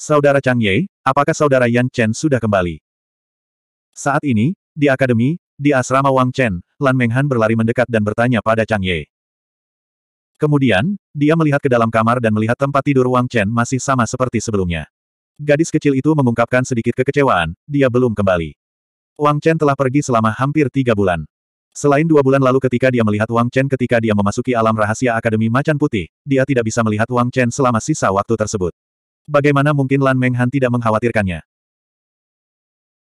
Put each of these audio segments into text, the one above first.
Saudara Chang Ye, apakah saudara Yan Chen sudah kembali? Saat ini, di akademi, di asrama Wang Chen, Lan Menghan berlari mendekat dan bertanya pada Chang Ye. Kemudian, dia melihat ke dalam kamar dan melihat tempat tidur Wang Chen masih sama seperti sebelumnya. Gadis kecil itu mengungkapkan sedikit kekecewaan, dia belum kembali. Wang Chen telah pergi selama hampir tiga bulan. Selain dua bulan lalu ketika dia melihat Wang Chen ketika dia memasuki alam rahasia Akademi Macan Putih, dia tidak bisa melihat Wang Chen selama sisa waktu tersebut. Bagaimana mungkin Lan Menghan tidak mengkhawatirkannya?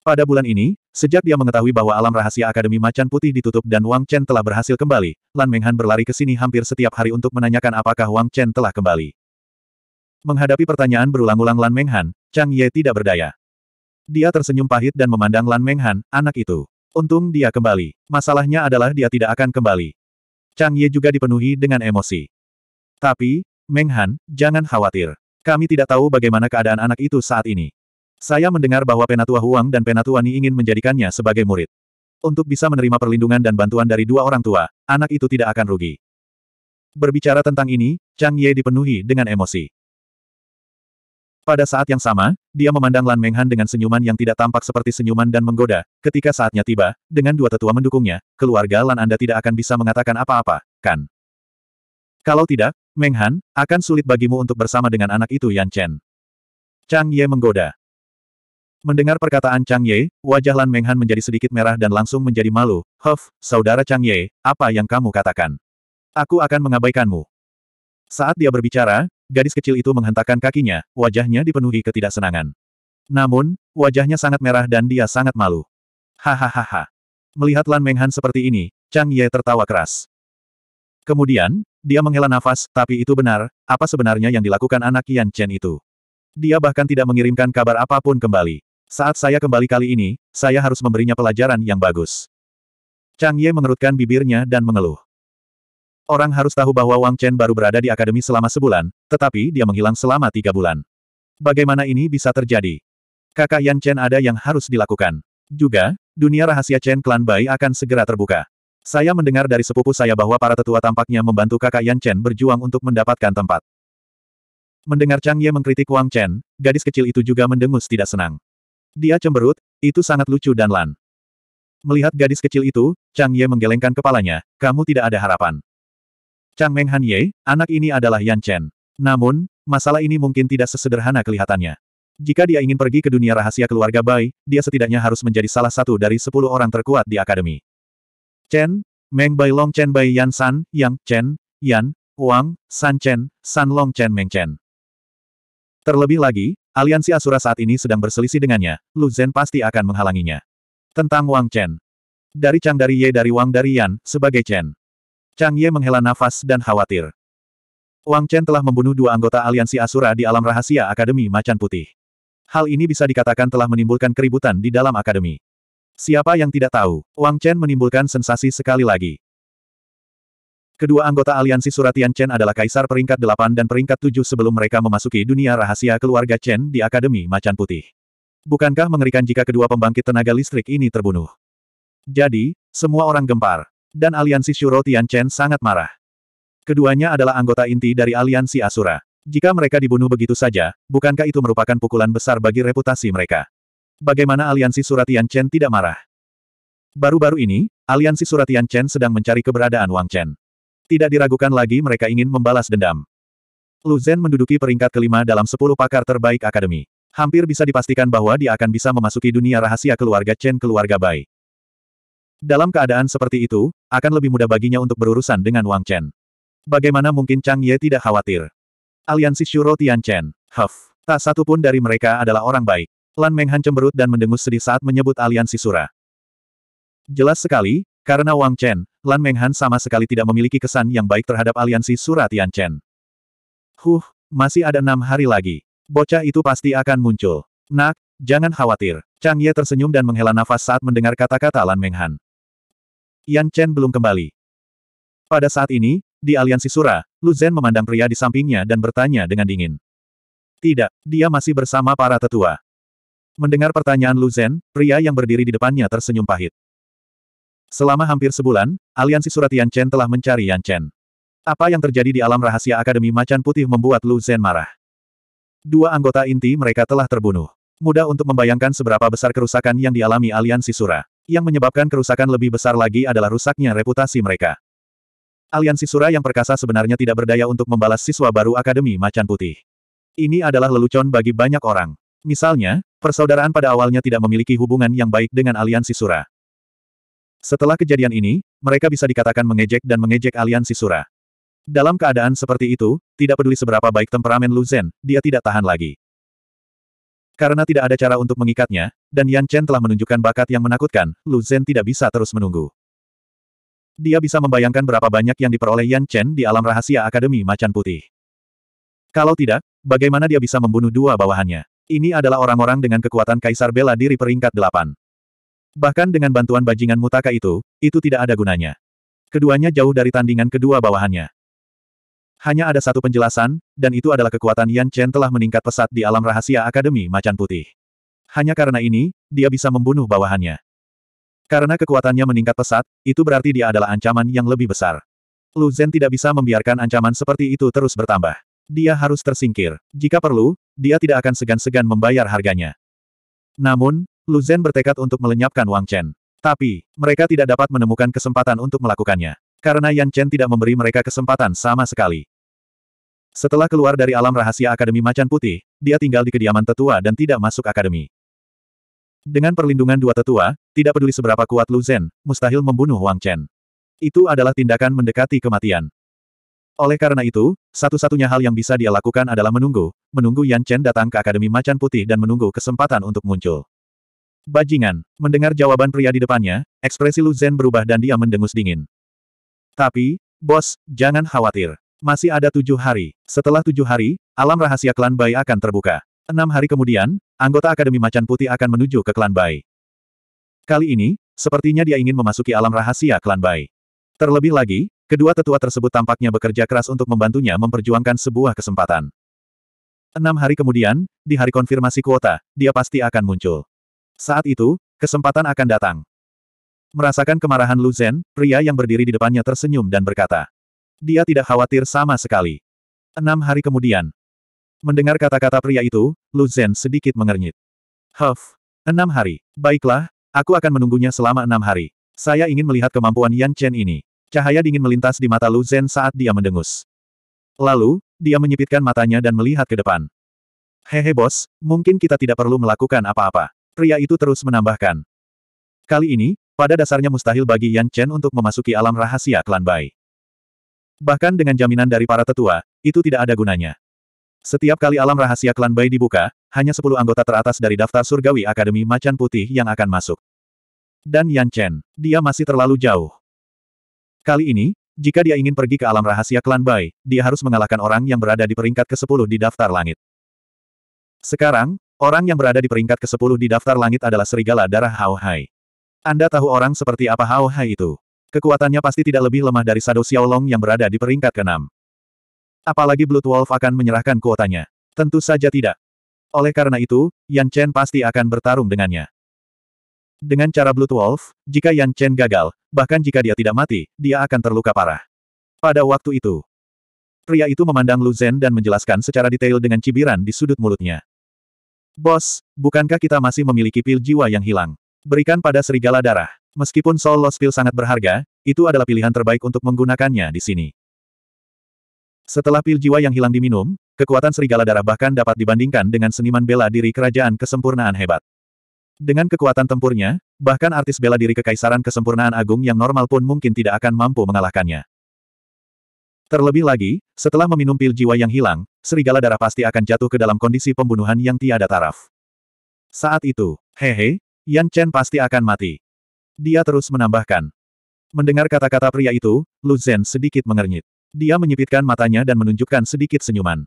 Pada bulan ini, sejak dia mengetahui bahwa alam rahasia Akademi Macan Putih ditutup dan Wang Chen telah berhasil kembali, Lan Menghan berlari ke sini hampir setiap hari untuk menanyakan apakah Wang Chen telah kembali. Menghadapi pertanyaan berulang-ulang Lan Menghan, Chang Ye tidak berdaya. Dia tersenyum pahit dan memandang Lan Menghan, anak itu. Untung dia kembali. Masalahnya adalah dia tidak akan kembali. Chang Ye juga dipenuhi dengan emosi. Tapi, Menghan, jangan khawatir. Kami tidak tahu bagaimana keadaan anak itu saat ini. Saya mendengar bahwa Penatua Huang dan Penatua Ni ingin menjadikannya sebagai murid. Untuk bisa menerima perlindungan dan bantuan dari dua orang tua, anak itu tidak akan rugi. Berbicara tentang ini, Chang Ye dipenuhi dengan emosi. Pada saat yang sama, dia memandang Lan Menghan dengan senyuman yang tidak tampak seperti senyuman dan menggoda. Ketika saatnya tiba, dengan dua tetua mendukungnya, keluarga Lan Anda tidak akan bisa mengatakan apa-apa, kan? Kalau tidak, Menghan, akan sulit bagimu untuk bersama dengan anak itu Yan Chen. Chang Ye menggoda. Mendengar perkataan Chang Ye, wajah Lan Menghan menjadi sedikit merah dan langsung menjadi malu. Huff, saudara Chang Ye, apa yang kamu katakan? Aku akan mengabaikanmu. Saat dia berbicara, gadis kecil itu menghentakkan kakinya, wajahnya dipenuhi ketidaksenangan. Namun, wajahnya sangat merah dan dia sangat malu. Hahaha. Melihat Lan Menghan seperti ini, Chang Ye tertawa keras. Kemudian, dia menghela nafas, tapi itu benar, apa sebenarnya yang dilakukan anak Yan Chen itu? Dia bahkan tidak mengirimkan kabar apa pun kembali. Saat saya kembali kali ini, saya harus memberinya pelajaran yang bagus. Chang Ye mengerutkan bibirnya dan mengeluh. Orang harus tahu bahwa Wang Chen baru berada di akademi selama sebulan, tetapi dia menghilang selama tiga bulan. Bagaimana ini bisa terjadi? Kakak Yan Chen ada yang harus dilakukan. Juga, dunia rahasia Chen Klan Bai akan segera terbuka. Saya mendengar dari sepupu saya bahwa para tetua tampaknya membantu kakak Yan Chen berjuang untuk mendapatkan tempat. Mendengar Chang Ye mengkritik Wang Chen, gadis kecil itu juga mendengus tidak senang. Dia cemberut, itu sangat lucu dan lan. Melihat gadis kecil itu, Chang Ye menggelengkan kepalanya, kamu tidak ada harapan. Chang Meng Han Ye, anak ini adalah Yan Chen. Namun, masalah ini mungkin tidak sesederhana kelihatannya. Jika dia ingin pergi ke dunia rahasia keluarga Bai, dia setidaknya harus menjadi salah satu dari sepuluh orang terkuat di akademi. Chen, Meng Bai Long Chen Bai Yan San, Yang Chen, Yan, Wang, San Chen, San Long Chen Meng Chen. Terlebih lagi, Aliansi Asura saat ini sedang berselisih dengannya, Lu Zhen pasti akan menghalanginya. Tentang Wang Chen. Dari Chang dari Ye dari Wang dari Yan, sebagai Chen. Chang Ye menghela nafas dan khawatir. Wang Chen telah membunuh dua anggota aliansi Asura di alam rahasia Akademi Macan Putih. Hal ini bisa dikatakan telah menimbulkan keributan di dalam akademi. Siapa yang tidak tahu, Wang Chen menimbulkan sensasi sekali lagi. Kedua anggota aliansi Suratian Chen adalah Kaisar peringkat 8 dan peringkat 7 sebelum mereka memasuki dunia rahasia keluarga Chen di Akademi Macan Putih. Bukankah mengerikan jika kedua pembangkit tenaga listrik ini terbunuh? Jadi, semua orang gempar. Dan aliansi Suratian Chen sangat marah. Keduanya adalah anggota inti dari aliansi Asura. Jika mereka dibunuh begitu saja, bukankah itu merupakan pukulan besar bagi reputasi mereka? Bagaimana aliansi Suratian Chen tidak marah? Baru-baru ini, aliansi Suratian Chen sedang mencari keberadaan Wang Chen. Tidak diragukan lagi mereka ingin membalas dendam. Lu Zhen menduduki peringkat kelima dalam sepuluh pakar terbaik akademi. Hampir bisa dipastikan bahwa dia akan bisa memasuki dunia rahasia keluarga Chen keluarga Bai. Dalam keadaan seperti itu, akan lebih mudah baginya untuk berurusan dengan Wang Chen. Bagaimana mungkin Chang Ye tidak khawatir? Aliansi Shuro Tian Chen, Huff. Tak satu pun dari mereka adalah orang baik. Lan Menghan cemberut dan mendengus sedih saat menyebut aliansi Sura. Jelas sekali, karena Wang Chen, Lan Menghan sama sekali tidak memiliki kesan yang baik terhadap aliansi Surat Tian Chen. Huh, masih ada enam hari lagi. Bocah itu pasti akan muncul. Nak, jangan khawatir. Chang Ye tersenyum dan menghela nafas saat mendengar kata-kata Lan Menghan. Yan Chen belum kembali. Pada saat ini, di aliansi Sura, Lu Zhen memandang pria di sampingnya dan bertanya dengan dingin. Tidak, dia masih bersama para tetua. Mendengar pertanyaan Lu Zhen, pria yang berdiri di depannya tersenyum pahit. Selama hampir sebulan, aliansi Surat Yan Chen telah mencari Yan Chen. Apa yang terjadi di alam rahasia Akademi Macan Putih membuat Lu Zhen marah. Dua anggota inti mereka telah terbunuh. Mudah untuk membayangkan seberapa besar kerusakan yang dialami aliansi Sura. Yang menyebabkan kerusakan lebih besar lagi adalah rusaknya reputasi mereka. Aliansi Sura yang perkasa sebenarnya tidak berdaya untuk membalas siswa baru Akademi Macan Putih. Ini adalah lelucon bagi banyak orang. Misalnya, persaudaraan pada awalnya tidak memiliki hubungan yang baik dengan aliansi Sura. Setelah kejadian ini, mereka bisa dikatakan mengejek dan mengejek aliansi Sura. Dalam keadaan seperti itu, tidak peduli seberapa baik temperamen Lu Zhen, dia tidak tahan lagi. Karena tidak ada cara untuk mengikatnya, dan Yan Chen telah menunjukkan bakat yang menakutkan, Lu Zhen tidak bisa terus menunggu. Dia bisa membayangkan berapa banyak yang diperoleh Yan Chen di alam rahasia Akademi Macan Putih. Kalau tidak, bagaimana dia bisa membunuh dua bawahannya? Ini adalah orang-orang dengan kekuatan Kaisar Bela Diri peringkat delapan. Bahkan dengan bantuan bajingan mutaka itu, itu tidak ada gunanya. Keduanya jauh dari tandingan kedua bawahannya. Hanya ada satu penjelasan, dan itu adalah kekuatan Yan Chen telah meningkat pesat di alam rahasia Akademi Macan Putih. Hanya karena ini, dia bisa membunuh bawahannya. Karena kekuatannya meningkat pesat, itu berarti dia adalah ancaman yang lebih besar. Lu Zhen tidak bisa membiarkan ancaman seperti itu terus bertambah. Dia harus tersingkir. Jika perlu, dia tidak akan segan-segan membayar harganya. Namun, Lu Zhen bertekad untuk melenyapkan Wang Chen. Tapi, mereka tidak dapat menemukan kesempatan untuk melakukannya. Karena Yan Chen tidak memberi mereka kesempatan sama sekali. Setelah keluar dari alam rahasia Akademi Macan Putih, dia tinggal di kediaman tetua dan tidak masuk akademi. Dengan perlindungan dua tetua, tidak peduli seberapa kuat Lu Zhen, mustahil membunuh Wang Chen. Itu adalah tindakan mendekati kematian. Oleh karena itu, satu-satunya hal yang bisa dia lakukan adalah menunggu, menunggu Yan Chen datang ke Akademi Macan Putih dan menunggu kesempatan untuk muncul. Bajingan, mendengar jawaban pria di depannya, ekspresi Lu Zhen berubah dan dia mendengus dingin. Tapi, bos, jangan khawatir. Masih ada tujuh hari. Setelah tujuh hari, alam rahasia klan Bai akan terbuka. Enam hari kemudian, anggota Akademi Macan Putih akan menuju ke klan Bai. Kali ini, sepertinya dia ingin memasuki alam rahasia klan Bai. Terlebih lagi, kedua tetua tersebut tampaknya bekerja keras untuk membantunya memperjuangkan sebuah kesempatan. Enam hari kemudian, di hari konfirmasi kuota, dia pasti akan muncul. Saat itu, kesempatan akan datang. Merasakan kemarahan Lu Zhen, pria yang berdiri di depannya tersenyum dan berkata. Dia tidak khawatir sama sekali. Enam hari kemudian. Mendengar kata-kata pria itu, Lu Zhen sedikit mengernyit. Huff. Enam hari. Baiklah, aku akan menunggunya selama enam hari. Saya ingin melihat kemampuan Yan Chen ini. Cahaya dingin melintas di mata Lu Zhen saat dia mendengus. Lalu, dia menyipitkan matanya dan melihat ke depan. Hehe bos, mungkin kita tidak perlu melakukan apa-apa. Pria itu terus menambahkan. Kali ini, pada dasarnya mustahil bagi Yan Chen untuk memasuki alam rahasia klan Bai. Bahkan dengan jaminan dari para tetua, itu tidak ada gunanya. Setiap kali alam rahasia klan Bai dibuka, hanya 10 anggota teratas dari daftar surgawi Akademi Macan Putih yang akan masuk. Dan Yan Chen, dia masih terlalu jauh. Kali ini, jika dia ingin pergi ke alam rahasia klan Bai, dia harus mengalahkan orang yang berada di peringkat ke-10 di daftar langit. Sekarang, orang yang berada di peringkat ke-10 di daftar langit adalah serigala darah Hao Hai. Anda tahu orang seperti apa Hao Hai itu. Kekuatannya pasti tidak lebih lemah dari Shadow Xiaolong yang berada di peringkat ke-6. Apalagi Blood Wolf akan menyerahkan kuotanya. Tentu saja tidak. Oleh karena itu, Yan Chen pasti akan bertarung dengannya. Dengan cara Blood Wolf, jika Yan Chen gagal, bahkan jika dia tidak mati, dia akan terluka parah. Pada waktu itu, pria itu memandang Lu Zhen dan menjelaskan secara detail dengan cibiran di sudut mulutnya. Bos, bukankah kita masih memiliki pil jiwa yang hilang? Berikan pada serigala darah. Meskipun Soul Lost Pill sangat berharga, itu adalah pilihan terbaik untuk menggunakannya di sini. Setelah pil jiwa yang hilang diminum, kekuatan serigala darah bahkan dapat dibandingkan dengan seniman bela diri kerajaan kesempurnaan hebat. Dengan kekuatan tempurnya, bahkan artis bela diri kekaisaran kesempurnaan agung yang normal pun mungkin tidak akan mampu mengalahkannya. Terlebih lagi, setelah meminum pil jiwa yang hilang, serigala darah pasti akan jatuh ke dalam kondisi pembunuhan yang tiada taraf. Saat itu, hehe, Yan Chen pasti akan mati. Dia terus menambahkan. Mendengar kata-kata pria itu, Lu Zhen sedikit mengernyit. Dia menyipitkan matanya dan menunjukkan sedikit senyuman.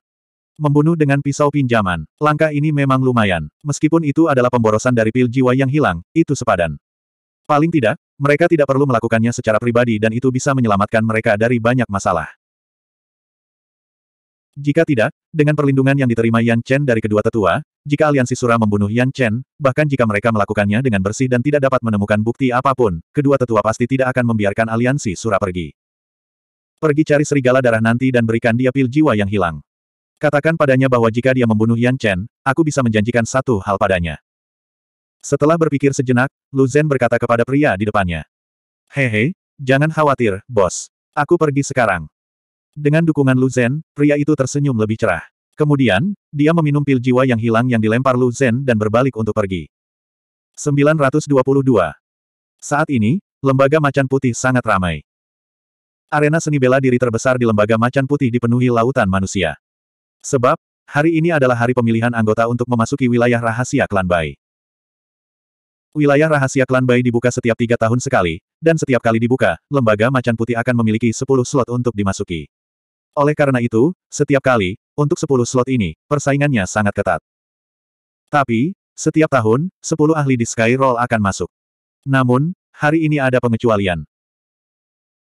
Membunuh dengan pisau pinjaman. Langkah ini memang lumayan. Meskipun itu adalah pemborosan dari pil jiwa yang hilang, itu sepadan. Paling tidak, mereka tidak perlu melakukannya secara pribadi dan itu bisa menyelamatkan mereka dari banyak masalah. Jika tidak, dengan perlindungan yang diterima Yan Chen dari kedua tetua, jika aliansi Sura membunuh Yan Chen, bahkan jika mereka melakukannya dengan bersih dan tidak dapat menemukan bukti apa pun, kedua tetua pasti tidak akan membiarkan aliansi Sura pergi. Pergi cari serigala darah nanti dan berikan dia pil jiwa yang hilang. Katakan padanya bahwa jika dia membunuh Yan Chen, aku bisa menjanjikan satu hal padanya. Setelah berpikir sejenak, Lu Zhen berkata kepada pria di depannya. Hehe, jangan khawatir, bos. Aku pergi sekarang. Dengan dukungan Lu Zhen, pria itu tersenyum lebih cerah. Kemudian, dia meminum pil jiwa yang hilang yang dilempar Lu Zhen dan berbalik untuk pergi. 922. Saat ini, lembaga macan putih sangat ramai. Arena seni bela diri terbesar di lembaga macan putih dipenuhi lautan manusia. Sebab, hari ini adalah hari pemilihan anggota untuk memasuki wilayah rahasia klan Bai. Wilayah rahasia klan Bai dibuka setiap tiga tahun sekali, dan setiap kali dibuka, lembaga macan putih akan memiliki 10 slot untuk dimasuki. Oleh karena itu, setiap kali, untuk 10 slot ini, persaingannya sangat ketat. Tapi, setiap tahun, 10 ahli di Sky Roll akan masuk. Namun, hari ini ada pengecualian.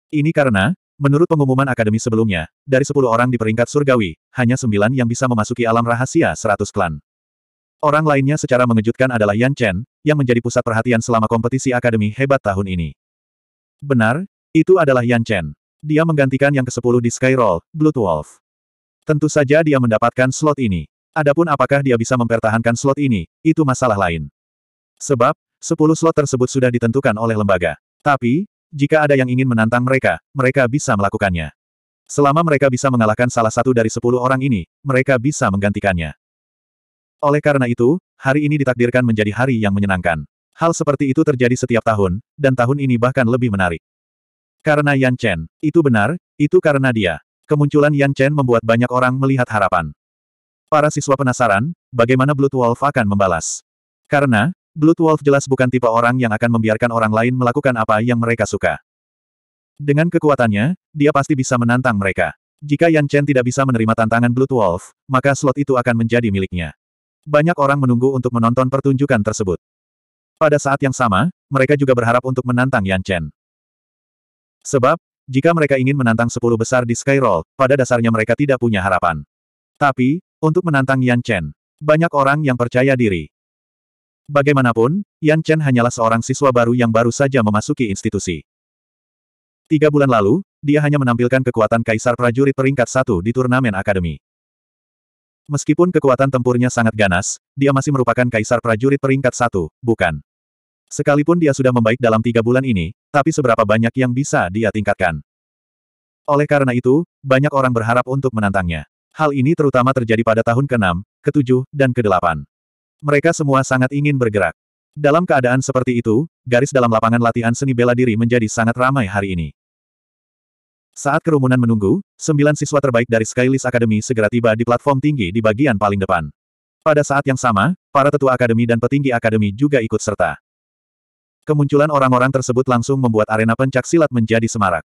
Ini karena, Menurut pengumuman akademi sebelumnya, dari 10 orang di peringkat surgawi, hanya 9 yang bisa memasuki alam rahasia 100 klan. Orang lainnya secara mengejutkan adalah Yan Chen, yang menjadi pusat perhatian selama kompetisi akademi hebat tahun ini. Benar, itu adalah Yan Chen. Dia menggantikan yang ke-10 di Skyroll, Blood Wolf. Tentu saja dia mendapatkan slot ini. Adapun apakah dia bisa mempertahankan slot ini, itu masalah lain. Sebab, 10 slot tersebut sudah ditentukan oleh lembaga. Tapi, jika ada yang ingin menantang mereka, mereka bisa melakukannya. Selama mereka bisa mengalahkan salah satu dari sepuluh orang ini, mereka bisa menggantikannya. Oleh karena itu, hari ini ditakdirkan menjadi hari yang menyenangkan. Hal seperti itu terjadi setiap tahun, dan tahun ini bahkan lebih menarik. Karena Yan Chen, itu benar, itu karena dia. Kemunculan Yan Chen membuat banyak orang melihat harapan. Para siswa penasaran, bagaimana Blood Wolf akan membalas. Karena, Blood Wolf jelas bukan tipe orang yang akan membiarkan orang lain melakukan apa yang mereka suka. Dengan kekuatannya, dia pasti bisa menantang mereka. Jika Yan Chen tidak bisa menerima tantangan Blood Wolf, maka slot itu akan menjadi miliknya. Banyak orang menunggu untuk menonton pertunjukan tersebut. Pada saat yang sama, mereka juga berharap untuk menantang Yan Chen. Sebab, jika mereka ingin menantang 10 besar di Skyroll, pada dasarnya mereka tidak punya harapan. Tapi, untuk menantang Yan Chen, banyak orang yang percaya diri. Bagaimanapun, Yan Chen hanyalah seorang siswa baru yang baru saja memasuki institusi. Tiga bulan lalu, dia hanya menampilkan kekuatan kaisar prajurit peringkat satu di turnamen akademi. Meskipun kekuatan tempurnya sangat ganas, dia masih merupakan kaisar prajurit peringkat satu, bukan? Sekalipun dia sudah membaik dalam tiga bulan ini, tapi seberapa banyak yang bisa dia tingkatkan? Oleh karena itu, banyak orang berharap untuk menantangnya. Hal ini terutama terjadi pada tahun ke-6, ke-7, dan ke-8. Mereka semua sangat ingin bergerak. Dalam keadaan seperti itu, garis dalam lapangan latihan seni bela diri menjadi sangat ramai hari ini. Saat kerumunan menunggu, sembilan siswa terbaik dari Skylist Academy segera tiba di platform tinggi di bagian paling depan. Pada saat yang sama, para tetua akademi dan petinggi akademi juga ikut serta. Kemunculan orang-orang tersebut langsung membuat arena pencak silat menjadi semarak.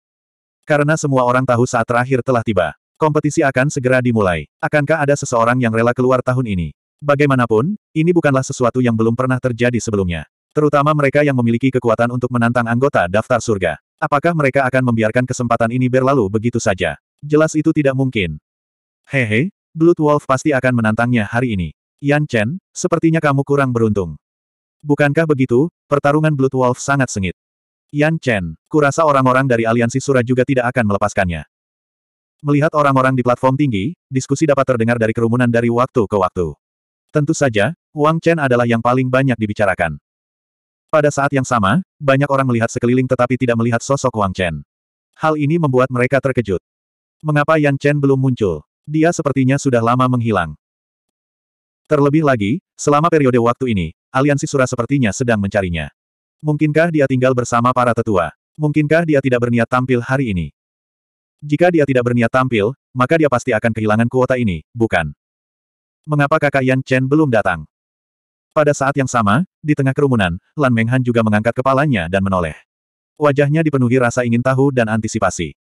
Karena semua orang tahu saat terakhir telah tiba. Kompetisi akan segera dimulai. Akankah ada seseorang yang rela keluar tahun ini? Bagaimanapun, ini bukanlah sesuatu yang belum pernah terjadi sebelumnya. Terutama mereka yang memiliki kekuatan untuk menantang anggota daftar surga. Apakah mereka akan membiarkan kesempatan ini berlalu begitu saja? Jelas itu tidak mungkin. Hehe, Blood Wolf pasti akan menantangnya hari ini. Yan Chen, sepertinya kamu kurang beruntung. Bukankah begitu, pertarungan Blood Wolf sangat sengit. Yan Chen, kurasa orang-orang dari aliansi Sura juga tidak akan melepaskannya. Melihat orang-orang di platform tinggi, diskusi dapat terdengar dari kerumunan dari waktu ke waktu. Tentu saja, Wang Chen adalah yang paling banyak dibicarakan. Pada saat yang sama, banyak orang melihat sekeliling tetapi tidak melihat sosok Wang Chen. Hal ini membuat mereka terkejut. Mengapa Yan Chen belum muncul? Dia sepertinya sudah lama menghilang. Terlebih lagi, selama periode waktu ini, aliansi Sura sepertinya sedang mencarinya. Mungkinkah dia tinggal bersama para tetua? Mungkinkah dia tidak berniat tampil hari ini? Jika dia tidak berniat tampil, maka dia pasti akan kehilangan kuota ini, bukan? Mengapa kakak Yan Chen belum datang? Pada saat yang sama, di tengah kerumunan, Lan Menghan juga mengangkat kepalanya dan menoleh. Wajahnya dipenuhi rasa ingin tahu dan antisipasi.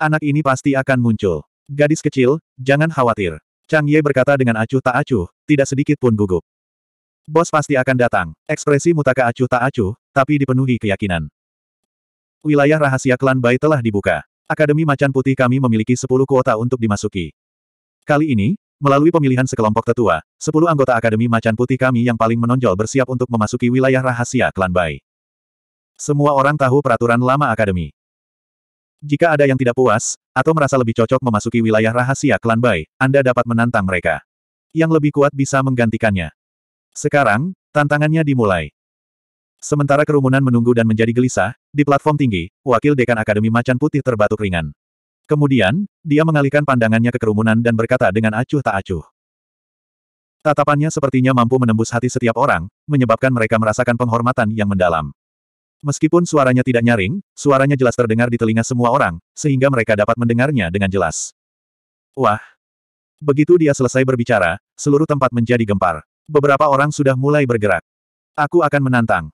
Anak ini pasti akan muncul. Gadis kecil, jangan khawatir. Chang Ye berkata dengan acuh tak acuh, tidak sedikit pun gugup. Bos pasti akan datang. Ekspresi mutaka acuh tak acuh, tapi dipenuhi keyakinan. Wilayah rahasia klan Bai telah dibuka. Akademi Macan Putih kami memiliki 10 kuota untuk dimasuki. Kali ini, Melalui pemilihan sekelompok tetua, sepuluh anggota Akademi Macan Putih kami yang paling menonjol bersiap untuk memasuki wilayah rahasia klan Bai. Semua orang tahu peraturan lama Akademi. Jika ada yang tidak puas, atau merasa lebih cocok memasuki wilayah rahasia klan Bai, Anda dapat menantang mereka. Yang lebih kuat bisa menggantikannya. Sekarang, tantangannya dimulai. Sementara kerumunan menunggu dan menjadi gelisah, di platform tinggi, wakil dekan Akademi Macan Putih terbatuk ringan. Kemudian, dia mengalihkan pandangannya ke kerumunan dan berkata dengan acuh tak acuh. Tatapannya sepertinya mampu menembus hati setiap orang, menyebabkan mereka merasakan penghormatan yang mendalam. Meskipun suaranya tidak nyaring, suaranya jelas terdengar di telinga semua orang, sehingga mereka dapat mendengarnya dengan jelas. Wah! Begitu dia selesai berbicara, seluruh tempat menjadi gempar. Beberapa orang sudah mulai bergerak. Aku akan menantang.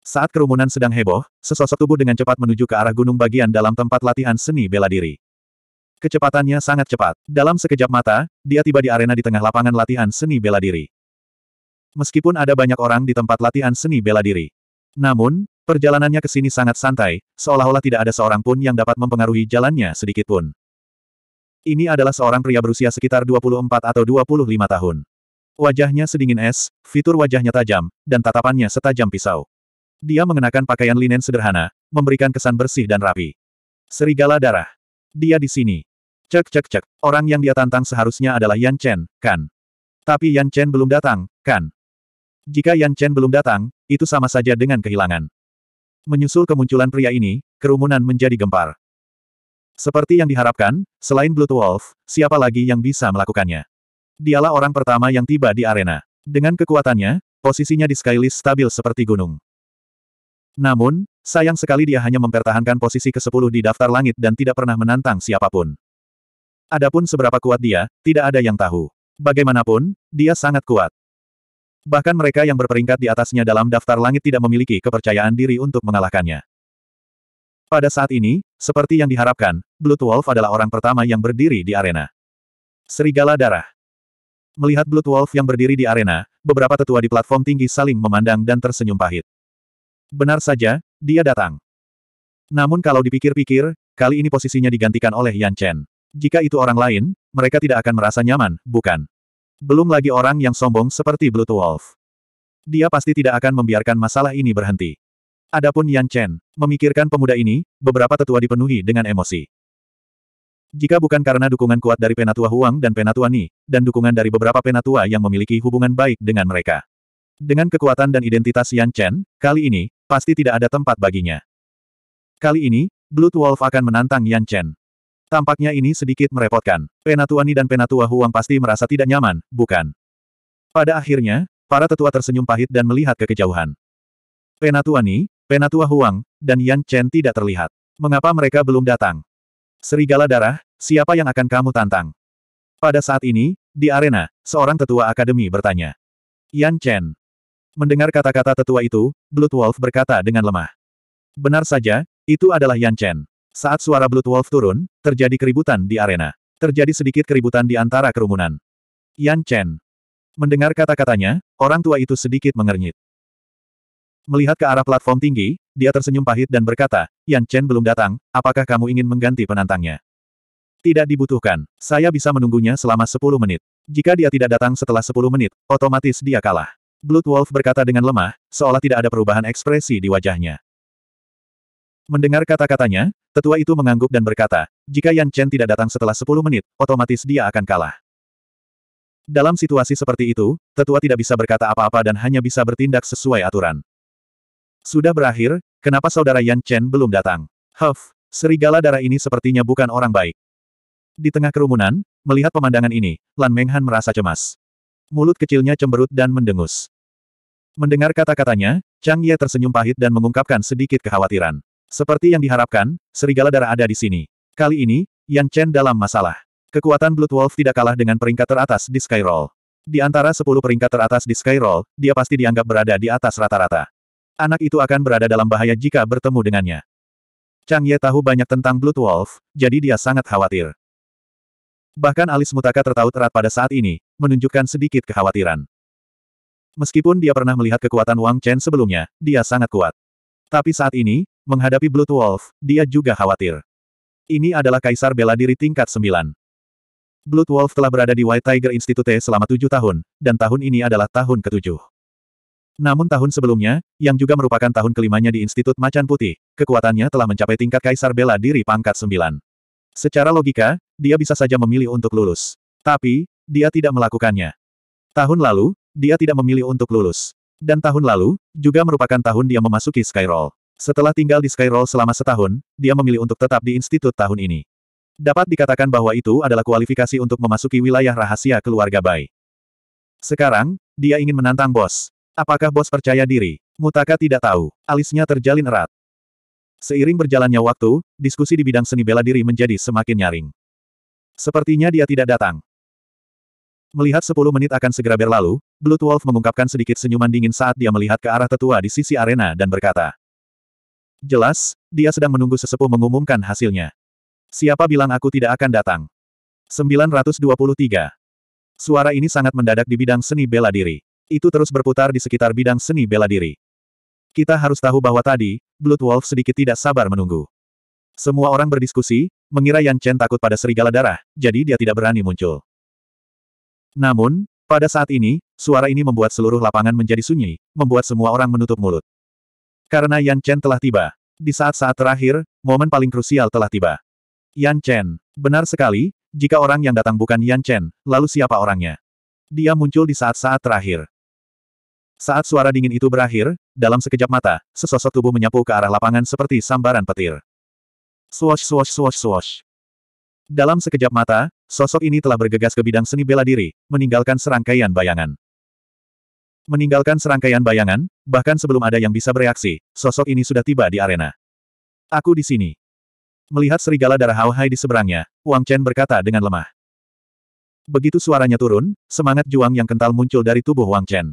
Saat kerumunan sedang heboh, sesosok tubuh dengan cepat menuju ke arah gunung bagian dalam tempat latihan seni bela diri. Kecepatannya sangat cepat. Dalam sekejap mata, dia tiba di arena di tengah lapangan latihan seni bela diri. Meskipun ada banyak orang di tempat latihan seni bela diri. Namun, perjalanannya ke sini sangat santai, seolah-olah tidak ada seorang pun yang dapat mempengaruhi jalannya sedikit pun. Ini adalah seorang pria berusia sekitar 24 atau 25 tahun. Wajahnya sedingin es, fitur wajahnya tajam, dan tatapannya setajam pisau. Dia mengenakan pakaian linen sederhana, memberikan kesan bersih dan rapi. Serigala darah. Dia di sini. Cek cek cek, orang yang dia tantang seharusnya adalah Yan Chen, kan? Tapi Yan Chen belum datang, kan? Jika Yan Chen belum datang, itu sama saja dengan kehilangan. Menyusul kemunculan pria ini, kerumunan menjadi gempar. Seperti yang diharapkan, selain Blood Wolf, siapa lagi yang bisa melakukannya? Dialah orang pertama yang tiba di arena. Dengan kekuatannya, posisinya di Skylist stabil seperti gunung. Namun, sayang sekali dia hanya mempertahankan posisi ke-10 di daftar langit dan tidak pernah menantang siapa pun. Adapun seberapa kuat dia, tidak ada yang tahu. Bagaimanapun, dia sangat kuat. Bahkan mereka yang berperingkat di atasnya dalam daftar langit tidak memiliki kepercayaan diri untuk mengalahkannya. Pada saat ini, seperti yang diharapkan, Blood Wolf adalah orang pertama yang berdiri di arena. Serigala Darah Melihat Blood Wolf yang berdiri di arena, beberapa tetua di platform tinggi saling memandang dan tersenyum pahit. Benar saja, dia datang. Namun kalau dipikir-pikir, kali ini posisinya digantikan oleh Yan Chen. Jika itu orang lain, mereka tidak akan merasa nyaman, bukan? Belum lagi orang yang sombong seperti Blue Wolf. Dia pasti tidak akan membiarkan masalah ini berhenti. Adapun Yan Chen, memikirkan pemuda ini, beberapa tetua dipenuhi dengan emosi. Jika bukan karena dukungan kuat dari Penatua Huang dan Penatua Ni, dan dukungan dari beberapa Penatua yang memiliki hubungan baik dengan mereka. Dengan kekuatan dan identitas Yan Chen, kali ini, pasti tidak ada tempat baginya. Kali ini, Blood Wolf akan menantang Yan Chen. Tampaknya ini sedikit merepotkan. Penatua Ni dan Penatua Huang pasti merasa tidak nyaman, bukan? Pada akhirnya, para tetua tersenyum pahit dan melihat ke kejauhan. Penatua Ni, Penatua Huang, dan Yan Chen tidak terlihat. Mengapa mereka belum datang? Serigala darah, siapa yang akan kamu tantang? Pada saat ini, di arena, seorang tetua akademi bertanya. Yan Chen. Mendengar kata-kata tetua itu, Blood Wolf berkata dengan lemah. Benar saja, itu adalah Yan Chen. Saat suara Blood Wolf turun, terjadi keributan di arena. Terjadi sedikit keributan di antara kerumunan. Yan Chen. Mendengar kata-katanya, orang tua itu sedikit mengernyit. Melihat ke arah platform tinggi, dia tersenyum pahit dan berkata, Yan Chen belum datang, apakah kamu ingin mengganti penantangnya? Tidak dibutuhkan. Saya bisa menunggunya selama 10 menit. Jika dia tidak datang setelah 10 menit, otomatis dia kalah. Blood Wolf berkata dengan lemah, seolah tidak ada perubahan ekspresi di wajahnya. Mendengar kata-katanya, tetua itu mengangguk dan berkata, jika Yan Chen tidak datang setelah 10 menit, otomatis dia akan kalah. Dalam situasi seperti itu, tetua tidak bisa berkata apa-apa dan hanya bisa bertindak sesuai aturan. Sudah berakhir, kenapa saudara Yan Chen belum datang? Huff, serigala darah ini sepertinya bukan orang baik. Di tengah kerumunan, melihat pemandangan ini, Lan Menghan merasa cemas. Mulut kecilnya cemberut dan mendengus. Mendengar kata-katanya, Chang Ye tersenyum pahit dan mengungkapkan sedikit kekhawatiran. Seperti yang diharapkan, serigala darah ada di sini. Kali ini, Yan Chen dalam masalah. Kekuatan Blood Wolf tidak kalah dengan peringkat teratas di Skyroll. Di antara 10 peringkat teratas di Skyroll, dia pasti dianggap berada di atas rata-rata. Anak itu akan berada dalam bahaya jika bertemu dengannya. Chang Ye tahu banyak tentang Blood Wolf, jadi dia sangat khawatir. Bahkan alis Mutaka tertaut erat pada saat ini, menunjukkan sedikit kekhawatiran. Meskipun dia pernah melihat kekuatan Wang Chen sebelumnya, dia sangat kuat. Tapi saat ini, Menghadapi Blood Wolf, dia juga khawatir. Ini adalah kaisar bela diri tingkat 9. Blood Wolf telah berada di White Tiger Institute selama tujuh tahun, dan tahun ini adalah tahun ketujuh. Namun tahun sebelumnya, yang juga merupakan tahun kelimanya di Institut Macan Putih, kekuatannya telah mencapai tingkat kaisar bela diri pangkat 9. Secara logika, dia bisa saja memilih untuk lulus. Tapi, dia tidak melakukannya. Tahun lalu, dia tidak memilih untuk lulus. Dan tahun lalu, juga merupakan tahun dia memasuki Skyroll. Setelah tinggal di Skyroll selama setahun, dia memilih untuk tetap di institut tahun ini. Dapat dikatakan bahwa itu adalah kualifikasi untuk memasuki wilayah rahasia keluarga Bai. Sekarang, dia ingin menantang bos. Apakah bos percaya diri? Mutaka tidak tahu. Alisnya terjalin erat. Seiring berjalannya waktu, diskusi di bidang seni bela diri menjadi semakin nyaring. Sepertinya dia tidak datang. Melihat sepuluh menit akan segera berlalu, Blood Wolf mengungkapkan sedikit senyuman dingin saat dia melihat ke arah tetua di sisi arena dan berkata. Jelas, dia sedang menunggu sesepuh mengumumkan hasilnya. Siapa bilang aku tidak akan datang? 923. Suara ini sangat mendadak di bidang seni bela diri. Itu terus berputar di sekitar bidang seni bela diri. Kita harus tahu bahwa tadi, Blood Wolf sedikit tidak sabar menunggu. Semua orang berdiskusi, mengira Yan Chen takut pada serigala darah, jadi dia tidak berani muncul. Namun, pada saat ini, suara ini membuat seluruh lapangan menjadi sunyi, membuat semua orang menutup mulut. Karena Yan Chen telah tiba. Di saat-saat terakhir, momen paling krusial telah tiba. Yan Chen. Benar sekali, jika orang yang datang bukan Yan Chen, lalu siapa orangnya? Dia muncul di saat-saat terakhir. Saat suara dingin itu berakhir, dalam sekejap mata, sesosok tubuh menyapu ke arah lapangan seperti sambaran petir. Swosh swosh swosh swosh. Dalam sekejap mata, sosok ini telah bergegas ke bidang seni bela diri, meninggalkan serangkaian bayangan. Meninggalkan serangkaian bayangan, bahkan sebelum ada yang bisa bereaksi, sosok ini sudah tiba di arena. Aku di sini. Melihat serigala darah Hao Hai di seberangnya, Wang Chen berkata dengan lemah. Begitu suaranya turun, semangat juang yang kental muncul dari tubuh Wang Chen.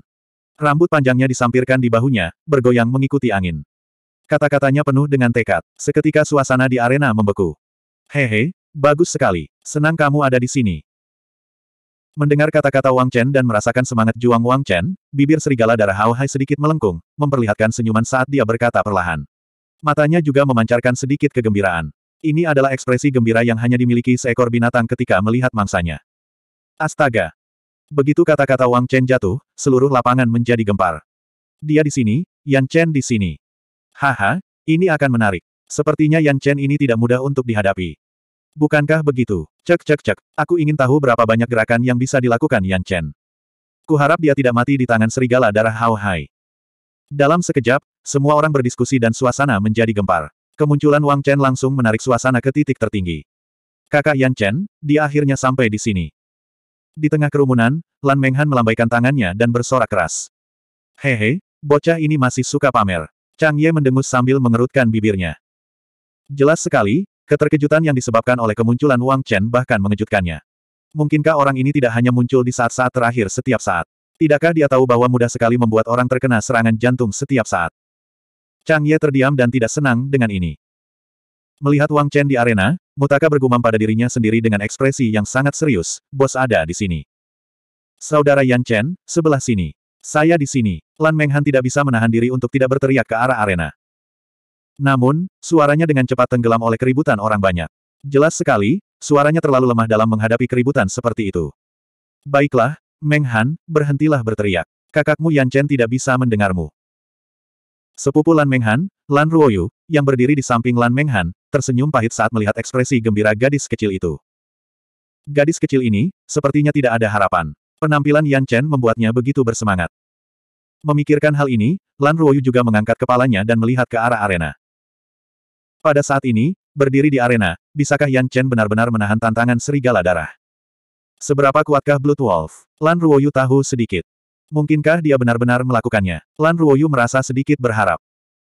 Rambut panjangnya disampirkan di bahunya, bergoyang mengikuti angin. Kata-katanya penuh dengan tekad. Seketika suasana di arena membeku. Hehe, bagus sekali. Senang kamu ada di sini. Mendengar kata-kata Wang Chen dan merasakan semangat juang Wang Chen, bibir serigala darah Hao Hai sedikit melengkung, memperlihatkan senyuman saat dia berkata perlahan. Matanya juga memancarkan sedikit kegembiraan. Ini adalah ekspresi gembira yang hanya dimiliki seekor binatang ketika melihat mangsanya. Astaga, Begitu kata-kata Wang Chen jatuh, seluruh lapangan menjadi gempar. Dia di sini, Yan Chen di sini. Haha, ini akan menarik. Sepertinya Yan Chen ini tidak mudah untuk dihadapi. Bukankah begitu? Cek cek cek, aku ingin tahu berapa banyak gerakan yang bisa dilakukan Yan Chen. Kuharap dia tidak mati di tangan serigala darah Hao Hai. Dalam sekejap, semua orang berdiskusi dan suasana menjadi gempar. Kemunculan Wang Chen langsung menarik suasana ke titik tertinggi. Kakak Yan Chen, dia akhirnya sampai di sini. Di tengah kerumunan, Lan Menghan melambaikan tangannya dan bersorak keras. Hehe, bocah ini masih suka pamer. Chang Ye mendengus sambil mengerutkan bibirnya. Jelas sekali, keterkejutan yang disebabkan oleh kemunculan Wang Chen bahkan mengejutkannya. Mungkinkah orang ini tidak hanya muncul di saat-saat terakhir setiap saat? Tidakkah dia tahu bahwa mudah sekali membuat orang terkena serangan jantung setiap saat? Chang Ye terdiam dan tidak senang dengan ini. Melihat Wang Chen di arena, Mutaka bergumam pada dirinya sendiri dengan ekspresi yang sangat serius, bos ada di sini. Saudara Yan Chen, sebelah sini. Saya di sini. Lan Menghan tidak bisa menahan diri untuk tidak berteriak ke arah arena. Namun, suaranya dengan cepat tenggelam oleh keributan orang banyak. Jelas sekali, suaranya terlalu lemah dalam menghadapi keributan seperti itu. Baiklah, Menghan, berhentilah berteriak. Kakakmu Yan Chen tidak bisa mendengarmu. Sepupu Lan Menghan, Lan Ruoyu, yang berdiri di samping Lan Menghan, tersenyum pahit saat melihat ekspresi gembira gadis kecil itu. Gadis kecil ini, sepertinya tidak ada harapan. Penampilan Yan Chen membuatnya begitu bersemangat. Memikirkan hal ini, Lan Ruoyu juga mengangkat kepalanya dan melihat ke arah arena. Pada saat ini, berdiri di arena, bisakah Yan Chen benar-benar menahan tantangan serigala darah? Seberapa kuatkah Blood Wolf? Lan Ruoyu tahu sedikit. Mungkinkah dia benar-benar melakukannya? Lan Ruoyu merasa sedikit berharap.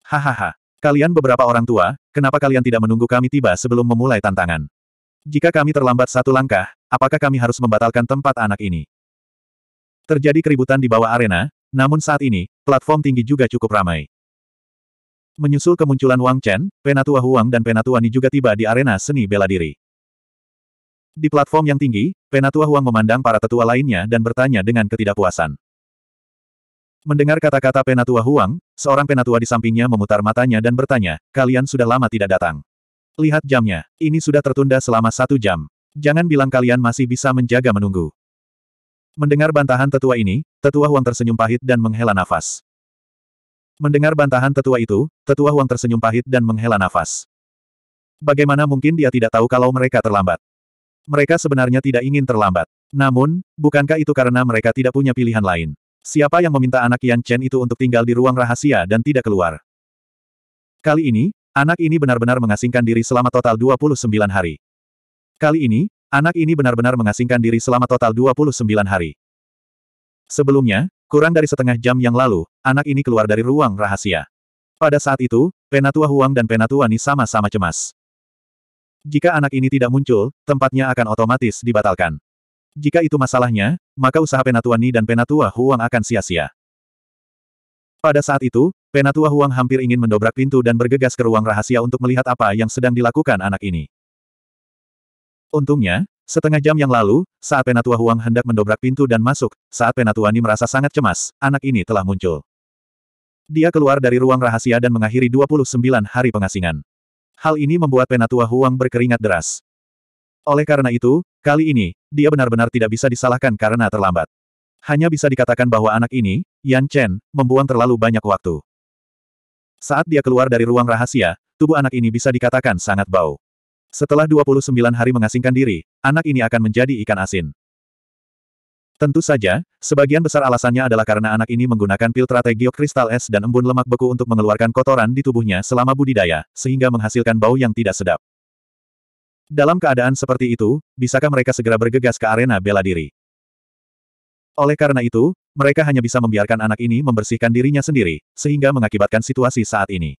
Hahaha. Kalian beberapa orang tua, kenapa kalian tidak menunggu kami tiba sebelum memulai tantangan? Jika kami terlambat satu langkah, apakah kami harus membatalkan tempat anak ini? Terjadi keributan di bawah arena, namun saat ini, platform tinggi juga cukup ramai. Menyusul kemunculan Wang Chen, Penatua Huang dan Penatua Ni juga tiba di arena seni bela diri. Di platform yang tinggi, Penatua Huang memandang para tetua lainnya dan bertanya dengan ketidakpuasan. Mendengar kata-kata penatua Huang, seorang penatua di sampingnya memutar matanya dan bertanya, kalian sudah lama tidak datang. Lihat jamnya, ini sudah tertunda selama satu jam. Jangan bilang kalian masih bisa menjaga menunggu. Mendengar bantahan tetua ini, tetua Huang tersenyum pahit dan menghela nafas. Mendengar bantahan tetua itu, tetua Huang tersenyum pahit dan menghela nafas. Bagaimana mungkin dia tidak tahu kalau mereka terlambat? Mereka sebenarnya tidak ingin terlambat. Namun, bukankah itu karena mereka tidak punya pilihan lain? Siapa yang meminta anak Yan Chen itu untuk tinggal di ruang rahasia dan tidak keluar? Kali ini, anak ini benar-benar mengasingkan diri selama total 29 hari. Kali ini, anak ini benar-benar mengasingkan diri selama total 29 hari. Sebelumnya, kurang dari setengah jam yang lalu, anak ini keluar dari ruang rahasia. Pada saat itu, Penatua Huang dan Penatua Ni sama-sama cemas. Jika anak ini tidak muncul, tempatnya akan otomatis dibatalkan. Jika itu masalahnya, maka usaha Penatua Ni dan Penatua Huang akan sia-sia. Pada saat itu, Penatua Huang hampir ingin mendobrak pintu dan bergegas ke ruang rahasia untuk melihat apa yang sedang dilakukan anak ini. Untungnya, setengah jam yang lalu, saat Penatua Huang hendak mendobrak pintu dan masuk, saat Penatua Ni merasa sangat cemas, anak ini telah muncul. Dia keluar dari ruang rahasia dan mengakhiri 29 hari pengasingan. Hal ini membuat Penatua Huang berkeringat deras. Oleh karena itu, kali ini, dia benar-benar tidak bisa disalahkan karena terlambat. Hanya bisa dikatakan bahwa anak ini, Yan Chen, membuang terlalu banyak waktu. Saat dia keluar dari ruang rahasia, tubuh anak ini bisa dikatakan sangat bau. Setelah 29 hari mengasingkan diri, anak ini akan menjadi ikan asin. Tentu saja, sebagian besar alasannya adalah karena anak ini menggunakan pil Trategiok kristal es dan embun lemak beku untuk mengeluarkan kotoran di tubuhnya selama budidaya, sehingga menghasilkan bau yang tidak sedap. Dalam keadaan seperti itu, bisakah mereka segera bergegas ke arena bela diri? Oleh karena itu, mereka hanya bisa membiarkan anak ini membersihkan dirinya sendiri, sehingga mengakibatkan situasi saat ini.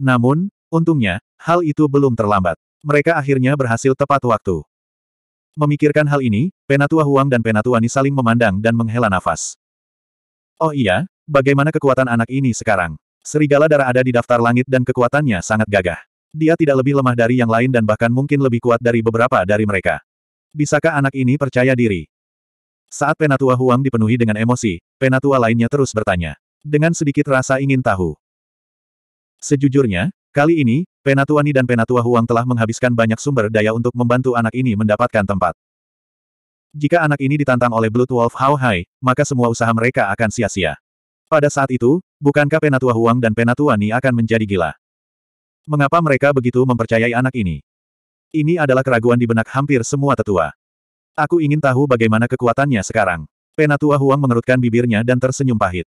Namun, untungnya, hal itu belum terlambat. Mereka akhirnya berhasil tepat waktu. Memikirkan hal ini, Penatua Huang dan Penatua Ni saling memandang dan menghela nafas. Oh iya, bagaimana kekuatan anak ini sekarang? Serigala darah ada di daftar langit dan kekuatannya sangat gagah. Dia tidak lebih lemah dari yang lain dan bahkan mungkin lebih kuat dari beberapa dari mereka. Bisakah anak ini percaya diri? Saat Penatua Huang dipenuhi dengan emosi, Penatua lainnya terus bertanya. Dengan sedikit rasa ingin tahu. Sejujurnya, Kali ini, Penatua Ni dan Penatua Huang telah menghabiskan banyak sumber daya untuk membantu anak ini mendapatkan tempat. Jika anak ini ditantang oleh Blood Wolf Hao Hai, maka semua usaha mereka akan sia-sia. Pada saat itu, bukankah Penatua Huang dan Penatua Ni akan menjadi gila? Mengapa mereka begitu mempercayai anak ini? Ini adalah keraguan di benak hampir semua tetua. Aku ingin tahu bagaimana kekuatannya sekarang. Penatua Huang mengerutkan bibirnya dan tersenyum pahit.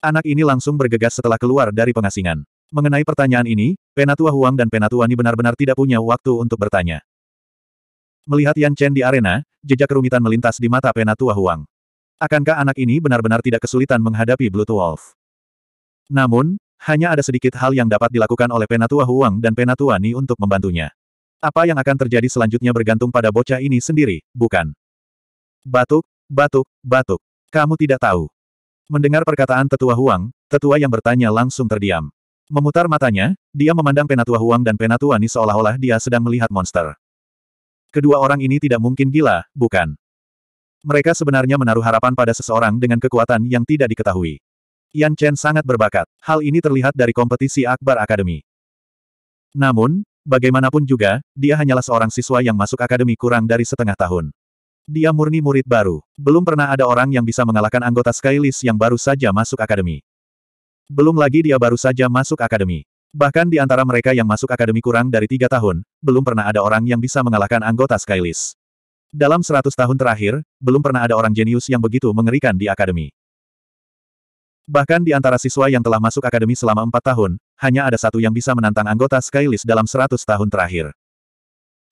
Anak ini langsung bergegas setelah keluar dari pengasingan. Mengenai pertanyaan ini, Penatua Huang dan Penatua Ni benar-benar tidak punya waktu untuk bertanya. Melihat Yan Chen di arena, jejak kerumitan melintas di mata Penatua Huang. Akankah anak ini benar-benar tidak kesulitan menghadapi Blue Wolf? Namun, hanya ada sedikit hal yang dapat dilakukan oleh Penatua Huang dan Penatua Ni untuk membantunya. Apa yang akan terjadi selanjutnya bergantung pada bocah ini sendiri, bukan? Batuk, batuk, batuk. Kamu tidak tahu. Mendengar perkataan tetua Huang, tetua yang bertanya langsung terdiam. Memutar matanya, dia memandang Penatua Huang dan Penatua Ni seolah-olah dia sedang melihat monster. Kedua orang ini tidak mungkin gila, bukan? Mereka sebenarnya menaruh harapan pada seseorang dengan kekuatan yang tidak diketahui. Yan Chen sangat berbakat. Hal ini terlihat dari kompetisi Akbar Academy. Namun, bagaimanapun juga, dia hanyalah seorang siswa yang masuk akademi kurang dari setengah tahun. Dia murni murid baru. Belum pernah ada orang yang bisa mengalahkan anggota Skylist yang baru saja masuk akademi. Belum lagi dia baru saja masuk akademi. Bahkan di antara mereka yang masuk akademi kurang dari tiga tahun, belum pernah ada orang yang bisa mengalahkan anggota Skylist. Dalam seratus tahun terakhir, belum pernah ada orang jenius yang begitu mengerikan di akademi. Bahkan di antara siswa yang telah masuk akademi selama empat tahun, hanya ada satu yang bisa menantang anggota Skylist dalam seratus tahun terakhir.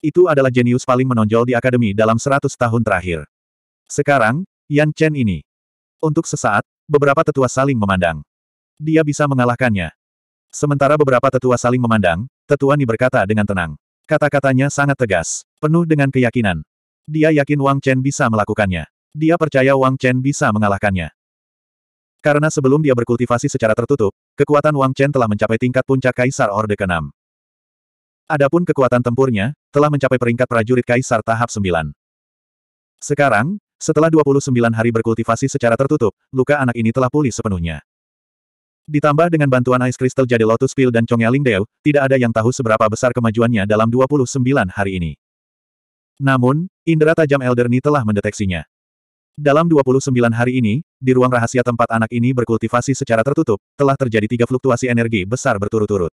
Itu adalah jenius paling menonjol di akademi dalam seratus tahun terakhir. Sekarang, Yan Chen ini. Untuk sesaat, beberapa tetua saling memandang. Dia bisa mengalahkannya. Sementara beberapa tetua saling memandang, tetua Ni berkata dengan tenang. Kata-katanya sangat tegas, penuh dengan keyakinan. Dia yakin Wang Chen bisa melakukannya. Dia percaya Wang Chen bisa mengalahkannya. Karena sebelum dia berkultivasi secara tertutup, kekuatan Wang Chen telah mencapai tingkat puncak Kaisar Orde ke-6. Adapun kekuatan tempurnya, telah mencapai peringkat prajurit Kaisar tahap 9. Sekarang, setelah 29 hari berkultivasi secara tertutup, luka anak ini telah pulih sepenuhnya. Ditambah dengan bantuan Ice Crystal jadi Lotus Pill dan Chongeling Deo, tidak ada yang tahu seberapa besar kemajuannya dalam 29 hari ini. Namun, indera tajam Elder Ni telah mendeteksinya. Dalam 29 hari ini, di ruang rahasia tempat anak ini berkultivasi secara tertutup, telah terjadi tiga fluktuasi energi besar berturut-turut.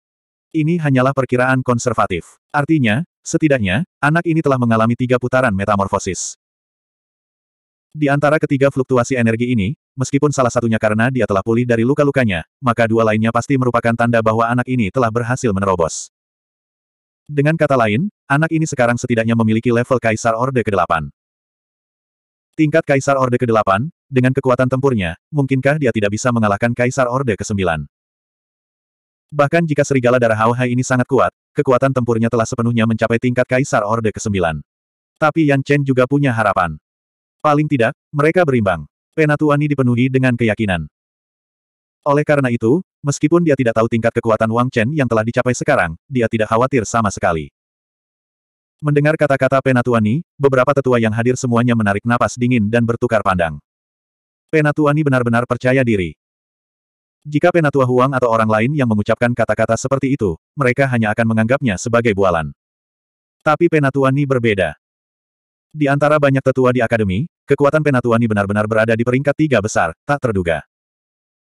Ini hanyalah perkiraan konservatif. Artinya, setidaknya, anak ini telah mengalami tiga putaran metamorfosis. Di antara ketiga fluktuasi energi ini, meskipun salah satunya karena dia telah pulih dari luka-lukanya, maka dua lainnya pasti merupakan tanda bahwa anak ini telah berhasil menerobos. Dengan kata lain, anak ini sekarang setidaknya memiliki level Kaisar Orde ke-8. Tingkat Kaisar Orde ke-8, dengan kekuatan tempurnya, mungkinkah dia tidak bisa mengalahkan Kaisar Orde ke-9? Bahkan jika serigala darah Hauhai ini sangat kuat, kekuatan tempurnya telah sepenuhnya mencapai tingkat Kaisar Orde ke-9. Tapi Yan Chen juga punya harapan. Paling tidak, mereka berimbang. Penatuani dipenuhi dengan keyakinan. Oleh karena itu, meskipun dia tidak tahu tingkat kekuatan Wang Chen yang telah dicapai sekarang, dia tidak khawatir sama sekali. Mendengar kata-kata Penatuani, beberapa tetua yang hadir semuanya menarik napas dingin dan bertukar pandang. Penatuani benar-benar percaya diri. Jika penatua Huang atau orang lain yang mengucapkan kata-kata seperti itu, mereka hanya akan menganggapnya sebagai bualan. Tapi penatua Ni berbeda. Di antara banyak tetua di akademi, kekuatan penatua Ni benar-benar berada di peringkat tiga besar, tak terduga.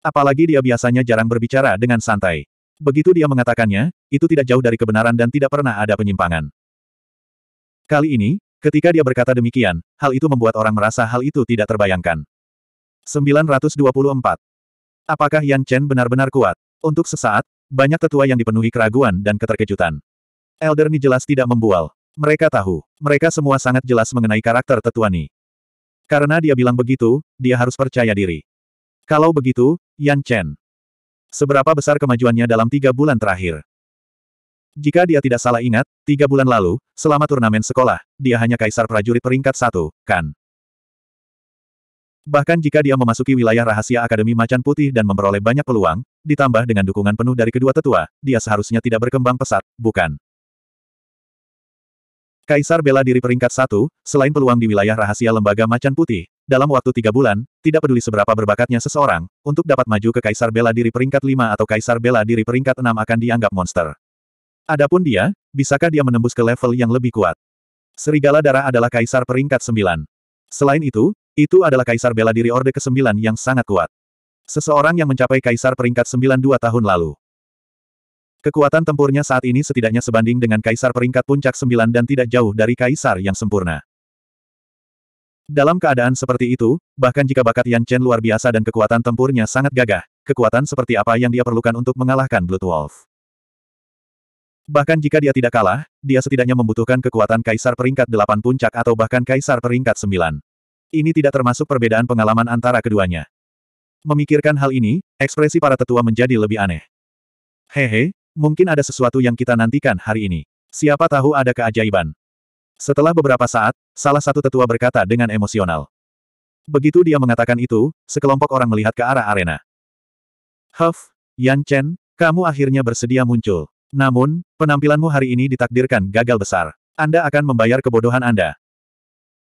Apalagi dia biasanya jarang berbicara dengan santai. Begitu dia mengatakannya, itu tidak jauh dari kebenaran dan tidak pernah ada penyimpangan. Kali ini, ketika dia berkata demikian, hal itu membuat orang merasa hal itu tidak terbayangkan. 924 Apakah Yan Chen benar-benar kuat? Untuk sesaat, banyak tetua yang dipenuhi keraguan dan keterkejutan. Elder Ni jelas tidak membual. Mereka tahu, mereka semua sangat jelas mengenai karakter tetua Ni. Karena dia bilang begitu, dia harus percaya diri. Kalau begitu, Yan Chen. Seberapa besar kemajuannya dalam tiga bulan terakhir? Jika dia tidak salah ingat, tiga bulan lalu, selama turnamen sekolah, dia hanya kaisar prajurit peringkat satu, kan? Bahkan jika dia memasuki wilayah rahasia Akademi Macan Putih dan memperoleh banyak peluang, ditambah dengan dukungan penuh dari kedua tetua, dia seharusnya tidak berkembang pesat, bukan? Kaisar bela diri peringkat satu, selain peluang di wilayah rahasia lembaga Macan Putih, dalam waktu tiga bulan, tidak peduli seberapa berbakatnya seseorang, untuk dapat maju ke Kaisar bela diri peringkat lima atau Kaisar bela diri peringkat enam akan dianggap monster. Adapun dia, bisakah dia menembus ke level yang lebih kuat? Serigala darah adalah Kaisar peringkat sembilan. Selain itu, itu adalah kaisar bela diri Orde ke-9 yang sangat kuat. Seseorang yang mencapai kaisar peringkat 9 dua tahun lalu. Kekuatan tempurnya saat ini setidaknya sebanding dengan kaisar peringkat puncak 9 dan tidak jauh dari kaisar yang sempurna. Dalam keadaan seperti itu, bahkan jika bakat Yan Chen luar biasa dan kekuatan tempurnya sangat gagah, kekuatan seperti apa yang dia perlukan untuk mengalahkan Blood Wolf? Bahkan jika dia tidak kalah, dia setidaknya membutuhkan kekuatan kaisar peringkat 8 puncak atau bahkan kaisar peringkat 9. Ini tidak termasuk perbedaan pengalaman antara keduanya. Memikirkan hal ini, ekspresi para tetua menjadi lebih aneh. Hehe, mungkin ada sesuatu yang kita nantikan hari ini. Siapa tahu ada keajaiban. Setelah beberapa saat, salah satu tetua berkata dengan emosional. Begitu dia mengatakan itu, sekelompok orang melihat ke arah arena. Huff, Yan Chen, kamu akhirnya bersedia muncul. Namun, penampilanmu hari ini ditakdirkan gagal besar. Anda akan membayar kebodohan Anda.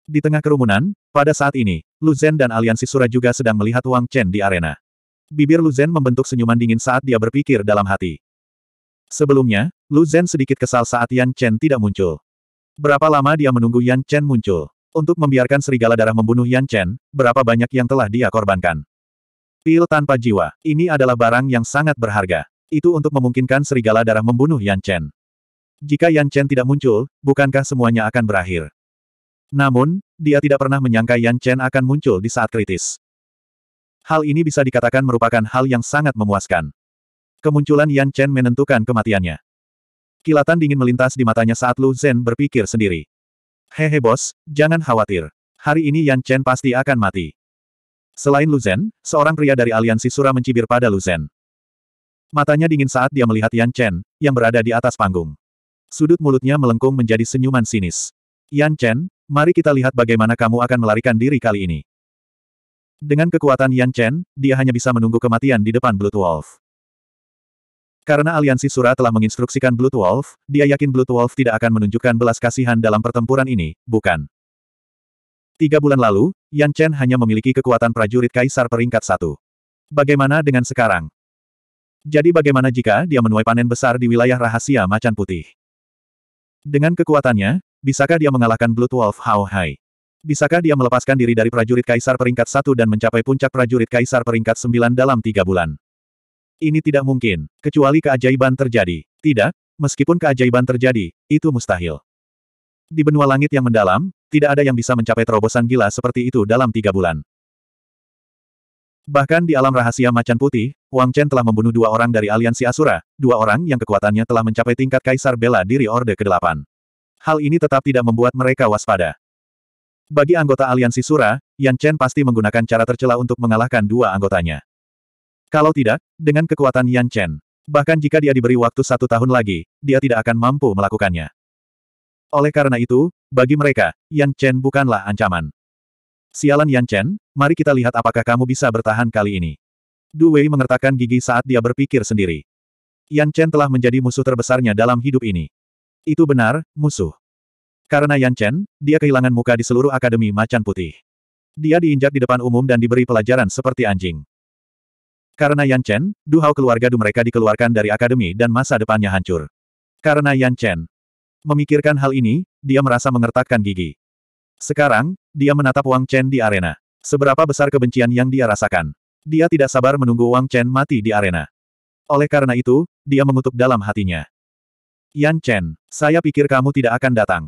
Di tengah kerumunan, pada saat ini, Lu Zhen dan aliansi Sura juga sedang melihat Wang Chen di arena. Bibir Lu Zhen membentuk senyuman dingin saat dia berpikir dalam hati. Sebelumnya, Lu Zhen sedikit kesal saat Yan Chen tidak muncul. Berapa lama dia menunggu Yan Chen muncul? Untuk membiarkan serigala darah membunuh Yan Chen, berapa banyak yang telah dia korbankan? Pil tanpa jiwa, ini adalah barang yang sangat berharga. Itu untuk memungkinkan serigala darah membunuh Yan Chen. Jika Yan Chen tidak muncul, bukankah semuanya akan berakhir? Namun, dia tidak pernah menyangka Yan Chen akan muncul di saat kritis. Hal ini bisa dikatakan merupakan hal yang sangat memuaskan. Kemunculan Yan Chen menentukan kematiannya. Kilatan dingin melintas di matanya saat Lu Zhen berpikir sendiri. Hehe bos, jangan khawatir. Hari ini Yan Chen pasti akan mati. Selain Lu Zhen, seorang pria dari aliansi Sura mencibir pada Lu Zhen. Matanya dingin saat dia melihat Yan Chen, yang berada di atas panggung. Sudut mulutnya melengkung menjadi senyuman sinis. Yan Chen, Mari kita lihat bagaimana kamu akan melarikan diri kali ini. Dengan kekuatan Yan Chen, dia hanya bisa menunggu kematian di depan Blood Wolf. Karena aliansi Sura telah menginstruksikan Blood Wolf, dia yakin Blood Wolf tidak akan menunjukkan belas kasihan dalam pertempuran ini, bukan? Tiga bulan lalu, Yan Chen hanya memiliki kekuatan prajurit kaisar peringkat satu. Bagaimana dengan sekarang? Jadi bagaimana jika dia menuai panen besar di wilayah rahasia macan putih? Dengan kekuatannya, Bisakah dia mengalahkan Blood Wolf Hao Hai? Bisakah dia melepaskan diri dari prajurit kaisar peringkat satu dan mencapai puncak prajurit kaisar peringkat sembilan dalam tiga bulan? Ini tidak mungkin, kecuali keajaiban terjadi. Tidak, meskipun keajaiban terjadi, itu mustahil. Di benua langit yang mendalam, tidak ada yang bisa mencapai terobosan gila seperti itu dalam tiga bulan. Bahkan di alam rahasia macan putih, Wang Chen telah membunuh dua orang dari aliansi Asura, dua orang yang kekuatannya telah mencapai tingkat kaisar bela diri Orde ke-8. Hal ini tetap tidak membuat mereka waspada. Bagi anggota aliansi Sura, Yan Chen pasti menggunakan cara tercela untuk mengalahkan dua anggotanya. Kalau tidak, dengan kekuatan Yan Chen, bahkan jika dia diberi waktu satu tahun lagi, dia tidak akan mampu melakukannya. Oleh karena itu, bagi mereka, Yan Chen bukanlah ancaman. Sialan Yan Chen, mari kita lihat apakah kamu bisa bertahan kali ini. Du Wei mengertakkan gigi saat dia berpikir sendiri. Yan Chen telah menjadi musuh terbesarnya dalam hidup ini. Itu benar, musuh. Karena Yan Chen, dia kehilangan muka di seluruh Akademi Macan Putih. Dia diinjak di depan umum dan diberi pelajaran seperti anjing. Karena Yan Chen, Du Hao keluarga Du mereka dikeluarkan dari akademi dan masa depannya hancur. Karena Yan Chen. Memikirkan hal ini, dia merasa mengertakkan gigi. Sekarang, dia menatap Wang Chen di arena. Seberapa besar kebencian yang dia rasakan. Dia tidak sabar menunggu Wang Chen mati di arena. Oleh karena itu, dia mengutuk dalam hatinya. Yan Chen, saya pikir kamu tidak akan datang.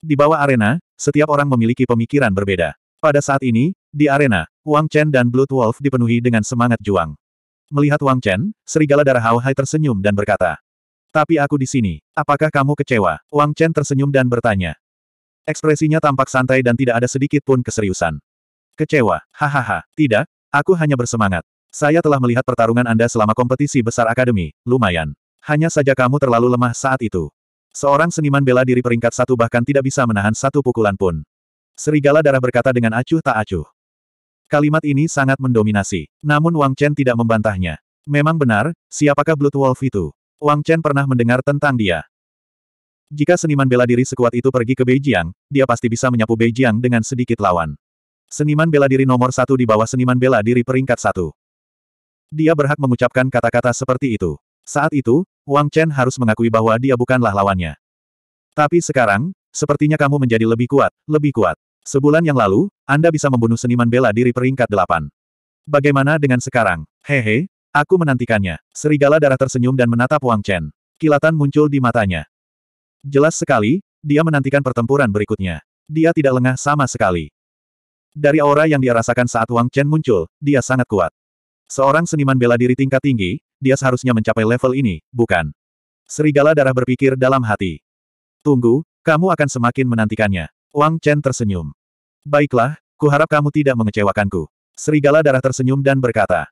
Di bawah arena, setiap orang memiliki pemikiran berbeda. Pada saat ini, di arena, Wang Chen dan Blood Wolf dipenuhi dengan semangat juang. Melihat Wang Chen, serigala darah Hao Hai tersenyum dan berkata, Tapi aku di sini, apakah kamu kecewa? Wang Chen tersenyum dan bertanya. Ekspresinya tampak santai dan tidak ada sedikit pun keseriusan. Kecewa, hahaha, tidak, aku hanya bersemangat. Saya telah melihat pertarungan Anda selama kompetisi besar akademi, lumayan. Hanya saja kamu terlalu lemah saat itu. Seorang seniman bela diri peringkat satu bahkan tidak bisa menahan satu pukulan pun. Serigala darah berkata dengan acuh tak acuh. Kalimat ini sangat mendominasi. Namun Wang Chen tidak membantahnya. Memang benar, siapakah Blood Wolf itu? Wang Chen pernah mendengar tentang dia. Jika seniman bela diri sekuat itu pergi ke Beijiang, dia pasti bisa menyapu Beijiang dengan sedikit lawan. Seniman bela diri nomor satu di bawah seniman bela diri peringkat satu. Dia berhak mengucapkan kata-kata seperti itu. Saat itu, Wang Chen harus mengakui bahwa dia bukanlah lawannya. Tapi sekarang, sepertinya kamu menjadi lebih kuat, lebih kuat. Sebulan yang lalu, Anda bisa membunuh seniman bela diri peringkat delapan. Bagaimana dengan sekarang? Hehe, aku menantikannya. Serigala darah tersenyum dan menatap Wang Chen. Kilatan muncul di matanya. Jelas sekali, dia menantikan pertempuran berikutnya. Dia tidak lengah sama sekali. Dari aura yang dia rasakan saat Wang Chen muncul, dia sangat kuat. Seorang seniman bela diri tingkat tinggi, dia seharusnya mencapai level ini, bukan? Serigala darah berpikir dalam hati. Tunggu, kamu akan semakin menantikannya. Wang Chen tersenyum. Baiklah, kuharap kamu tidak mengecewakanku. Serigala darah tersenyum dan berkata.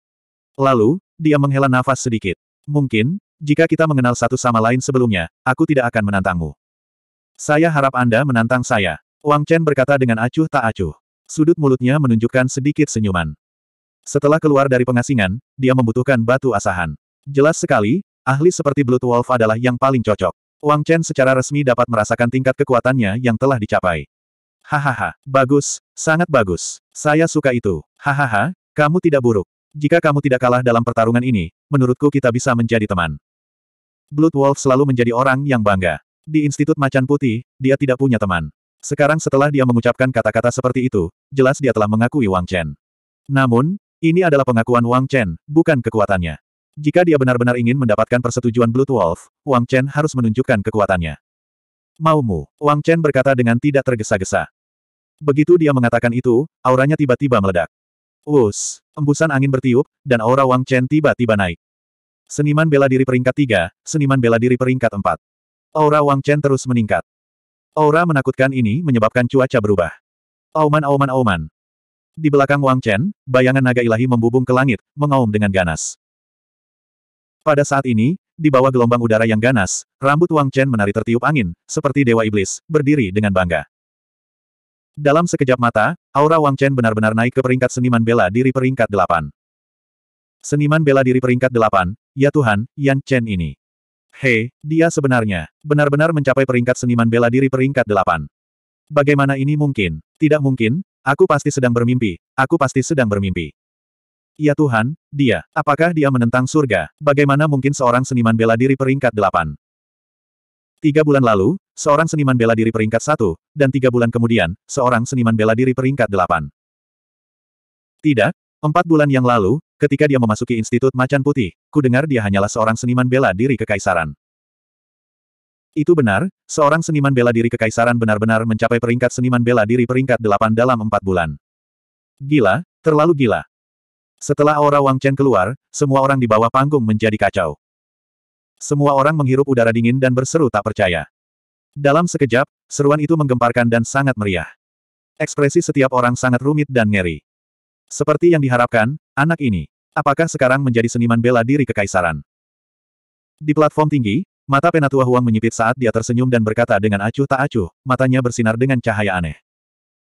Lalu, dia menghela nafas sedikit. Mungkin, jika kita mengenal satu sama lain sebelumnya, aku tidak akan menantangmu. Saya harap Anda menantang saya. Wang Chen berkata dengan acuh tak acuh. Sudut mulutnya menunjukkan sedikit senyuman. Setelah keluar dari pengasingan, dia membutuhkan batu asahan. Jelas sekali, ahli seperti Blood Wolf adalah yang paling cocok. Wang Chen secara resmi dapat merasakan tingkat kekuatannya yang telah dicapai. Hahaha, bagus, sangat bagus. Saya suka itu. Hahaha, kamu tidak buruk. Jika kamu tidak kalah dalam pertarungan ini, menurutku kita bisa menjadi teman. Blood Wolf selalu menjadi orang yang bangga. Di Institut Macan Putih, dia tidak punya teman. Sekarang setelah dia mengucapkan kata-kata seperti itu, jelas dia telah mengakui Wang Chen. Namun, ini adalah pengakuan Wang Chen, bukan kekuatannya. Jika dia benar-benar ingin mendapatkan persetujuan Blood Wolf, Wang Chen harus menunjukkan kekuatannya. Maumu, Wang Chen berkata dengan tidak tergesa-gesa. Begitu dia mengatakan itu, auranya tiba-tiba meledak. Us, embusan angin bertiup, dan aura Wang Chen tiba-tiba naik. Seniman bela diri peringkat tiga, seniman bela diri peringkat empat. Aura Wang Chen terus meningkat. Aura menakutkan ini menyebabkan cuaca berubah. Auman auman auman. Di belakang Wang Chen, bayangan naga ilahi membubung ke langit, mengaum dengan ganas. Pada saat ini, di bawah gelombang udara yang ganas, rambut Wang Chen menari tertiup angin, seperti dewa iblis, berdiri dengan bangga. Dalam sekejap mata, aura Wang Chen benar-benar naik ke peringkat seniman bela diri peringkat delapan. Seniman bela diri peringkat delapan, ya Tuhan, Yan Chen ini. Hei, dia sebenarnya, benar-benar mencapai peringkat seniman bela diri peringkat delapan. Bagaimana ini mungkin? Tidak mungkin, aku pasti sedang bermimpi, aku pasti sedang bermimpi. Ya Tuhan, dia, apakah dia menentang surga? Bagaimana mungkin seorang seniman bela diri peringkat delapan? Tiga bulan lalu, seorang seniman bela diri peringkat satu, dan tiga bulan kemudian, seorang seniman bela diri peringkat delapan. Tidak, Empat bulan yang lalu, ketika dia memasuki Institut Macan Putih, ku dengar dia hanyalah seorang seniman bela diri kekaisaran. Itu benar, seorang seniman bela diri kekaisaran benar-benar mencapai peringkat seniman bela diri peringkat delapan dalam empat bulan. Gila, terlalu gila. Setelah aura Wang Chen keluar, semua orang di bawah panggung menjadi kacau. Semua orang menghirup udara dingin dan berseru tak percaya. Dalam sekejap, seruan itu menggemparkan dan sangat meriah. Ekspresi setiap orang sangat rumit dan ngeri. Seperti yang diharapkan, anak ini, apakah sekarang menjadi seniman bela diri kekaisaran? Di platform tinggi, mata penatua Huang menyipit saat dia tersenyum dan berkata dengan acuh tak acuh, matanya bersinar dengan cahaya aneh.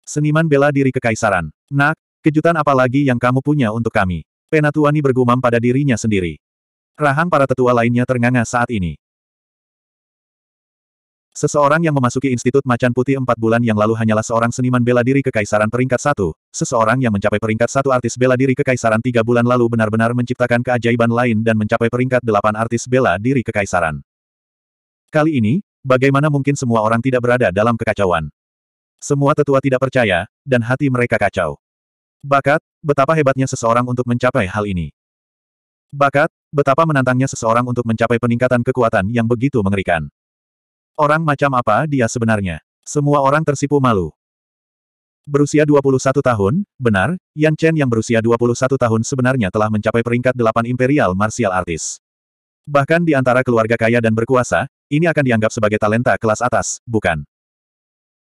Seniman bela diri kekaisaran. Nak, kejutan apa lagi yang kamu punya untuk kami? Penatuani bergumam pada dirinya sendiri. Rahang para tetua lainnya ternganga saat ini. Seseorang yang memasuki Institut Macan Putih empat bulan yang lalu hanyalah seorang seniman bela diri kekaisaran peringkat satu. Seseorang yang mencapai peringkat satu artis bela diri kekaisaran tiga bulan lalu benar-benar menciptakan keajaiban lain dan mencapai peringkat delapan artis bela diri kekaisaran. Kali ini, bagaimana mungkin semua orang tidak berada dalam kekacauan? Semua tetua tidak percaya, dan hati mereka kacau. Bakat, betapa hebatnya seseorang untuk mencapai hal ini. Bakat, betapa menantangnya seseorang untuk mencapai peningkatan kekuatan yang begitu mengerikan. Orang macam apa dia sebenarnya? Semua orang tersipu malu. Berusia 21 tahun, benar, Yan Chen yang berusia 21 tahun sebenarnya telah mencapai peringkat 8 Imperial Martial Artist. Bahkan di antara keluarga kaya dan berkuasa, ini akan dianggap sebagai talenta kelas atas, bukan?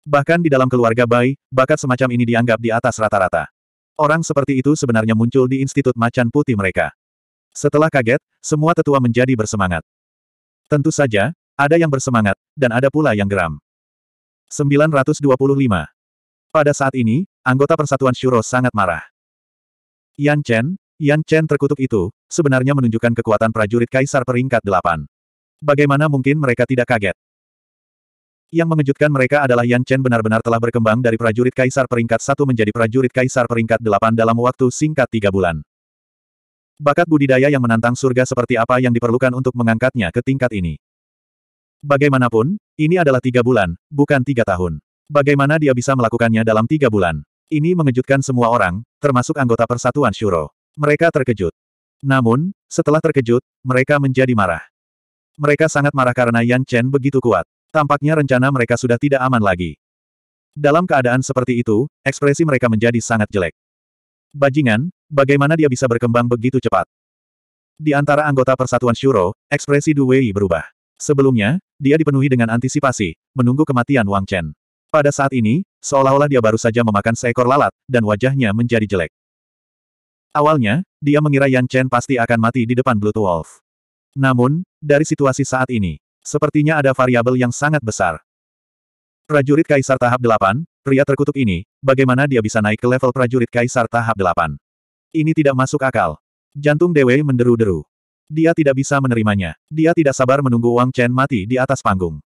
Bahkan di dalam keluarga bayi, bakat semacam ini dianggap di atas rata-rata. Orang seperti itu sebenarnya muncul di Institut Macan Putih mereka. Setelah kaget, semua tetua menjadi bersemangat. Tentu saja, ada yang bersemangat, dan ada pula yang geram. 925. Pada saat ini, anggota Persatuan Shuro sangat marah. Yan Chen, Yan Chen terkutuk itu, sebenarnya menunjukkan kekuatan prajurit kaisar peringkat delapan. Bagaimana mungkin mereka tidak kaget? Yang mengejutkan mereka adalah Yan Chen benar-benar telah berkembang dari prajurit kaisar peringkat satu menjadi prajurit kaisar peringkat delapan dalam waktu singkat tiga bulan. Bakat budidaya yang menantang surga seperti apa yang diperlukan untuk mengangkatnya ke tingkat ini. Bagaimanapun, ini adalah tiga bulan, bukan tiga tahun. Bagaimana dia bisa melakukannya dalam tiga bulan? Ini mengejutkan semua orang, termasuk anggota Persatuan Shuro. Mereka terkejut. Namun, setelah terkejut, mereka menjadi marah. Mereka sangat marah karena Yan Chen begitu kuat. Tampaknya rencana mereka sudah tidak aman lagi. Dalam keadaan seperti itu, ekspresi mereka menjadi sangat jelek. Bajingan, bagaimana dia bisa berkembang begitu cepat? Di antara anggota Persatuan Shuro, ekspresi Du Wei berubah. Sebelumnya, dia dipenuhi dengan antisipasi, menunggu kematian Wang Chen. Pada saat ini, seolah-olah dia baru saja memakan seekor lalat, dan wajahnya menjadi jelek. Awalnya, dia mengira Yan Chen pasti akan mati di depan Blue Wolf. Namun, dari situasi saat ini, sepertinya ada variabel yang sangat besar. Prajurit Kaisar tahap 8, pria terkutuk ini, bagaimana dia bisa naik ke level prajurit Kaisar tahap 8? Ini tidak masuk akal. Jantung Dewi menderu-deru. Dia tidak bisa menerimanya. Dia tidak sabar menunggu Wang Chen mati di atas panggung.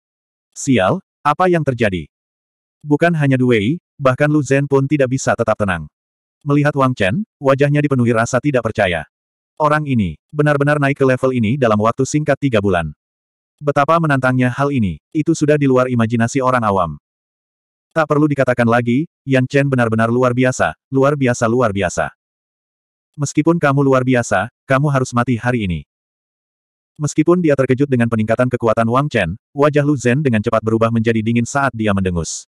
Sial, apa yang terjadi? Bukan hanya Wei, bahkan Lu Zhen pun tidak bisa tetap tenang. Melihat Wang Chen, wajahnya dipenuhi rasa tidak percaya. Orang ini, benar-benar naik ke level ini dalam waktu singkat tiga bulan. Betapa menantangnya hal ini, itu sudah di luar imajinasi orang awam. Tak perlu dikatakan lagi, Yan Chen benar-benar luar biasa, luar biasa luar biasa. Meskipun kamu luar biasa, kamu harus mati hari ini. Meskipun dia terkejut dengan peningkatan kekuatan Wang Chen, wajah Lu Zhen dengan cepat berubah menjadi dingin saat dia mendengus.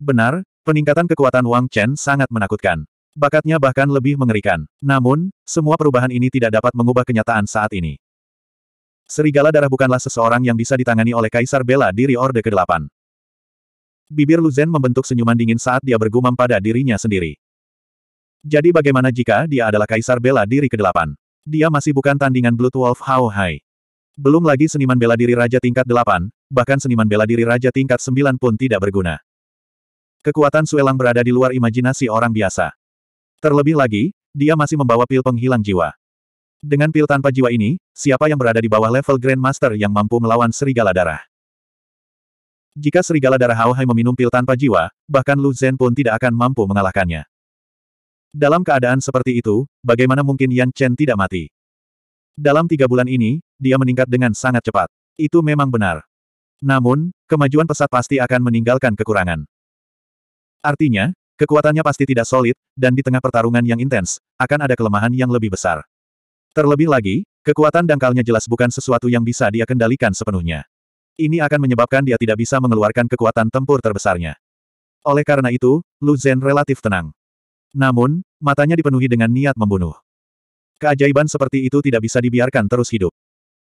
Benar, peningkatan kekuatan Wang Chen sangat menakutkan. Bakatnya bahkan lebih mengerikan. Namun, semua perubahan ini tidak dapat mengubah kenyataan saat ini. Serigala darah bukanlah seseorang yang bisa ditangani oleh Kaisar Bela Diri Orde ke-8. Bibir Lu Zhen membentuk senyuman dingin saat dia bergumam pada dirinya sendiri. Jadi bagaimana jika dia adalah Kaisar Bela Diri ke-8? Dia masih bukan tandingan Blood Wolf Hao Hai. Belum lagi seniman bela diri Raja tingkat 8, bahkan seniman bela diri Raja tingkat 9 pun tidak berguna. Kekuatan Suelang berada di luar imajinasi orang biasa. Terlebih lagi, dia masih membawa pil penghilang jiwa. Dengan pil tanpa jiwa ini, siapa yang berada di bawah level Grandmaster yang mampu melawan serigala darah? Jika serigala darah Hao Hai meminum pil tanpa jiwa, bahkan Lu Zhen pun tidak akan mampu mengalahkannya. Dalam keadaan seperti itu, bagaimana mungkin Yan Chen tidak mati? Dalam tiga bulan ini, dia meningkat dengan sangat cepat. Itu memang benar. Namun, kemajuan pesat pasti akan meninggalkan kekurangan. Artinya, kekuatannya pasti tidak solid, dan di tengah pertarungan yang intens, akan ada kelemahan yang lebih besar. Terlebih lagi, kekuatan dangkalnya jelas bukan sesuatu yang bisa dia kendalikan sepenuhnya. Ini akan menyebabkan dia tidak bisa mengeluarkan kekuatan tempur terbesarnya. Oleh karena itu, Lu Zhen relatif tenang. Namun, matanya dipenuhi dengan niat membunuh. Keajaiban seperti itu tidak bisa dibiarkan terus hidup.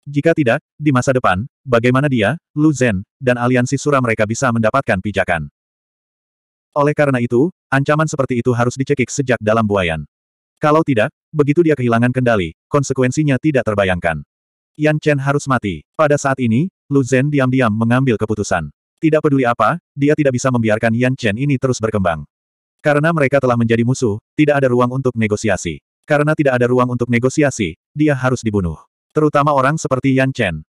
Jika tidak, di masa depan, bagaimana dia, Lu Zhen, dan aliansi Sura mereka bisa mendapatkan pijakan. Oleh karena itu, ancaman seperti itu harus dicekik sejak dalam buayan. Kalau tidak, begitu dia kehilangan kendali, konsekuensinya tidak terbayangkan. Yan Chen harus mati. Pada saat ini, Lu Zhen diam-diam mengambil keputusan. Tidak peduli apa, dia tidak bisa membiarkan Yan Chen ini terus berkembang. Karena mereka telah menjadi musuh, tidak ada ruang untuk negosiasi. Karena tidak ada ruang untuk negosiasi, dia harus dibunuh. Terutama orang seperti Yan Chen.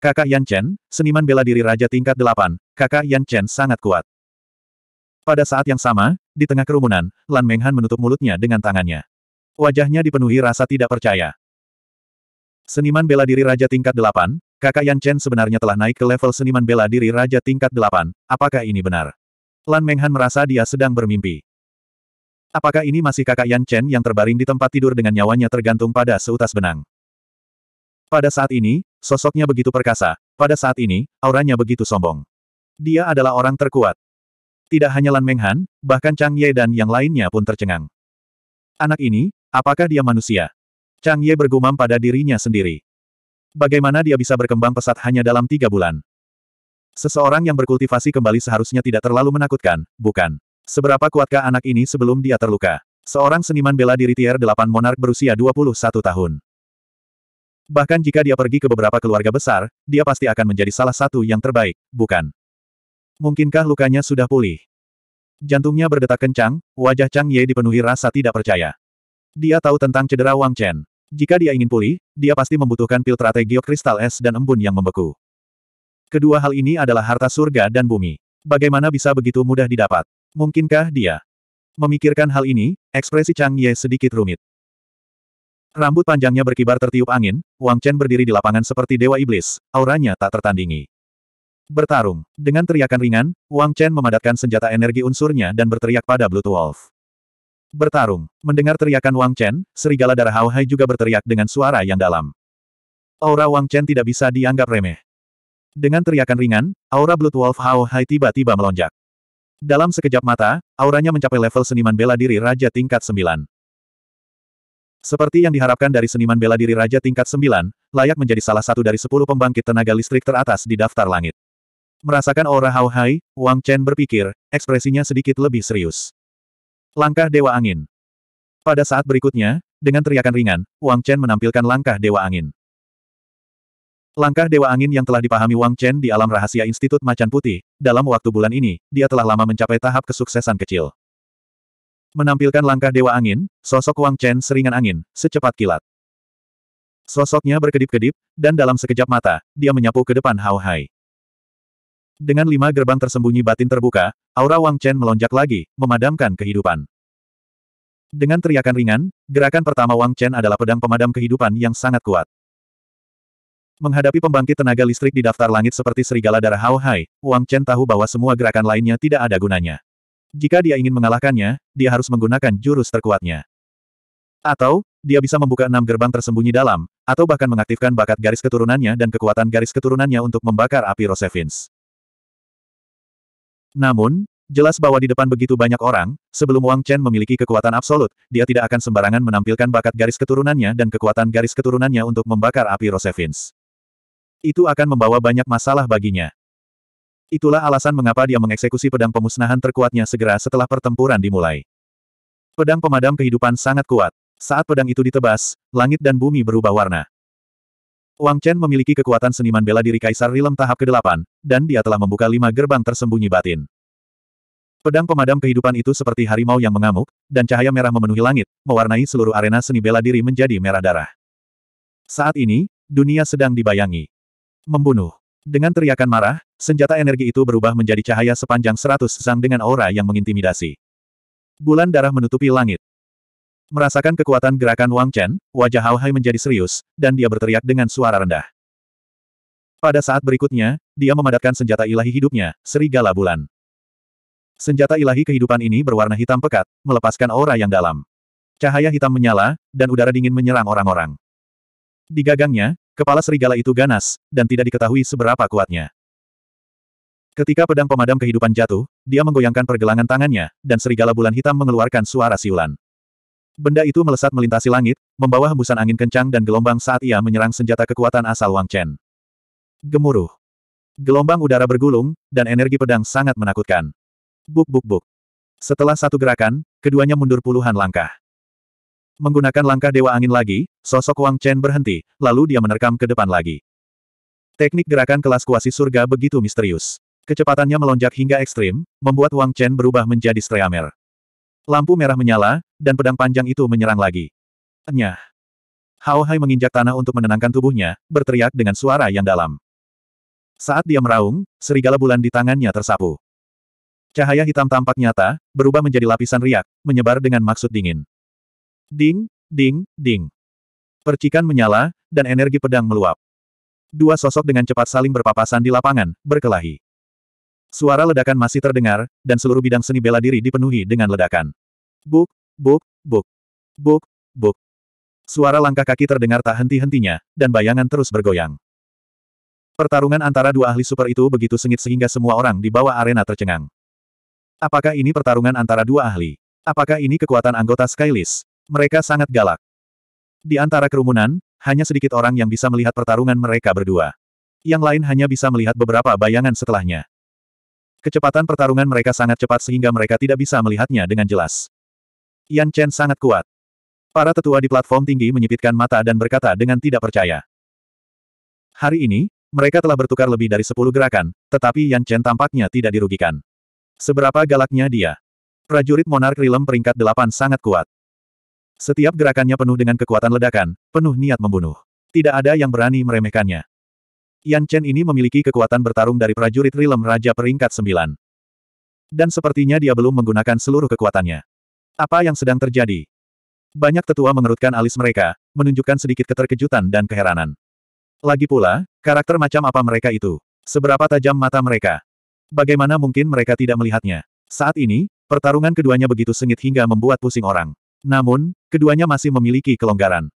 Kakak Yan Chen, seniman bela diri Raja tingkat 8, kakak Yan Chen sangat kuat. Pada saat yang sama, di tengah kerumunan, Lan Menghan menutup mulutnya dengan tangannya. Wajahnya dipenuhi rasa tidak percaya. Seniman bela diri Raja tingkat 8, kakak Yan Chen sebenarnya telah naik ke level seniman bela diri Raja tingkat 8, apakah ini benar? Lan Menghan merasa dia sedang bermimpi. Apakah ini masih kakak Yan Chen yang terbaring di tempat tidur dengan nyawanya tergantung pada seutas benang? Pada saat ini, sosoknya begitu perkasa. Pada saat ini, auranya begitu sombong. Dia adalah orang terkuat. Tidak hanya Lan Menghan, bahkan Chang Ye dan yang lainnya pun tercengang. Anak ini, apakah dia manusia? Chang Ye bergumam pada dirinya sendiri. Bagaimana dia bisa berkembang pesat hanya dalam tiga bulan? Seseorang yang berkultivasi kembali seharusnya tidak terlalu menakutkan, bukan? Seberapa kuatkah anak ini sebelum dia terluka? Seorang seniman bela diri tier 8 monark berusia 21 tahun. Bahkan jika dia pergi ke beberapa keluarga besar, dia pasti akan menjadi salah satu yang terbaik, bukan? Mungkinkah lukanya sudah pulih? Jantungnya berdetak kencang, wajah Chang Ye dipenuhi rasa tidak percaya. Dia tahu tentang cedera Wang Chen. Jika dia ingin pulih, dia pasti membutuhkan pil giok kristal es dan embun yang membeku. Kedua hal ini adalah harta surga dan bumi. Bagaimana bisa begitu mudah didapat? Mungkinkah dia? Memikirkan hal ini, ekspresi Chang Ye sedikit rumit. Rambut panjangnya berkibar tertiup angin, Wang Chen berdiri di lapangan seperti dewa iblis, auranya tak tertandingi. Bertarung. Dengan teriakan ringan, Wang Chen memadatkan senjata energi unsurnya dan berteriak pada Blue Wolf. Bertarung. Mendengar teriakan Wang Chen, serigala darah Hao Hai juga berteriak dengan suara yang dalam. Aura Wang Chen tidak bisa dianggap remeh. Dengan teriakan ringan, aura Blood Wolf Hao Hai tiba-tiba melonjak. Dalam sekejap mata, auranya mencapai level seniman bela diri Raja tingkat 9. Seperti yang diharapkan dari seniman bela diri Raja tingkat 9, layak menjadi salah satu dari 10 pembangkit tenaga listrik teratas di daftar langit. Merasakan aura Hao Hai, Wang Chen berpikir, ekspresinya sedikit lebih serius. Langkah Dewa Angin Pada saat berikutnya, dengan teriakan ringan, Wang Chen menampilkan langkah Dewa Angin. Langkah Dewa Angin yang telah dipahami Wang Chen di alam rahasia Institut Macan Putih, dalam waktu bulan ini, dia telah lama mencapai tahap kesuksesan kecil. Menampilkan langkah Dewa Angin, sosok Wang Chen seringan angin, secepat kilat. Sosoknya berkedip-kedip, dan dalam sekejap mata, dia menyapu ke depan Hao Hai. Dengan lima gerbang tersembunyi batin terbuka, aura Wang Chen melonjak lagi, memadamkan kehidupan. Dengan teriakan ringan, gerakan pertama Wang Chen adalah pedang pemadam kehidupan yang sangat kuat. Menghadapi pembangkit tenaga listrik di daftar langit seperti serigala darah Hao Hai, Wang Chen tahu bahwa semua gerakan lainnya tidak ada gunanya. Jika dia ingin mengalahkannya, dia harus menggunakan jurus terkuatnya. Atau, dia bisa membuka enam gerbang tersembunyi dalam, atau bahkan mengaktifkan bakat garis keturunannya dan kekuatan garis keturunannya untuk membakar api Rosevins. Namun, jelas bahwa di depan begitu banyak orang, sebelum Wang Chen memiliki kekuatan absolut, dia tidak akan sembarangan menampilkan bakat garis keturunannya dan kekuatan garis keturunannya untuk membakar api Rosevins. Itu akan membawa banyak masalah baginya. Itulah alasan mengapa dia mengeksekusi pedang pemusnahan terkuatnya segera setelah pertempuran dimulai. Pedang pemadam kehidupan sangat kuat. Saat pedang itu ditebas, langit dan bumi berubah warna. Wang Chen memiliki kekuatan seniman bela diri Kaisar Rilem tahap ke-8, dan dia telah membuka lima gerbang tersembunyi batin. Pedang pemadam kehidupan itu seperti harimau yang mengamuk, dan cahaya merah memenuhi langit, mewarnai seluruh arena seni bela diri menjadi merah darah. Saat ini, dunia sedang dibayangi. Membunuh. Dengan teriakan marah, senjata energi itu berubah menjadi cahaya sepanjang seratus sang dengan aura yang mengintimidasi. Bulan darah menutupi langit. Merasakan kekuatan gerakan Wang Chen, wajah Hao Hai menjadi serius, dan dia berteriak dengan suara rendah. Pada saat berikutnya, dia memadatkan senjata ilahi hidupnya, serigala bulan. Senjata ilahi kehidupan ini berwarna hitam pekat, melepaskan aura yang dalam. Cahaya hitam menyala, dan udara dingin menyerang orang-orang. Di gagangnya, kepala serigala itu ganas, dan tidak diketahui seberapa kuatnya. Ketika pedang pemadam kehidupan jatuh, dia menggoyangkan pergelangan tangannya, dan serigala bulan hitam mengeluarkan suara siulan. Benda itu melesat melintasi langit, membawa hembusan angin kencang dan gelombang saat ia menyerang senjata kekuatan asal Wang Chen. Gemuruh. Gelombang udara bergulung, dan energi pedang sangat menakutkan. Buk buk buk. Setelah satu gerakan, keduanya mundur puluhan langkah. Menggunakan langkah Dewa Angin lagi, sosok Wang Chen berhenti, lalu dia menerkam ke depan lagi. Teknik gerakan kelas kuasi surga begitu misterius. Kecepatannya melonjak hingga ekstrim, membuat Wang Chen berubah menjadi Streamer. Lampu merah menyala, dan pedang panjang itu menyerang lagi. Nyah. Hao Hai menginjak tanah untuk menenangkan tubuhnya, berteriak dengan suara yang dalam. Saat dia meraung, serigala bulan di tangannya tersapu. Cahaya hitam tampak nyata, berubah menjadi lapisan riak, menyebar dengan maksud dingin. Ding, ding, ding. Percikan menyala, dan energi pedang meluap. Dua sosok dengan cepat saling berpapasan di lapangan, berkelahi. Suara ledakan masih terdengar, dan seluruh bidang seni bela diri dipenuhi dengan ledakan. Buk, buk, buk. Buk, buk. Suara langkah kaki terdengar tak henti-hentinya, dan bayangan terus bergoyang. Pertarungan antara dua ahli super itu begitu sengit sehingga semua orang di bawah arena tercengang. Apakah ini pertarungan antara dua ahli? Apakah ini kekuatan anggota Skylist? Mereka sangat galak. Di antara kerumunan, hanya sedikit orang yang bisa melihat pertarungan mereka berdua. Yang lain hanya bisa melihat beberapa bayangan setelahnya. Kecepatan pertarungan mereka sangat cepat sehingga mereka tidak bisa melihatnya dengan jelas. Yan Chen sangat kuat. Para tetua di platform tinggi menyipitkan mata dan berkata dengan tidak percaya. Hari ini, mereka telah bertukar lebih dari sepuluh gerakan, tetapi Yan Chen tampaknya tidak dirugikan. Seberapa galaknya dia? Prajurit Monark Rilem peringkat delapan sangat kuat. Setiap gerakannya penuh dengan kekuatan ledakan, penuh niat membunuh. Tidak ada yang berani meremehkannya. Yan Chen ini memiliki kekuatan bertarung dari prajurit Rilem Raja peringkat sembilan. Dan sepertinya dia belum menggunakan seluruh kekuatannya. Apa yang sedang terjadi? Banyak tetua mengerutkan alis mereka, menunjukkan sedikit keterkejutan dan keheranan. Lagi pula, karakter macam apa mereka itu? Seberapa tajam mata mereka? Bagaimana mungkin mereka tidak melihatnya? Saat ini, pertarungan keduanya begitu sengit hingga membuat pusing orang. Namun, keduanya masih memiliki kelonggaran.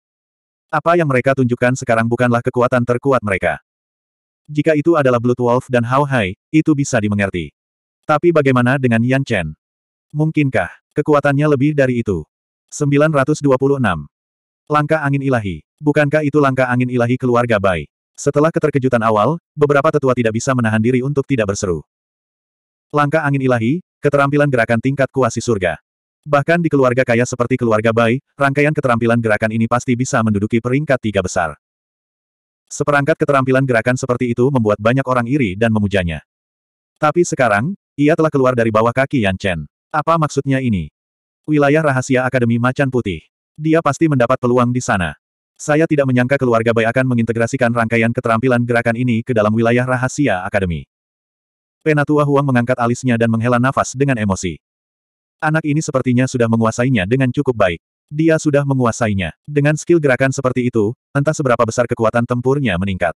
Apa yang mereka tunjukkan sekarang bukanlah kekuatan terkuat mereka. Jika itu adalah Blood Wolf dan Hao Hai, itu bisa dimengerti. Tapi bagaimana dengan Yan Chen? Mungkinkah kekuatannya lebih dari itu? 926. Langkah angin ilahi. Bukankah itu langkah angin ilahi keluarga Bai? Setelah keterkejutan awal, beberapa tetua tidak bisa menahan diri untuk tidak berseru. Langkah angin ilahi, keterampilan gerakan tingkat kuasi surga. Bahkan di keluarga kaya seperti keluarga Bai, rangkaian keterampilan gerakan ini pasti bisa menduduki peringkat tiga besar. Seperangkat keterampilan gerakan seperti itu membuat banyak orang iri dan memujanya. Tapi sekarang, ia telah keluar dari bawah kaki Yan Chen. Apa maksudnya ini? Wilayah rahasia Akademi Macan Putih. Dia pasti mendapat peluang di sana. Saya tidak menyangka keluarga Bai akan mengintegrasikan rangkaian keterampilan gerakan ini ke dalam wilayah rahasia Akademi. Penatua Huang mengangkat alisnya dan menghela nafas dengan emosi. Anak ini sepertinya sudah menguasainya dengan cukup baik. Dia sudah menguasainya. Dengan skill gerakan seperti itu, entah seberapa besar kekuatan tempurnya meningkat.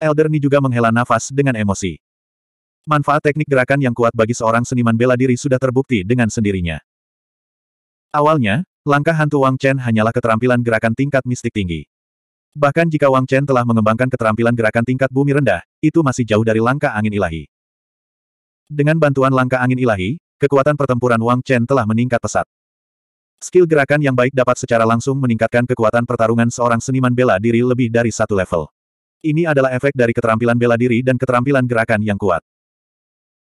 Elder Ni juga menghela nafas dengan emosi. Manfaat teknik gerakan yang kuat bagi seorang seniman bela diri sudah terbukti dengan sendirinya. Awalnya, langkah hantu Wang Chen hanyalah keterampilan gerakan tingkat mistik tinggi. Bahkan jika Wang Chen telah mengembangkan keterampilan gerakan tingkat bumi rendah, itu masih jauh dari langkah angin ilahi. Dengan bantuan langkah angin ilahi, kekuatan pertempuran Wang Chen telah meningkat pesat. Skill gerakan yang baik dapat secara langsung meningkatkan kekuatan pertarungan seorang seniman bela diri lebih dari satu level. Ini adalah efek dari keterampilan bela diri dan keterampilan gerakan yang kuat.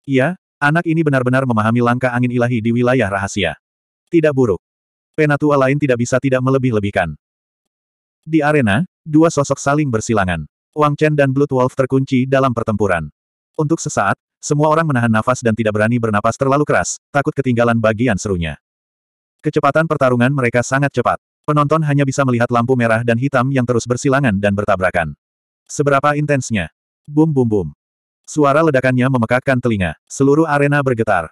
Iya, anak ini benar-benar memahami langkah angin ilahi di wilayah rahasia. Tidak buruk. Penatua lain tidak bisa tidak melebih-lebihkan. Di arena, dua sosok saling bersilangan. Wang Chen dan Blood Wolf terkunci dalam pertempuran. Untuk sesaat, semua orang menahan nafas dan tidak berani bernapas terlalu keras, takut ketinggalan bagian serunya. Kecepatan pertarungan mereka sangat cepat. Penonton hanya bisa melihat lampu merah dan hitam yang terus bersilangan dan bertabrakan. Seberapa intensnya? Bum bum bum. Suara ledakannya memekakkan telinga. Seluruh arena bergetar.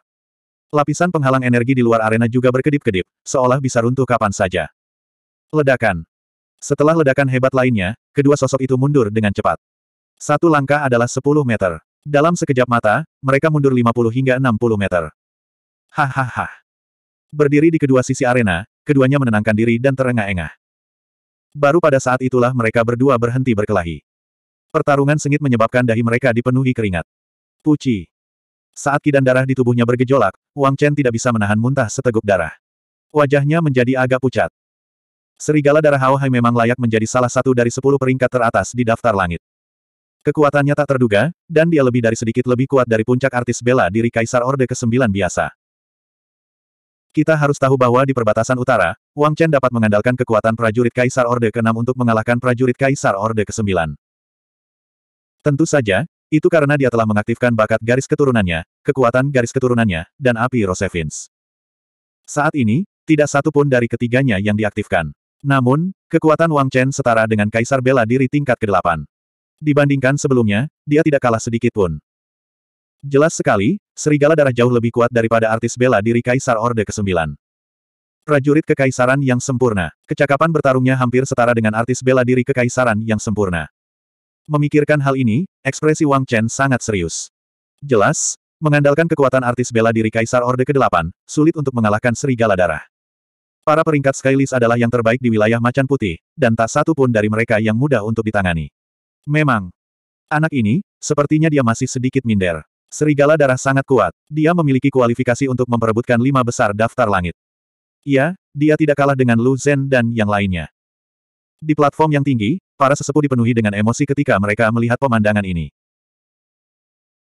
Lapisan penghalang energi di luar arena juga berkedip-kedip, seolah bisa runtuh kapan saja. Ledakan. Setelah ledakan hebat lainnya, kedua sosok itu mundur dengan cepat. Satu langkah adalah 10 meter. Dalam sekejap mata, mereka mundur 50 hingga 60 meter. Hahaha. Berdiri di kedua sisi arena, keduanya menenangkan diri dan terengah-engah. Baru pada saat itulah mereka berdua berhenti berkelahi. Pertarungan sengit menyebabkan dahi mereka dipenuhi keringat. Puci. Saat kidan darah di tubuhnya bergejolak, Wang Chen tidak bisa menahan muntah seteguk darah. Wajahnya menjadi agak pucat. Serigala darah Hao Hai memang layak menjadi salah satu dari sepuluh peringkat teratas di daftar langit. Kekuatannya tak terduga, dan dia lebih dari sedikit lebih kuat dari puncak artis bela diri Kaisar Orde ke-9 biasa. Kita harus tahu bahwa di perbatasan utara, Wang Chen dapat mengandalkan kekuatan prajurit Kaisar Orde ke-6 untuk mengalahkan prajurit Kaisar Orde ke-9. Tentu saja, itu karena dia telah mengaktifkan bakat garis keturunannya, kekuatan garis keturunannya, dan api Rosevins. Saat ini, tidak satu pun dari ketiganya yang diaktifkan. Namun, kekuatan Wang Chen setara dengan Kaisar Bela Diri tingkat ke-8. Dibandingkan sebelumnya, dia tidak kalah sedikit pun. Jelas sekali, serigala darah jauh lebih kuat daripada artis bela diri Kaisar Orde ke-9. Prajurit kekaisaran yang sempurna. Kecakapan bertarungnya hampir setara dengan artis bela diri kekaisaran yang sempurna. Memikirkan hal ini, ekspresi Wang Chen sangat serius. Jelas, mengandalkan kekuatan artis bela diri Kaisar Orde ke-8, sulit untuk mengalahkan serigala darah. Para peringkat Skylist adalah yang terbaik di wilayah Macan Putih, dan tak satu pun dari mereka yang mudah untuk ditangani. Memang, anak ini, sepertinya dia masih sedikit minder. Serigala darah sangat kuat. Dia memiliki kualifikasi untuk memperebutkan lima besar daftar langit. Iya, dia tidak kalah dengan Lu Zhen dan yang lainnya. Di platform yang tinggi, para sesepuh dipenuhi dengan emosi ketika mereka melihat pemandangan ini.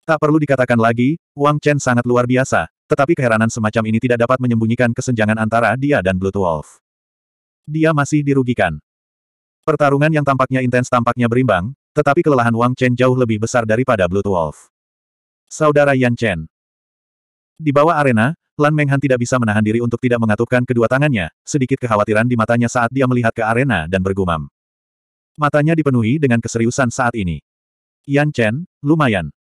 Tak perlu dikatakan lagi, Wang Chen sangat luar biasa, tetapi keheranan semacam ini tidak dapat menyembunyikan kesenjangan antara dia dan Blood Wolf. Dia masih dirugikan. Pertarungan yang tampaknya intens tampaknya berimbang, tetapi kelelahan Wang Chen jauh lebih besar daripada Blood Wolf. Saudara Yan Chen. Di bawah arena, Lan Menghan tidak bisa menahan diri untuk tidak mengatupkan kedua tangannya, sedikit kekhawatiran di matanya saat dia melihat ke arena dan bergumam. Matanya dipenuhi dengan keseriusan saat ini. Yan Chen, lumayan.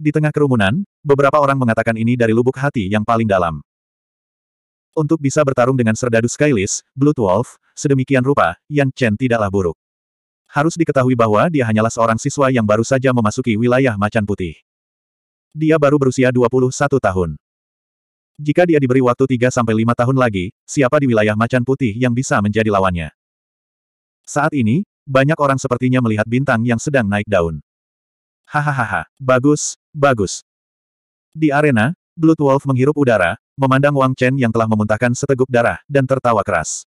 Di tengah kerumunan, beberapa orang mengatakan ini dari lubuk hati yang paling dalam. Untuk bisa bertarung dengan Serdadu Skylist, Blood Wolf, sedemikian rupa, Yan Chen tidaklah buruk. Harus diketahui bahwa dia hanyalah seorang siswa yang baru saja memasuki wilayah Macan Putih. Dia baru berusia 21 tahun. Jika dia diberi waktu 3-5 tahun lagi, siapa di wilayah macan putih yang bisa menjadi lawannya? Saat ini, banyak orang sepertinya melihat bintang yang sedang naik daun. Hahaha, bagus, bagus. Di arena, Blood Wolf menghirup udara, memandang Wang Chen yang telah memuntahkan seteguk darah, dan tertawa keras.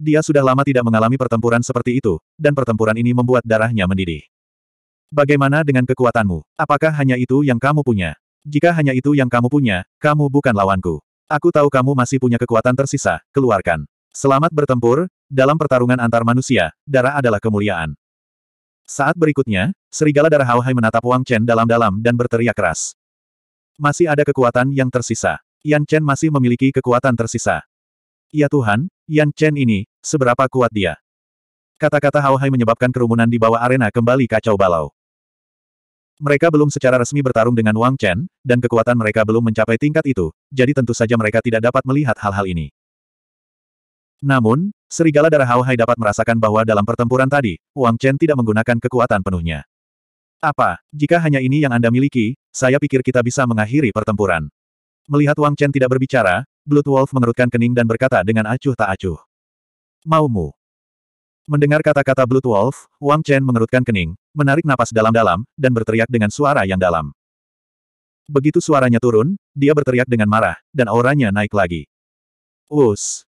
Dia sudah lama tidak mengalami pertempuran seperti itu, dan pertempuran ini membuat darahnya mendidih. Bagaimana dengan kekuatanmu? Apakah hanya itu yang kamu punya? Jika hanya itu yang kamu punya, kamu bukan lawanku. Aku tahu kamu masih punya kekuatan tersisa, keluarkan. Selamat bertempur, dalam pertarungan antar manusia, darah adalah kemuliaan. Saat berikutnya, serigala darah Hao Hai menatap Wang Chen dalam-dalam dan berteriak keras. Masih ada kekuatan yang tersisa. Yan Chen masih memiliki kekuatan tersisa. Ya Tuhan, Yan Chen ini, seberapa kuat dia? Kata-kata Hao Hai menyebabkan kerumunan di bawah arena kembali kacau balau. Mereka belum secara resmi bertarung dengan Wang Chen, dan kekuatan mereka belum mencapai tingkat itu, jadi tentu saja mereka tidak dapat melihat hal-hal ini. Namun, serigala darah Hao Hai dapat merasakan bahwa dalam pertempuran tadi, Wang Chen tidak menggunakan kekuatan penuhnya. Apa, jika hanya ini yang Anda miliki, saya pikir kita bisa mengakhiri pertempuran. Melihat Wang Chen tidak berbicara, Blood Wolf mengerutkan kening dan berkata dengan acuh tak acuh. Maumu. Mendengar kata-kata Blood Wolf, Wang Chen mengerutkan kening, menarik napas dalam-dalam, dan berteriak dengan suara yang dalam. Begitu suaranya turun, dia berteriak dengan marah, dan auranya naik lagi. Us.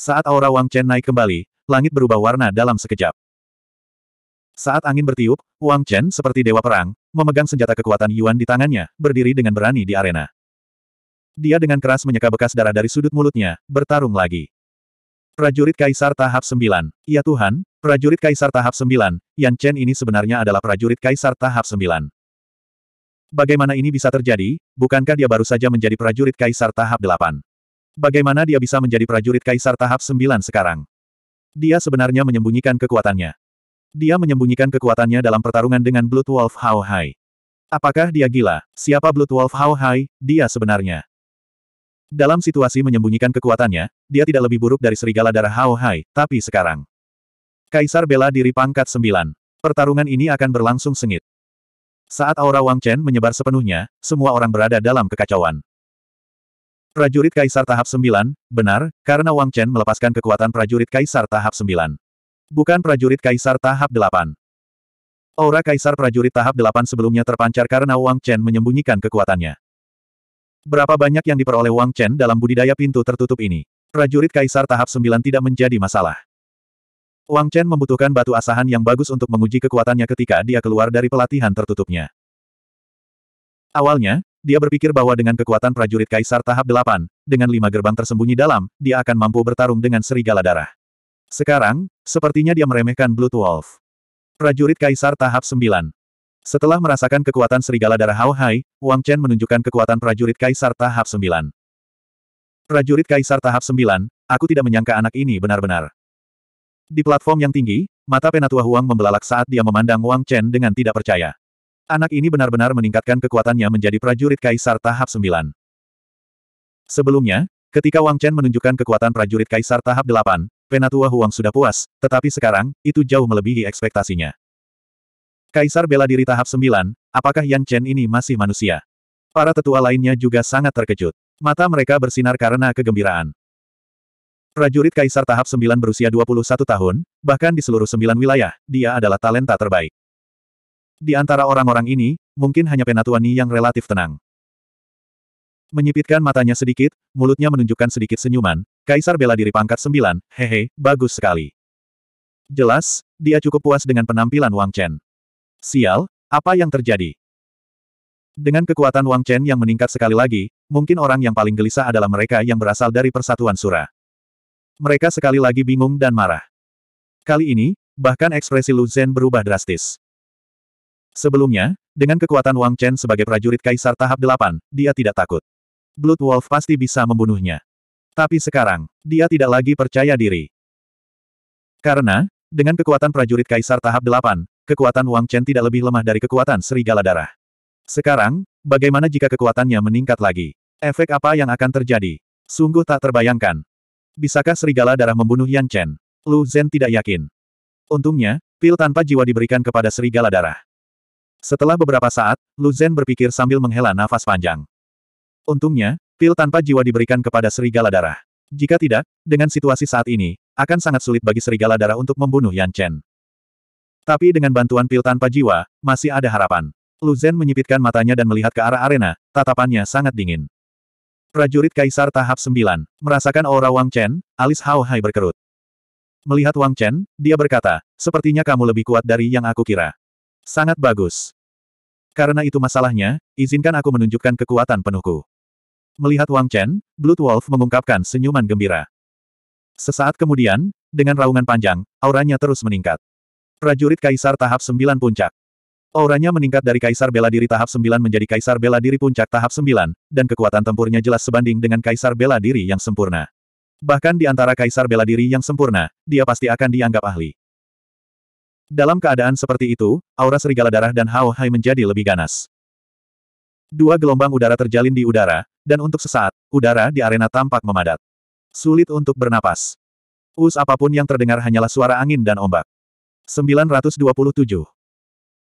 Saat aura Wang Chen naik kembali, langit berubah warna dalam sekejap. Saat angin bertiup, Wang Chen seperti dewa perang, memegang senjata kekuatan Yuan di tangannya, berdiri dengan berani di arena. Dia dengan keras menyeka bekas darah dari sudut mulutnya, bertarung lagi. Prajurit Kaisar tahap 9. Ya Tuhan, prajurit Kaisar tahap 9, Yan Chen ini sebenarnya adalah prajurit Kaisar tahap 9. Bagaimana ini bisa terjadi, bukankah dia baru saja menjadi prajurit Kaisar tahap 8? Bagaimana dia bisa menjadi prajurit Kaisar tahap 9 sekarang? Dia sebenarnya menyembunyikan kekuatannya. Dia menyembunyikan kekuatannya dalam pertarungan dengan Blood Wolf Hao Hai. Apakah dia gila? Siapa Blood Wolf Hao Hai? Dia sebenarnya. Dalam situasi menyembunyikan kekuatannya, dia tidak lebih buruk dari serigala darah Hao Hai, tapi sekarang. Kaisar bela diri pangkat sembilan. Pertarungan ini akan berlangsung sengit. Saat aura Wang Chen menyebar sepenuhnya, semua orang berada dalam kekacauan. Prajurit Kaisar tahap 9, benar, karena Wang Chen melepaskan kekuatan prajurit Kaisar tahap 9. Bukan prajurit Kaisar tahap 8. Aura Kaisar prajurit tahap 8 sebelumnya terpancar karena Wang Chen menyembunyikan kekuatannya. Berapa banyak yang diperoleh Wang Chen dalam budidaya pintu tertutup ini? Prajurit Kaisar tahap 9 tidak menjadi masalah. Wang Chen membutuhkan batu asahan yang bagus untuk menguji kekuatannya ketika dia keluar dari pelatihan tertutupnya. Awalnya, dia berpikir bahwa dengan kekuatan prajurit kaisar tahap 8, dengan lima gerbang tersembunyi dalam, dia akan mampu bertarung dengan serigala darah. Sekarang, sepertinya dia meremehkan Blood Wolf. Prajurit kaisar tahap 9. Setelah merasakan kekuatan serigala darah Hao Hai, Wang Chen menunjukkan kekuatan prajurit kaisar tahap 9. Prajurit kaisar tahap 9, aku tidak menyangka anak ini benar-benar. Di platform yang tinggi, mata penatua Huang membelalak saat dia memandang Wang Chen dengan tidak percaya. Anak ini benar-benar meningkatkan kekuatannya menjadi prajurit kaisar tahap 9. Sebelumnya, ketika Wang Chen menunjukkan kekuatan prajurit kaisar tahap 8, Penatua Huang sudah puas, tetapi sekarang, itu jauh melebihi ekspektasinya. Kaisar bela diri tahap 9, apakah Yan Chen ini masih manusia? Para tetua lainnya juga sangat terkejut. Mata mereka bersinar karena kegembiraan. Prajurit Kaisar tahap 9 berusia 21 tahun, bahkan di seluruh sembilan wilayah, dia adalah talenta terbaik. Di antara orang-orang ini, mungkin hanya Penatuani yang relatif tenang. Menyipitkan matanya sedikit, mulutnya menunjukkan sedikit senyuman, Kaisar bela diri pangkat sembilan, hehe, bagus sekali. Jelas, dia cukup puas dengan penampilan Wang Chen. Sial, apa yang terjadi? Dengan kekuatan Wang Chen yang meningkat sekali lagi, mungkin orang yang paling gelisah adalah mereka yang berasal dari Persatuan Sura. Mereka sekali lagi bingung dan marah. Kali ini, bahkan ekspresi Lu Zhen berubah drastis. Sebelumnya, dengan kekuatan Wang Chen sebagai prajurit kaisar tahap 8, dia tidak takut. Blood Wolf pasti bisa membunuhnya. Tapi sekarang, dia tidak lagi percaya diri. Karena, dengan kekuatan prajurit kaisar tahap 8, kekuatan Wang Chen tidak lebih lemah dari kekuatan serigala darah. Sekarang, bagaimana jika kekuatannya meningkat lagi? Efek apa yang akan terjadi? Sungguh tak terbayangkan. Bisakah serigala darah membunuh Yan Chen? Lu Zhen tidak yakin. Untungnya, pil tanpa jiwa diberikan kepada serigala darah. Setelah beberapa saat, Lu Zhen berpikir sambil menghela nafas panjang. Untungnya, pil tanpa jiwa diberikan kepada serigala darah. Jika tidak, dengan situasi saat ini, akan sangat sulit bagi serigala darah untuk membunuh Yan Chen. Tapi dengan bantuan pil tanpa jiwa, masih ada harapan. Lu Zhen menyipitkan matanya dan melihat ke arah arena, tatapannya sangat dingin. Prajurit Kaisar tahap 9, merasakan aura Wang Chen, alis Hao Hai berkerut. Melihat Wang Chen, dia berkata, sepertinya kamu lebih kuat dari yang aku kira. Sangat bagus. Karena itu masalahnya, izinkan aku menunjukkan kekuatan penuhku. Melihat Wang Chen, Blood Wolf mengungkapkan senyuman gembira. Sesaat kemudian, dengan raungan panjang, auranya terus meningkat. Prajurit Kaisar tahap 9 puncak. Auranya meningkat dari Kaisar Bela Diri tahap 9 menjadi Kaisar Bela Diri puncak tahap 9, dan kekuatan tempurnya jelas sebanding dengan Kaisar Bela Diri yang sempurna. Bahkan di antara Kaisar Bela Diri yang sempurna, dia pasti akan dianggap ahli. Dalam keadaan seperti itu, aura serigala darah dan Hao Hai menjadi lebih ganas. Dua gelombang udara terjalin di udara, dan untuk sesaat, udara di arena tampak memadat. Sulit untuk bernapas. Us apa pun yang terdengar hanyalah suara angin dan ombak. 927.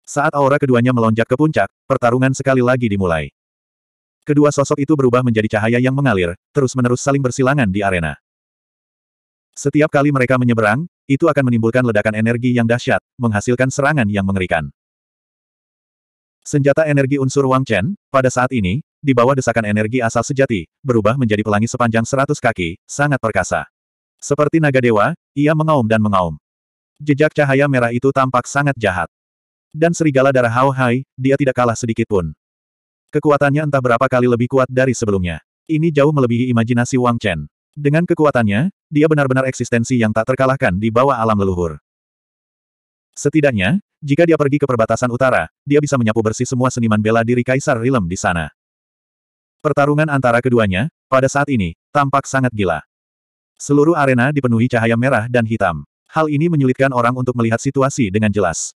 Saat aura keduanya melonjak ke puncak, pertarungan sekali lagi dimulai. Kedua sosok itu berubah menjadi cahaya yang mengalir, terus-menerus saling bersilangan di arena. Setiap kali mereka menyeberang, itu akan menimbulkan ledakan energi yang dahsyat, menghasilkan serangan yang mengerikan. Senjata energi unsur Wang Chen, pada saat ini, di bawah desakan energi asal sejati, berubah menjadi pelangi sepanjang seratus kaki, sangat perkasa. Seperti naga dewa, ia mengaum dan mengaum. Jejak cahaya merah itu tampak sangat jahat. Dan serigala darah Hao Hai, dia tidak kalah sedikit pun. Kekuatannya entah berapa kali lebih kuat dari sebelumnya. Ini jauh melebihi imajinasi Wang Chen. Dengan kekuatannya, dia benar-benar eksistensi yang tak terkalahkan di bawah alam leluhur. Setidaknya, jika dia pergi ke perbatasan utara, dia bisa menyapu bersih semua seniman bela diri Kaisar Rilem di sana. Pertarungan antara keduanya, pada saat ini, tampak sangat gila. Seluruh arena dipenuhi cahaya merah dan hitam. Hal ini menyulitkan orang untuk melihat situasi dengan jelas.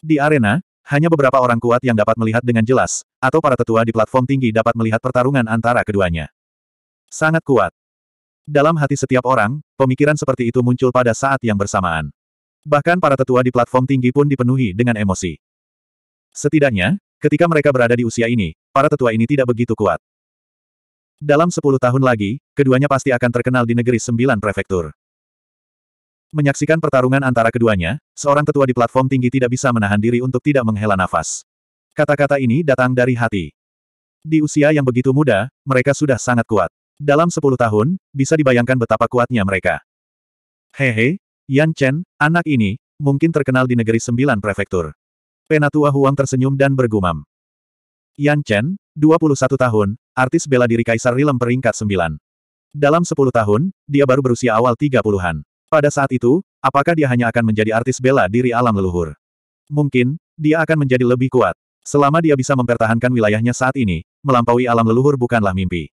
Di arena, hanya beberapa orang kuat yang dapat melihat dengan jelas, atau para tetua di platform tinggi dapat melihat pertarungan antara keduanya. Sangat kuat. Dalam hati setiap orang, pemikiran seperti itu muncul pada saat yang bersamaan. Bahkan para tetua di platform tinggi pun dipenuhi dengan emosi. Setidaknya, ketika mereka berada di usia ini, para tetua ini tidak begitu kuat. Dalam sepuluh tahun lagi, keduanya pasti akan terkenal di negeri sembilan prefektur. Menyaksikan pertarungan antara keduanya, seorang tetua di platform tinggi tidak bisa menahan diri untuk tidak menghela nafas. Kata-kata ini datang dari hati. Di usia yang begitu muda, mereka sudah sangat kuat. Dalam sepuluh tahun, bisa dibayangkan betapa kuatnya mereka. Hehe, Yan Chen, anak ini, mungkin terkenal di negeri sembilan prefektur. Penatua Huang tersenyum dan bergumam. Yan Chen, 21 tahun, artis bela diri Kaisar Rilem peringkat 9. Dalam 10 tahun, dia baru berusia awal 30-an. Pada saat itu, apakah dia hanya akan menjadi artis bela diri alam leluhur? Mungkin, dia akan menjadi lebih kuat. Selama dia bisa mempertahankan wilayahnya saat ini, melampaui alam leluhur bukanlah mimpi.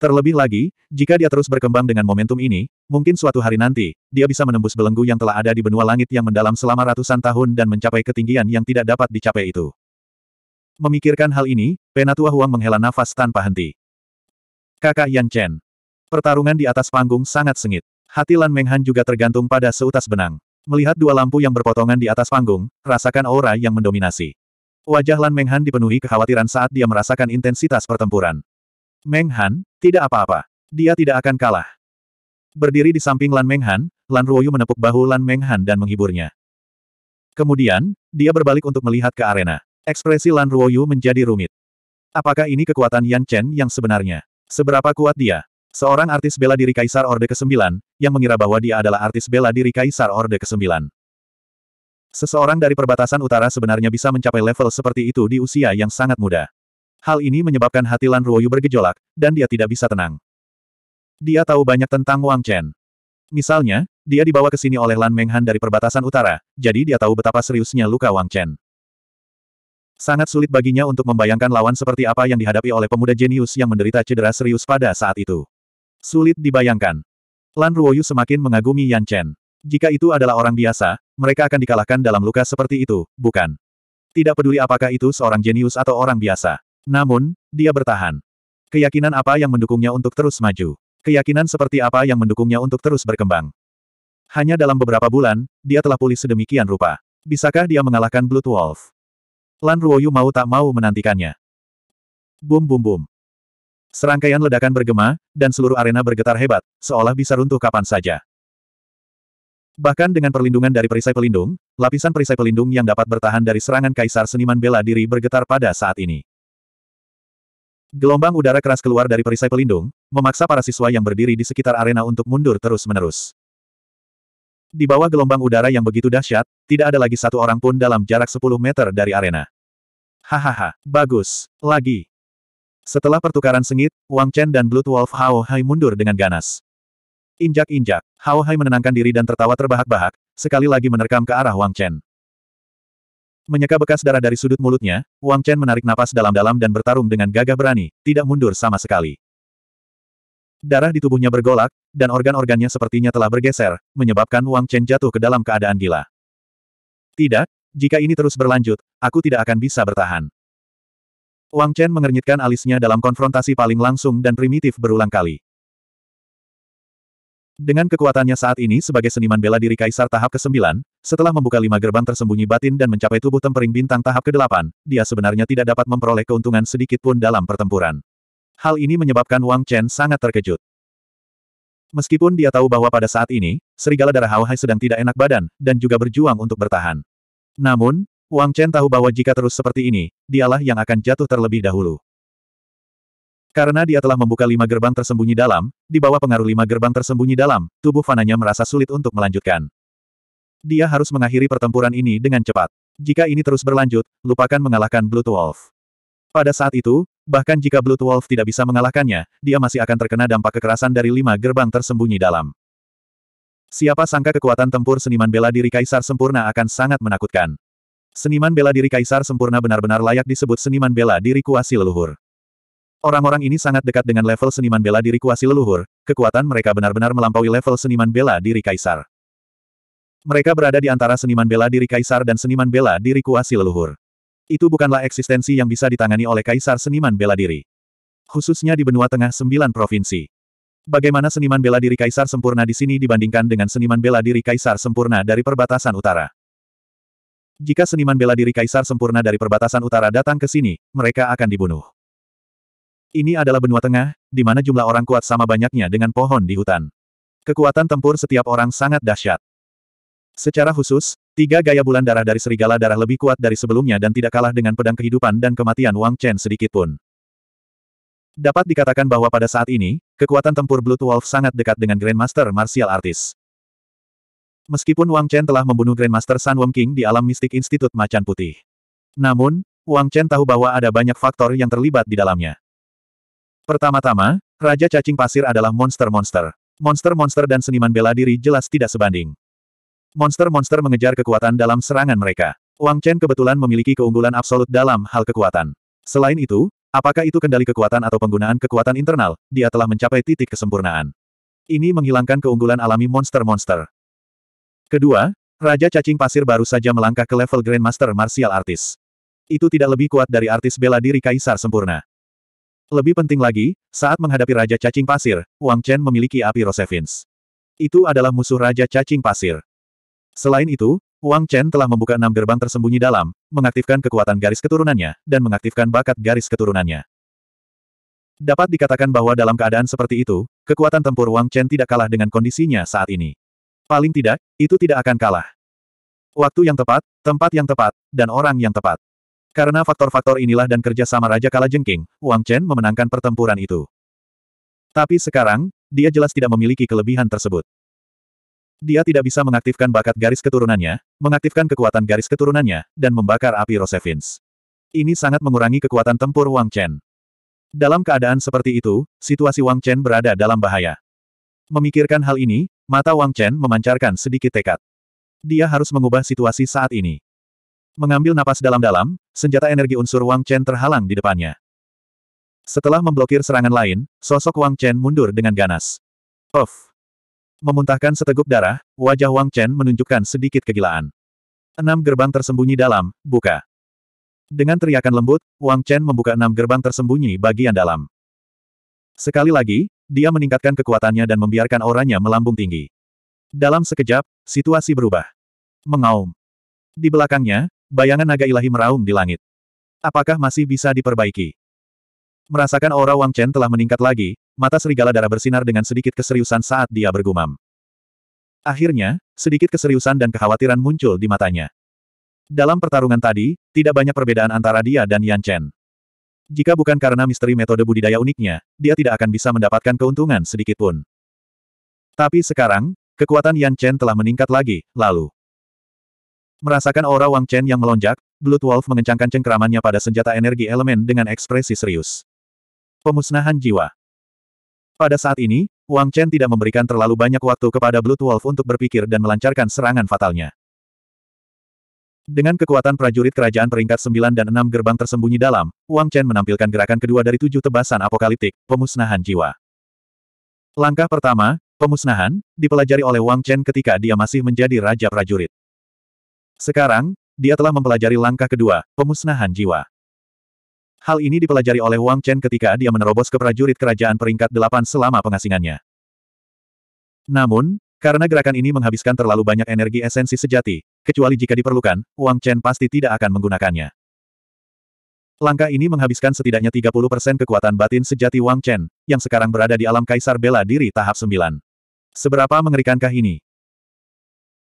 Terlebih lagi, jika dia terus berkembang dengan momentum ini, mungkin suatu hari nanti, dia bisa menembus belenggu yang telah ada di benua langit yang mendalam selama ratusan tahun dan mencapai ketinggian yang tidak dapat dicapai itu. Memikirkan hal ini, Penatua Huang menghela nafas tanpa henti. Kakak Yan Chen. Pertarungan di atas panggung sangat sengit. Hati Lan Menghan juga tergantung pada seutas benang. Melihat dua lampu yang berpotongan di atas panggung, rasakan aura yang mendominasi. Wajah Lan Menghan dipenuhi kekhawatiran saat dia merasakan intensitas pertempuran. Menghan, tidak apa-apa. Dia tidak akan kalah. Berdiri di samping Lan Menghan, Lan Ruoyu menepuk bahu Lan Menghan dan menghiburnya. Kemudian, dia berbalik untuk melihat ke arena. Ekspresi Lan Ruoyu menjadi rumit. Apakah ini kekuatan Yan Chen yang sebenarnya? Seberapa kuat dia? Seorang artis bela diri Kaisar Orde ke-9, yang mengira bahwa dia adalah artis bela diri Kaisar Orde ke-9. Seseorang dari perbatasan utara sebenarnya bisa mencapai level seperti itu di usia yang sangat muda. Hal ini menyebabkan hati Lan Ruoyu bergejolak, dan dia tidak bisa tenang. Dia tahu banyak tentang Wang Chen. Misalnya, dia dibawa ke sini oleh Lan Menghan dari perbatasan utara, jadi dia tahu betapa seriusnya luka Wang Chen. Sangat sulit baginya untuk membayangkan lawan seperti apa yang dihadapi oleh pemuda jenius yang menderita cedera serius pada saat itu. Sulit dibayangkan. Lan Ruoyu semakin mengagumi Yan Chen. Jika itu adalah orang biasa, mereka akan dikalahkan dalam luka seperti itu, bukan? Tidak peduli apakah itu seorang jenius atau orang biasa. Namun, dia bertahan. Keyakinan apa yang mendukungnya untuk terus maju? Keyakinan seperti apa yang mendukungnya untuk terus berkembang? Hanya dalam beberapa bulan, dia telah pulih sedemikian rupa. Bisakah dia mengalahkan Blood Wolf? Lan Ruoyu mau tak mau menantikannya. Bum bum bum. Serangkaian ledakan bergema, dan seluruh arena bergetar hebat, seolah bisa runtuh kapan saja. Bahkan dengan perlindungan dari perisai pelindung, lapisan perisai pelindung yang dapat bertahan dari serangan kaisar seniman bela diri bergetar pada saat ini. Gelombang udara keras keluar dari perisai pelindung, memaksa para siswa yang berdiri di sekitar arena untuk mundur terus-menerus. Di bawah gelombang udara yang begitu dahsyat, tidak ada lagi satu orang pun dalam jarak 10 meter dari arena. Hahaha, bagus, lagi. Setelah pertukaran sengit, Wang Chen dan Blood Wolf Hao Hai mundur dengan ganas. Injak-injak, Hao Hai menenangkan diri dan tertawa terbahak-bahak, sekali lagi menerkam ke arah Wang Chen. Menyeka bekas darah dari sudut mulutnya, Wang Chen menarik napas dalam-dalam dan bertarung dengan gagah berani, tidak mundur sama sekali. Darah di tubuhnya bergolak, dan organ-organnya sepertinya telah bergeser, menyebabkan Wang Chen jatuh ke dalam keadaan gila. Tidak, jika ini terus berlanjut, aku tidak akan bisa bertahan. Wang Chen mengernyitkan alisnya dalam konfrontasi paling langsung dan primitif berulang kali. Dengan kekuatannya saat ini sebagai seniman bela diri Kaisar tahap ke-9, setelah membuka lima gerbang tersembunyi batin dan mencapai tubuh tempering bintang tahap ke-8, dia sebenarnya tidak dapat memperoleh keuntungan sedikit pun dalam pertempuran. Hal ini menyebabkan Wang Chen sangat terkejut. Meskipun dia tahu bahwa pada saat ini, serigala darah Hao Hai sedang tidak enak badan, dan juga berjuang untuk bertahan. Namun, Wang Chen tahu bahwa jika terus seperti ini, dialah yang akan jatuh terlebih dahulu. Karena dia telah membuka lima gerbang tersembunyi dalam, di bawah pengaruh lima gerbang tersembunyi dalam, tubuh fananya merasa sulit untuk melanjutkan. Dia harus mengakhiri pertempuran ini dengan cepat. Jika ini terus berlanjut, lupakan mengalahkan Blood Wolf. Pada saat itu, bahkan jika Blood Wolf tidak bisa mengalahkannya, dia masih akan terkena dampak kekerasan dari lima gerbang tersembunyi dalam. Siapa sangka kekuatan tempur seniman bela diri Kaisar sempurna akan sangat menakutkan. Seniman bela diri Kaisar sempurna benar-benar layak disebut seniman bela diri kuasi leluhur. Orang-orang ini sangat dekat dengan level seniman bela diri kuasi leluhur, kekuatan mereka benar-benar melampaui level seniman bela diri Kaisar. Mereka berada di antara seniman bela diri Kaisar dan seniman bela diri kuasi leluhur. Itu bukanlah eksistensi yang bisa ditangani oleh Kaisar seniman bela diri. Khususnya di benua tengah sembilan provinsi. Bagaimana seniman bela diri Kaisar sempurna di sini dibandingkan dengan seniman bela diri Kaisar sempurna dari perbatasan utara? Jika seniman bela diri kaisar sempurna dari perbatasan utara datang ke sini, mereka akan dibunuh. Ini adalah benua tengah, di mana jumlah orang kuat sama banyaknya dengan pohon di hutan. Kekuatan tempur setiap orang sangat dahsyat. Secara khusus, tiga gaya bulan darah dari serigala darah lebih kuat dari sebelumnya dan tidak kalah dengan pedang kehidupan dan kematian Wang Chen sedikitpun. Dapat dikatakan bahwa pada saat ini, kekuatan tempur Blood Wolf sangat dekat dengan Grandmaster Martial Artist. Meskipun Wang Chen telah membunuh Grandmaster Sun Wom King di alam mistik Institut Macan Putih. Namun, Wang Chen tahu bahwa ada banyak faktor yang terlibat di dalamnya. Pertama-tama, Raja Cacing Pasir adalah monster-monster. Monster-monster dan seniman bela diri jelas tidak sebanding. Monster-monster mengejar kekuatan dalam serangan mereka. Wang Chen kebetulan memiliki keunggulan absolut dalam hal kekuatan. Selain itu, apakah itu kendali kekuatan atau penggunaan kekuatan internal, dia telah mencapai titik kesempurnaan. Ini menghilangkan keunggulan alami monster-monster. Kedua, Raja Cacing Pasir baru saja melangkah ke level Grandmaster Martial Artist. Itu tidak lebih kuat dari artis bela diri Kaisar sempurna. Lebih penting lagi, saat menghadapi Raja Cacing Pasir, Wang Chen memiliki api Rosevins. Itu adalah musuh Raja Cacing Pasir. Selain itu, Wang Chen telah membuka enam gerbang tersembunyi dalam, mengaktifkan kekuatan garis keturunannya, dan mengaktifkan bakat garis keturunannya. Dapat dikatakan bahwa dalam keadaan seperti itu, kekuatan tempur Wang Chen tidak kalah dengan kondisinya saat ini. Paling tidak, itu tidak akan kalah. Waktu yang tepat, tempat yang tepat, dan orang yang tepat. Karena faktor-faktor inilah dan kerja sama Raja Kalajengking, Wang Chen memenangkan pertempuran itu. Tapi sekarang, dia jelas tidak memiliki kelebihan tersebut. Dia tidak bisa mengaktifkan bakat garis keturunannya, mengaktifkan kekuatan garis keturunannya, dan membakar api Rosevins. Ini sangat mengurangi kekuatan tempur Wang Chen. Dalam keadaan seperti itu, situasi Wang Chen berada dalam bahaya. Memikirkan hal ini, mata Wang Chen memancarkan sedikit tekad. Dia harus mengubah situasi saat ini. Mengambil napas dalam-dalam, senjata energi unsur Wang Chen terhalang di depannya. Setelah memblokir serangan lain, sosok Wang Chen mundur dengan ganas. Off. Memuntahkan seteguk darah, wajah Wang Chen menunjukkan sedikit kegilaan. Enam gerbang tersembunyi dalam, buka. Dengan teriakan lembut, Wang Chen membuka enam gerbang tersembunyi bagian dalam. Sekali lagi, dia meningkatkan kekuatannya dan membiarkan auranya melambung tinggi. Dalam sekejap, situasi berubah. Mengaum. Di belakangnya, Bayangan naga ilahi meraung di langit. Apakah masih bisa diperbaiki? Merasakan aura Wang Chen telah meningkat lagi, mata serigala darah bersinar dengan sedikit keseriusan saat dia bergumam. Akhirnya, sedikit keseriusan dan kekhawatiran muncul di matanya. Dalam pertarungan tadi, tidak banyak perbedaan antara dia dan Yan Chen. Jika bukan karena misteri metode budidaya uniknya, dia tidak akan bisa mendapatkan keuntungan sedikitpun. Tapi sekarang, kekuatan Yan Chen telah meningkat lagi, lalu. Merasakan aura Wang Chen yang melonjak, Blood Wolf mengencangkan cengkeramannya pada senjata energi elemen dengan ekspresi serius. Pemusnahan jiwa. Pada saat ini, Wang Chen tidak memberikan terlalu banyak waktu kepada Blood Wolf untuk berpikir dan melancarkan serangan fatalnya. Dengan kekuatan prajurit kerajaan peringkat 9 dan 6 gerbang tersembunyi dalam, Wang Chen menampilkan gerakan kedua dari tujuh tebasan apokaliptik, pemusnahan jiwa. Langkah pertama, pemusnahan, dipelajari oleh Wang Chen ketika dia masih menjadi raja prajurit. Sekarang, dia telah mempelajari langkah kedua, pemusnahan jiwa. Hal ini dipelajari oleh Wang Chen ketika dia menerobos ke prajurit kerajaan peringkat delapan selama pengasingannya. Namun, karena gerakan ini menghabiskan terlalu banyak energi esensi sejati, kecuali jika diperlukan, Wang Chen pasti tidak akan menggunakannya. Langkah ini menghabiskan setidaknya 30% kekuatan batin sejati Wang Chen, yang sekarang berada di alam kaisar bela diri tahap 9. Seberapa mengerikankah ini?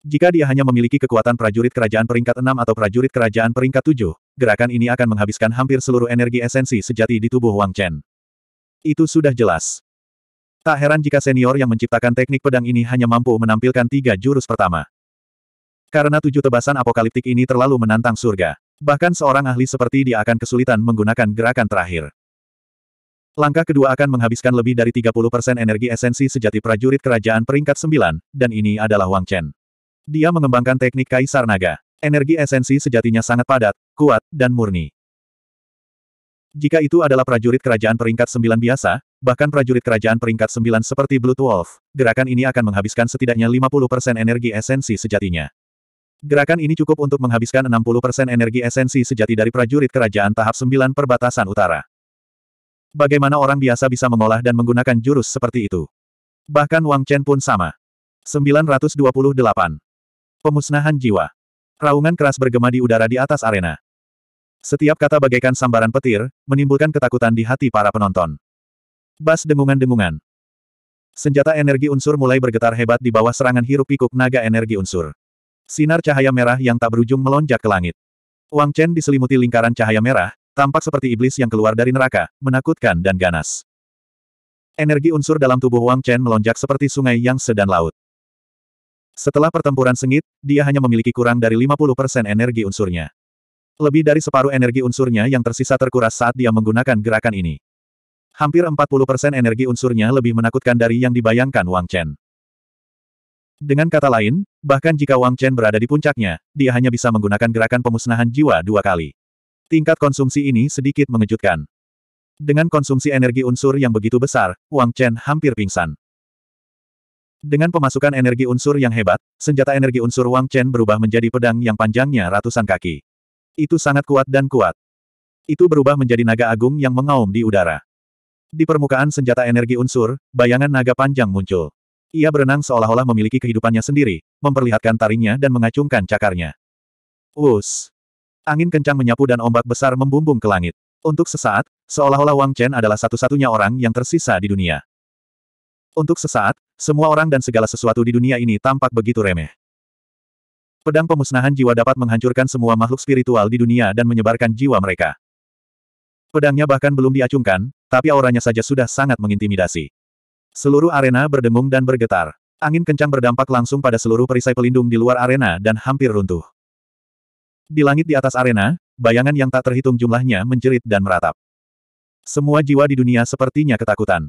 Jika dia hanya memiliki kekuatan prajurit kerajaan peringkat 6 atau prajurit kerajaan peringkat 7, gerakan ini akan menghabiskan hampir seluruh energi esensi sejati di tubuh Wang Chen. Itu sudah jelas. Tak heran jika senior yang menciptakan teknik pedang ini hanya mampu menampilkan tiga jurus pertama. Karena tujuh tebasan apokaliptik ini terlalu menantang surga. Bahkan seorang ahli seperti dia akan kesulitan menggunakan gerakan terakhir. Langkah kedua akan menghabiskan lebih dari 30% energi esensi sejati prajurit kerajaan peringkat 9, dan ini adalah Wang Chen. Dia mengembangkan teknik Kaisar Naga. Energi esensi sejatinya sangat padat, kuat, dan murni. Jika itu adalah prajurit kerajaan peringkat sembilan biasa, bahkan prajurit kerajaan peringkat sembilan seperti Blood Wolf, gerakan ini akan menghabiskan setidaknya 50% energi esensi sejatinya. Gerakan ini cukup untuk menghabiskan 60% energi esensi sejati dari prajurit kerajaan tahap sembilan perbatasan utara. Bagaimana orang biasa bisa mengolah dan menggunakan jurus seperti itu? Bahkan Wang Chen pun sama. 928. Pemusnahan jiwa. Raungan keras bergema di udara di atas arena. Setiap kata bagaikan sambaran petir, menimbulkan ketakutan di hati para penonton. Bas dengungan-dengungan. Senjata energi unsur mulai bergetar hebat di bawah serangan hiruk pikuk naga energi unsur. Sinar cahaya merah yang tak berujung melonjak ke langit. Wang Chen diselimuti lingkaran cahaya merah, tampak seperti iblis yang keluar dari neraka, menakutkan dan ganas. Energi unsur dalam tubuh Wang Chen melonjak seperti sungai yang sedan laut. Setelah pertempuran sengit, dia hanya memiliki kurang dari 50% energi unsurnya. Lebih dari separuh energi unsurnya yang tersisa terkuras saat dia menggunakan gerakan ini. Hampir 40% energi unsurnya lebih menakutkan dari yang dibayangkan Wang Chen. Dengan kata lain, bahkan jika Wang Chen berada di puncaknya, dia hanya bisa menggunakan gerakan pemusnahan jiwa dua kali. Tingkat konsumsi ini sedikit mengejutkan. Dengan konsumsi energi unsur yang begitu besar, Wang Chen hampir pingsan. Dengan pemasukan energi unsur yang hebat, senjata energi unsur Wang Chen berubah menjadi pedang yang panjangnya ratusan kaki. Itu sangat kuat dan kuat. Itu berubah menjadi naga agung yang mengaum di udara. Di permukaan senjata energi unsur, bayangan naga panjang muncul. Ia berenang seolah-olah memiliki kehidupannya sendiri, memperlihatkan taringnya dan mengacungkan cakarnya. Us! Angin kencang menyapu dan ombak besar membumbung ke langit. Untuk sesaat, seolah-olah Wang Chen adalah satu-satunya orang yang tersisa di dunia. Untuk sesaat, semua orang dan segala sesuatu di dunia ini tampak begitu remeh. Pedang pemusnahan jiwa dapat menghancurkan semua makhluk spiritual di dunia dan menyebarkan jiwa mereka. Pedangnya bahkan belum diacungkan, tapi auranya saja sudah sangat mengintimidasi. Seluruh arena berdengung dan bergetar. Angin kencang berdampak langsung pada seluruh perisai pelindung di luar arena dan hampir runtuh. Di langit di atas arena, bayangan yang tak terhitung jumlahnya menjerit dan meratap. Semua jiwa di dunia sepertinya ketakutan.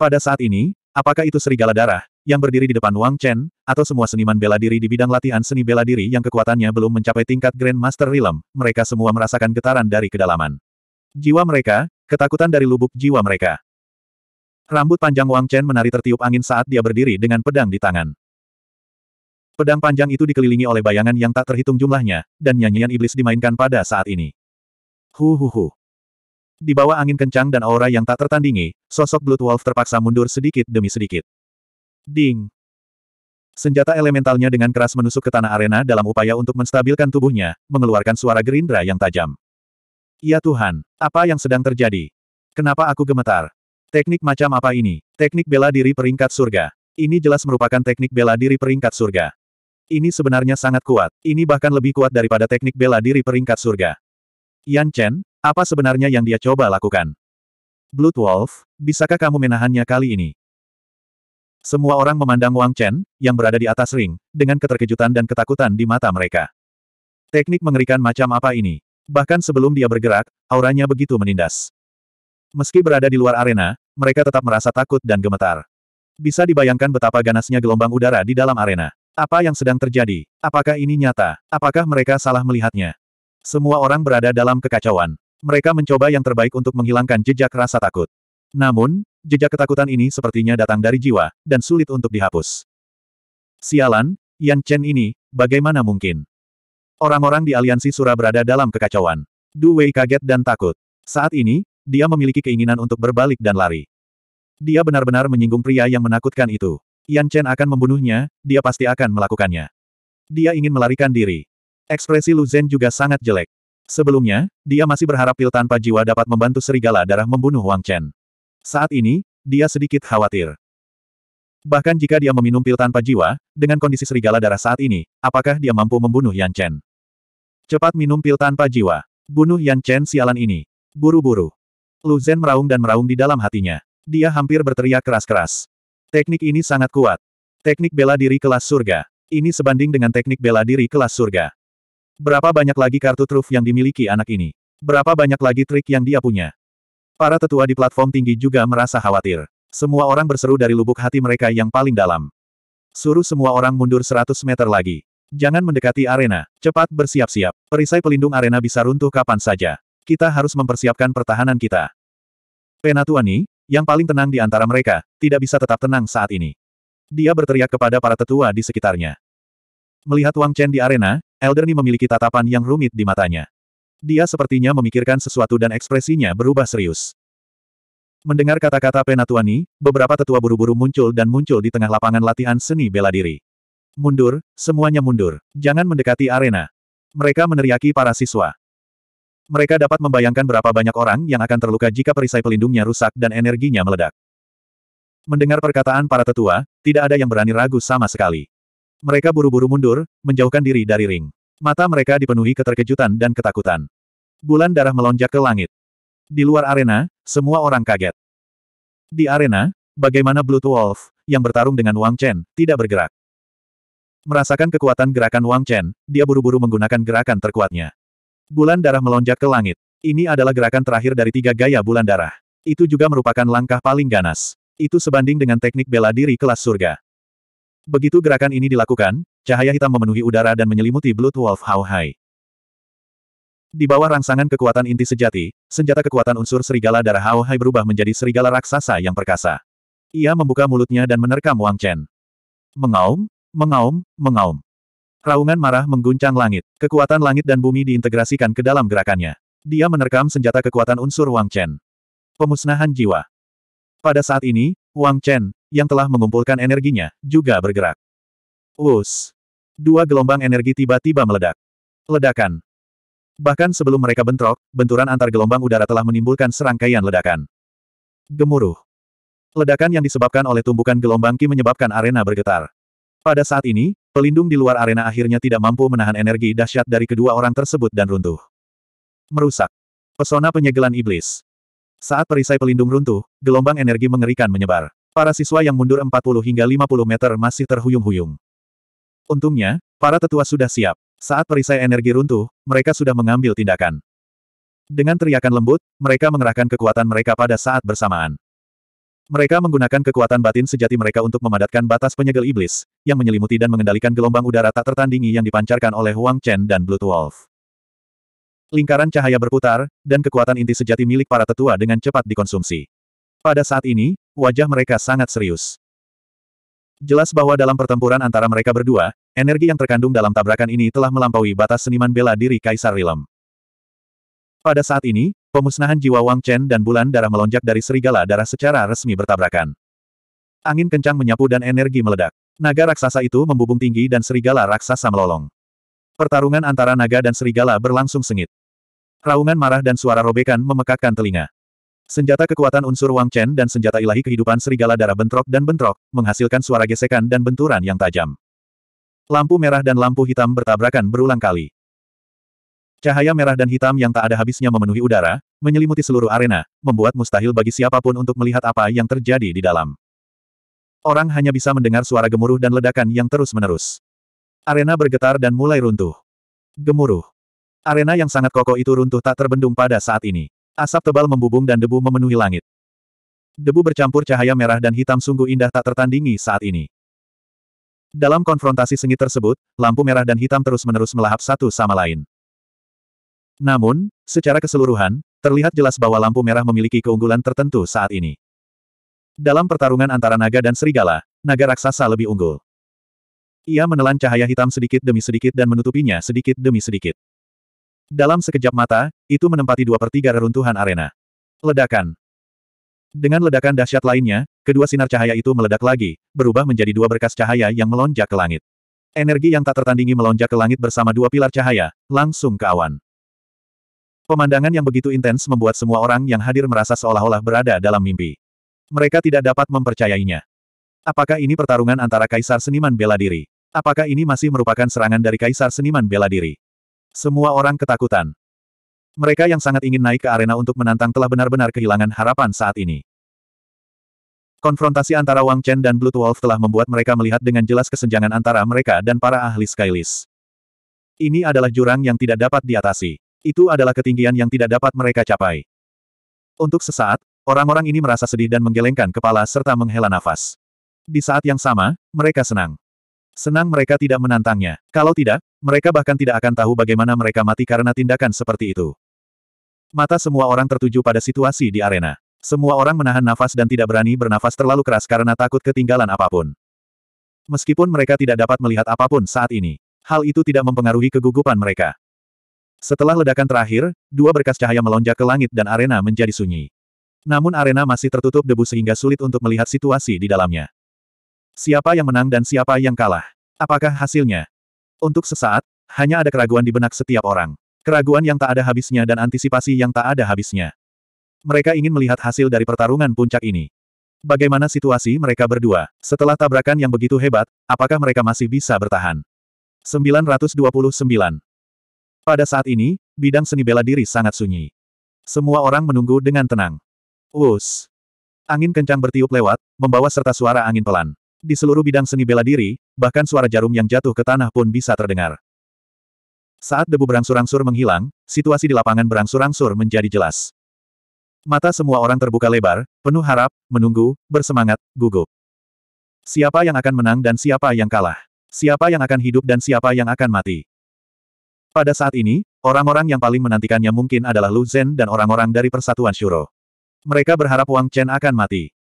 Pada saat ini, apakah itu serigala darah, yang berdiri di depan Wang Chen, atau semua seniman bela diri di bidang latihan seni bela diri yang kekuatannya belum mencapai tingkat Grand Master Realm, mereka semua merasakan getaran dari kedalaman. Jiwa mereka, ketakutan dari lubuk jiwa mereka. Rambut panjang Wang Chen menari tertiup angin saat dia berdiri dengan pedang di tangan. Pedang panjang itu dikelilingi oleh bayangan yang tak terhitung jumlahnya, dan nyanyian iblis dimainkan pada saat ini. Hu hu hu. Di bawah angin kencang dan aura yang tak tertandingi, sosok Blood Wolf terpaksa mundur sedikit demi sedikit. Ding! Senjata elementalnya dengan keras menusuk ke tanah arena dalam upaya untuk menstabilkan tubuhnya, mengeluarkan suara gerindra yang tajam. Ya Tuhan, apa yang sedang terjadi? Kenapa aku gemetar? Teknik macam apa ini? Teknik bela diri peringkat surga. Ini jelas merupakan teknik bela diri peringkat surga. Ini sebenarnya sangat kuat. Ini bahkan lebih kuat daripada teknik bela diri peringkat surga. Yan Chen, apa sebenarnya yang dia coba lakukan? Blood Wolf, bisakah kamu menahannya kali ini? Semua orang memandang Wang Chen, yang berada di atas ring, dengan keterkejutan dan ketakutan di mata mereka. Teknik mengerikan macam apa ini? Bahkan sebelum dia bergerak, auranya begitu menindas. Meski berada di luar arena, mereka tetap merasa takut dan gemetar. Bisa dibayangkan betapa ganasnya gelombang udara di dalam arena. Apa yang sedang terjadi? Apakah ini nyata? Apakah mereka salah melihatnya? Semua orang berada dalam kekacauan. Mereka mencoba yang terbaik untuk menghilangkan jejak rasa takut. Namun, Jejak ketakutan ini sepertinya datang dari jiwa, dan sulit untuk dihapus. Sialan, Yan Chen ini, bagaimana mungkin? Orang-orang di aliansi Sura berada dalam kekacauan. Du Wei kaget dan takut. Saat ini, dia memiliki keinginan untuk berbalik dan lari. Dia benar-benar menyinggung pria yang menakutkan itu. Yan Chen akan membunuhnya, dia pasti akan melakukannya. Dia ingin melarikan diri. Ekspresi Lu Zhen juga sangat jelek. Sebelumnya, dia masih berharap pil tanpa jiwa dapat membantu serigala darah membunuh Wang Chen. Saat ini, dia sedikit khawatir. Bahkan jika dia meminum pil tanpa jiwa, dengan kondisi serigala darah saat ini, apakah dia mampu membunuh Yan Chen? Cepat minum pil tanpa jiwa. Bunuh Yan Chen sialan ini. Buru-buru. Lu Zhen meraung dan meraung di dalam hatinya. Dia hampir berteriak keras-keras. Teknik ini sangat kuat. Teknik bela diri kelas surga. Ini sebanding dengan teknik bela diri kelas surga. Berapa banyak lagi kartu truf yang dimiliki anak ini? Berapa banyak lagi trik yang dia punya? Para tetua di platform tinggi juga merasa khawatir. Semua orang berseru dari lubuk hati mereka yang paling dalam. Suruh semua orang mundur 100 meter lagi. Jangan mendekati arena. Cepat bersiap-siap. Perisai pelindung arena bisa runtuh kapan saja. Kita harus mempersiapkan pertahanan kita. Penatuani, yang paling tenang di antara mereka, tidak bisa tetap tenang saat ini. Dia berteriak kepada para tetua di sekitarnya. Melihat Wang Chen di arena, Elderny memiliki tatapan yang rumit di matanya. Dia sepertinya memikirkan sesuatu dan ekspresinya berubah serius. Mendengar kata-kata Penatuani, beberapa tetua buru-buru muncul dan muncul di tengah lapangan latihan seni bela diri. Mundur, semuanya mundur. Jangan mendekati arena. Mereka meneriaki para siswa. Mereka dapat membayangkan berapa banyak orang yang akan terluka jika perisai pelindungnya rusak dan energinya meledak. Mendengar perkataan para tetua, tidak ada yang berani ragu sama sekali. Mereka buru-buru mundur, menjauhkan diri dari ring. Mata mereka dipenuhi keterkejutan dan ketakutan. Bulan darah melonjak ke langit. Di luar arena, semua orang kaget. Di arena, bagaimana Blood Wolf, yang bertarung dengan Wang Chen, tidak bergerak. Merasakan kekuatan gerakan Wang Chen, dia buru-buru menggunakan gerakan terkuatnya. Bulan darah melonjak ke langit. Ini adalah gerakan terakhir dari tiga gaya bulan darah. Itu juga merupakan langkah paling ganas. Itu sebanding dengan teknik bela diri kelas surga. Begitu gerakan ini dilakukan, cahaya hitam memenuhi udara dan menyelimuti Blood Wolf Hao Hai. Di bawah rangsangan kekuatan inti sejati, senjata kekuatan unsur serigala darah Hao Hai berubah menjadi serigala raksasa yang perkasa. Ia membuka mulutnya dan menerkam Wang Chen. Mengaum, mengaum, mengaum. Raungan marah mengguncang langit. Kekuatan langit dan bumi diintegrasikan ke dalam gerakannya. Dia menerkam senjata kekuatan unsur Wang Chen. Pemusnahan jiwa. Pada saat ini, Wang Chen, yang telah mengumpulkan energinya, juga bergerak. Us. Dua gelombang energi tiba-tiba meledak. Ledakan. Bahkan sebelum mereka bentrok, benturan antar gelombang udara telah menimbulkan serangkaian ledakan. Gemuruh. Ledakan yang disebabkan oleh tumbukan gelombang Ki menyebabkan arena bergetar. Pada saat ini, pelindung di luar arena akhirnya tidak mampu menahan energi dahsyat dari kedua orang tersebut dan runtuh. Merusak. Pesona penyegelan iblis. Saat perisai pelindung runtuh, gelombang energi mengerikan menyebar. Para siswa yang mundur 40 hingga 50 meter masih terhuyung-huyung. Untungnya, para tetua sudah siap. Saat perisai energi runtuh, mereka sudah mengambil tindakan. Dengan teriakan lembut, mereka mengerahkan kekuatan mereka pada saat bersamaan. Mereka menggunakan kekuatan batin sejati mereka untuk memadatkan batas penyegel iblis, yang menyelimuti dan mengendalikan gelombang udara tak tertandingi yang dipancarkan oleh Huang Chen dan Blood Wolf. Lingkaran cahaya berputar, dan kekuatan inti sejati milik para tetua dengan cepat dikonsumsi. Pada saat ini, wajah mereka sangat serius. Jelas bahwa dalam pertempuran antara mereka berdua, energi yang terkandung dalam tabrakan ini telah melampaui batas seniman bela diri Kaisar Rilem. Pada saat ini, pemusnahan jiwa Wang Chen dan bulan darah melonjak dari serigala darah secara resmi bertabrakan. Angin kencang menyapu dan energi meledak. Naga raksasa itu membubung tinggi dan serigala raksasa melolong. Pertarungan antara naga dan serigala berlangsung sengit. Raungan marah dan suara robekan memekakkan telinga. Senjata kekuatan unsur Wang Chen dan senjata ilahi kehidupan serigala darah bentrok dan bentrok, menghasilkan suara gesekan dan benturan yang tajam. Lampu merah dan lampu hitam bertabrakan berulang kali. Cahaya merah dan hitam yang tak ada habisnya memenuhi udara, menyelimuti seluruh arena, membuat mustahil bagi siapa pun untuk melihat apa yang terjadi di dalam. Orang hanya bisa mendengar suara gemuruh dan ledakan yang terus-menerus. Arena bergetar dan mulai runtuh. Gemuruh. Arena yang sangat kokoh itu runtuh tak terbendung pada saat ini. Asap tebal membubung dan debu memenuhi langit. Debu bercampur cahaya merah dan hitam sungguh indah tak tertandingi saat ini. Dalam konfrontasi sengit tersebut, lampu merah dan hitam terus-menerus melahap satu sama lain. Namun, secara keseluruhan, terlihat jelas bahwa lampu merah memiliki keunggulan tertentu saat ini. Dalam pertarungan antara naga dan serigala, naga raksasa lebih unggul. Ia menelan cahaya hitam sedikit demi sedikit dan menutupinya sedikit demi sedikit. Dalam sekejap mata, itu menempati dua per tiga reruntuhan arena. Ledakan. Dengan ledakan dahsyat lainnya, kedua sinar cahaya itu meledak lagi, berubah menjadi dua berkas cahaya yang melonjak ke langit. Energi yang tak tertandingi melonjak ke langit bersama dua pilar cahaya, langsung ke awan. Pemandangan yang begitu intens membuat semua orang yang hadir merasa seolah-olah berada dalam mimpi. Mereka tidak dapat mempercayainya. Apakah ini pertarungan antara Kaisar Seniman Bela Diri? Apakah ini masih merupakan serangan dari Kaisar Seniman Bela Diri? Semua orang ketakutan. Mereka yang sangat ingin naik ke arena untuk menantang telah benar-benar kehilangan harapan saat ini. Konfrontasi antara Wang Chen dan Blood Wolf telah membuat mereka melihat dengan jelas kesenjangan antara mereka dan para ahli Skylist. Ini adalah jurang yang tidak dapat diatasi. Itu adalah ketinggian yang tidak dapat mereka capai. Untuk sesaat, orang-orang ini merasa sedih dan menggelengkan kepala serta menghela nafas. Di saat yang sama, mereka senang. Senang mereka tidak menantangnya. Kalau tidak, mereka bahkan tidak akan tahu bagaimana mereka mati karena tindakan seperti itu. Mata semua orang tertuju pada situasi di arena. Semua orang menahan nafas dan tidak berani bernafas terlalu keras karena takut ketinggalan apa pun. Meskipun mereka tidak dapat melihat apa pun saat ini, hal itu tidak mempengaruhi kegugupan mereka. Setelah ledakan terakhir, dua berkas cahaya melonjak ke langit dan arena menjadi sunyi. Namun arena masih tertutup debu sehingga sulit untuk melihat situasi di dalamnya. Siapa yang menang dan siapa yang kalah? Apakah hasilnya? Untuk sesaat, hanya ada keraguan di benak setiap orang. Keraguan yang tak ada habisnya dan antisipasi yang tak ada habisnya. Mereka ingin melihat hasil dari pertarungan puncak ini. Bagaimana situasi mereka berdua? Setelah tabrakan yang begitu hebat, apakah mereka masih bisa bertahan? 929. Pada saat ini, bidang seni bela diri sangat sunyi. Semua orang menunggu dengan tenang. Wus. Angin kencang bertiup lewat, membawa serta suara angin pelan. Di seluruh bidang seni bela diri, bahkan suara jarum yang jatuh ke tanah pun bisa terdengar. Saat debu berangsur-angsur menghilang, situasi di lapangan berangsur-angsur menjadi jelas. Mata semua orang terbuka lebar, penuh harap, menunggu, bersemangat, gugup. Siapa yang akan menang dan siapa yang kalah? Siapa yang akan hidup dan siapa yang akan mati? Pada saat ini, orang-orang yang paling menantikannya mungkin adalah Lu Zhen dan orang-orang dari Persatuan Shuro. Mereka berharap Wang Chen akan mati.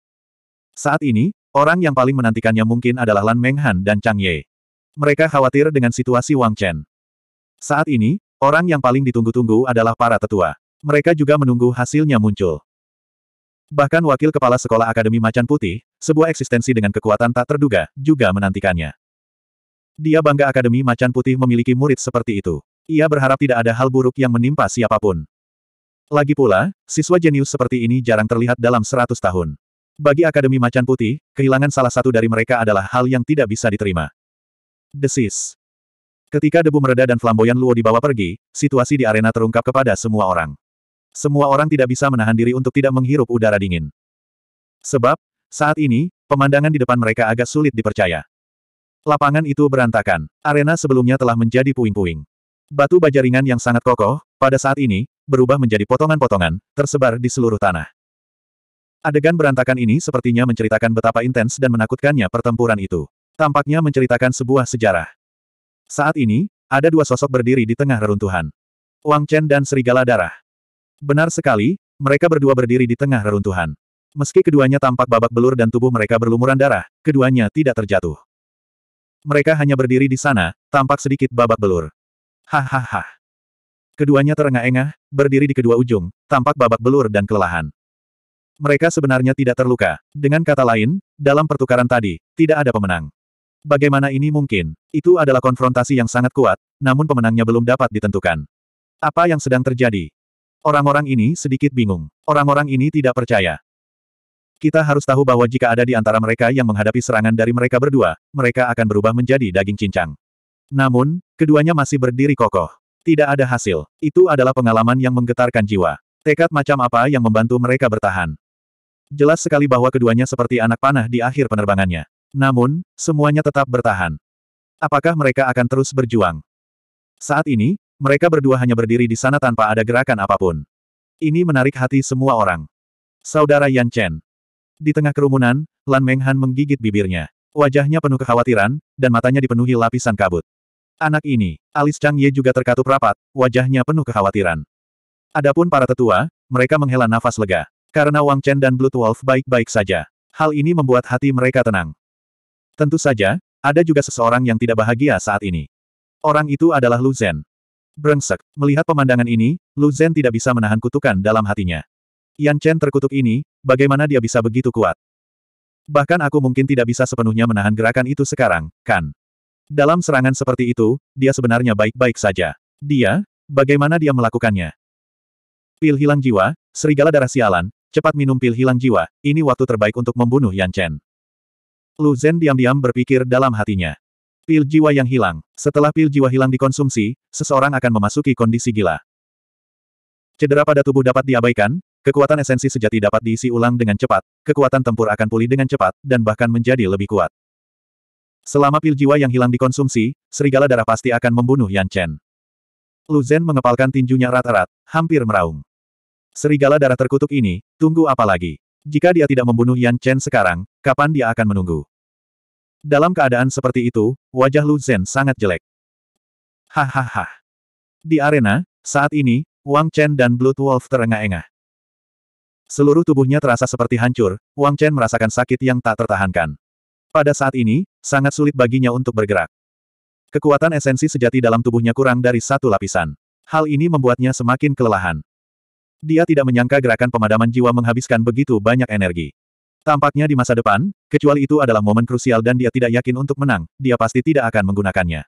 Saat ini, orang yang paling menantikannya mungkin adalah Lan Menghan dan Chang Ye. Mereka khawatir dengan situasi Wang Chen. Saat ini, orang yang paling ditunggu-tunggu adalah para tetua. Mereka juga menunggu hasilnya muncul. Bahkan wakil kepala sekolah Akademi Macan Putih, sebuah eksistensi dengan kekuatan tak terduga, juga menantikannya. Dia bangga Akademi Macan Putih memiliki murid seperti itu. Ia berharap tidak ada hal buruk yang menimpa siapa pun. Lagi pula, siswa jenius seperti ini jarang terlihat dalam seratus tahun. Bagi Akademi Macan Putih, kehilangan salah satu dari mereka adalah hal yang tidak bisa diterima. Desis. Ketika debu mereda dan flamboyan Luo dibawa pergi, situasi di arena terungkap kepada semua orang. Semua orang tidak bisa menahan diri untuk tidak menghirup udara dingin. Sebab, saat ini, pemandangan di depan mereka agak sulit dipercaya. Lapangan itu berantakan. Arena sebelumnya telah menjadi puing-puing. Batu baja ringan yang sangat kokoh, pada saat ini, berubah menjadi potongan-potongan, tersebar di seluruh tanah. Adegan berantakan ini sepertinya menceritakan betapa intens dan menakutkannya pertempuran itu. Tampaknya menceritakan sebuah sejarah. Saat ini, ada dua sosok berdiri di tengah reruntuhan. Wang Chen dan Serigala Darah. Benar sekali, mereka berdua berdiri di tengah reruntuhan. Meski keduanya tampak babak belur dan tubuh mereka berlumuran darah, keduanya tidak terjatuh. Mereka hanya berdiri di sana, tampak sedikit babak belur. Hahaha. Keduanya terengah-engah, berdiri di kedua ujung, tampak babak belur dan kelelahan. Mereka sebenarnya tidak terluka. Dengan kata lain, dalam pertukaran tadi, tidak ada pemenang. Bagaimana ini mungkin? Itu adalah konfrontasi yang sangat kuat, namun pemenangnya belum dapat ditentukan. Apa yang sedang terjadi? Orang-orang ini sedikit bingung. Orang-orang ini tidak percaya. Kita harus tahu bahwa jika ada di antara mereka yang menghadapi serangan dari mereka berdua, mereka akan berubah menjadi daging cincang. Namun, keduanya masih berdiri kokoh. Tidak ada hasil. Itu adalah pengalaman yang menggetarkan jiwa. Tekad macam apa yang membantu mereka bertahan. Jelas sekali bahwa keduanya seperti anak panah di akhir penerbangannya. Namun, semuanya tetap bertahan. Apakah mereka akan terus berjuang? Saat ini, mereka berdua hanya berdiri di sana tanpa ada gerakan apa pun. Ini menarik hati semua orang. Saudara Yan Chen. Di tengah kerumunan, Lan Menghan menggigit bibirnya. Wajahnya penuh kekhawatiran, dan matanya dipenuhi lapisan kabut. Anak ini, alis Chang Ye juga terkatup rapat, wajahnya penuh kekhawatiran. Adapun para tetua, mereka menghela nafas lega. Karena Wang Chen dan Blood Wolf baik-baik saja. Hal ini membuat hati mereka tenang. Tentu saja, ada juga seseorang yang tidak bahagia saat ini. Orang itu adalah Lu Zhen. Brengsek, melihat pemandangan ini, Lu Zhen tidak bisa menahan kutukan dalam hatinya. Yan Chen terkutuk ini, bagaimana dia bisa begitu kuat? Bahkan aku mungkin tidak bisa sepenuhnya menahan gerakan itu sekarang, kan? Dalam serangan seperti itu, dia sebenarnya baik-baik saja. Dia, bagaimana dia melakukannya? Pil hilang jiwa, serigala darah sialan, cepat minum pil hilang jiwa, ini waktu terbaik untuk membunuh Yan Chen. Lu Zhen diam-diam berpikir dalam hatinya. Pil jiwa yang hilang. Setelah pil jiwa hilang dikonsumsi, seseorang akan memasuki kondisi gila. Cedera pada tubuh dapat diabaikan, kekuatan esensi sejati dapat diisi ulang dengan cepat, kekuatan tempur akan pulih dengan cepat, dan bahkan menjadi lebih kuat. Selama pil jiwa yang hilang dikonsumsi, serigala darah pasti akan membunuh Yan Chen. Lu Zhen mengepalkan tinjunya erat-erat, hampir meraung. Serigala darah terkutuk ini, tunggu apa lagi? Jika dia tidak membunuh Yan Chen sekarang, kapan dia akan menunggu? Dalam keadaan seperti itu, wajah Lu Zhen sangat jelek. Hahaha. Di arena, saat ini, Wang Chen dan Blood Wolf terengah-engah. Seluruh tubuhnya terasa seperti hancur, Wang Chen merasakan sakit yang tak tertahankan. Pada saat ini, sangat sulit baginya untuk bergerak. Kekuatan esensi sejati dalam tubuhnya kurang dari satu lapisan. Hal ini membuatnya semakin kelelahan. Dia tidak menyangka gerakan pemadaman jiwa menghabiskan begitu banyak energi. Tampaknya di masa depan, kecuali itu adalah momen krusial dan dia tidak yakin untuk menang, dia pasti tidak akan menggunakannya.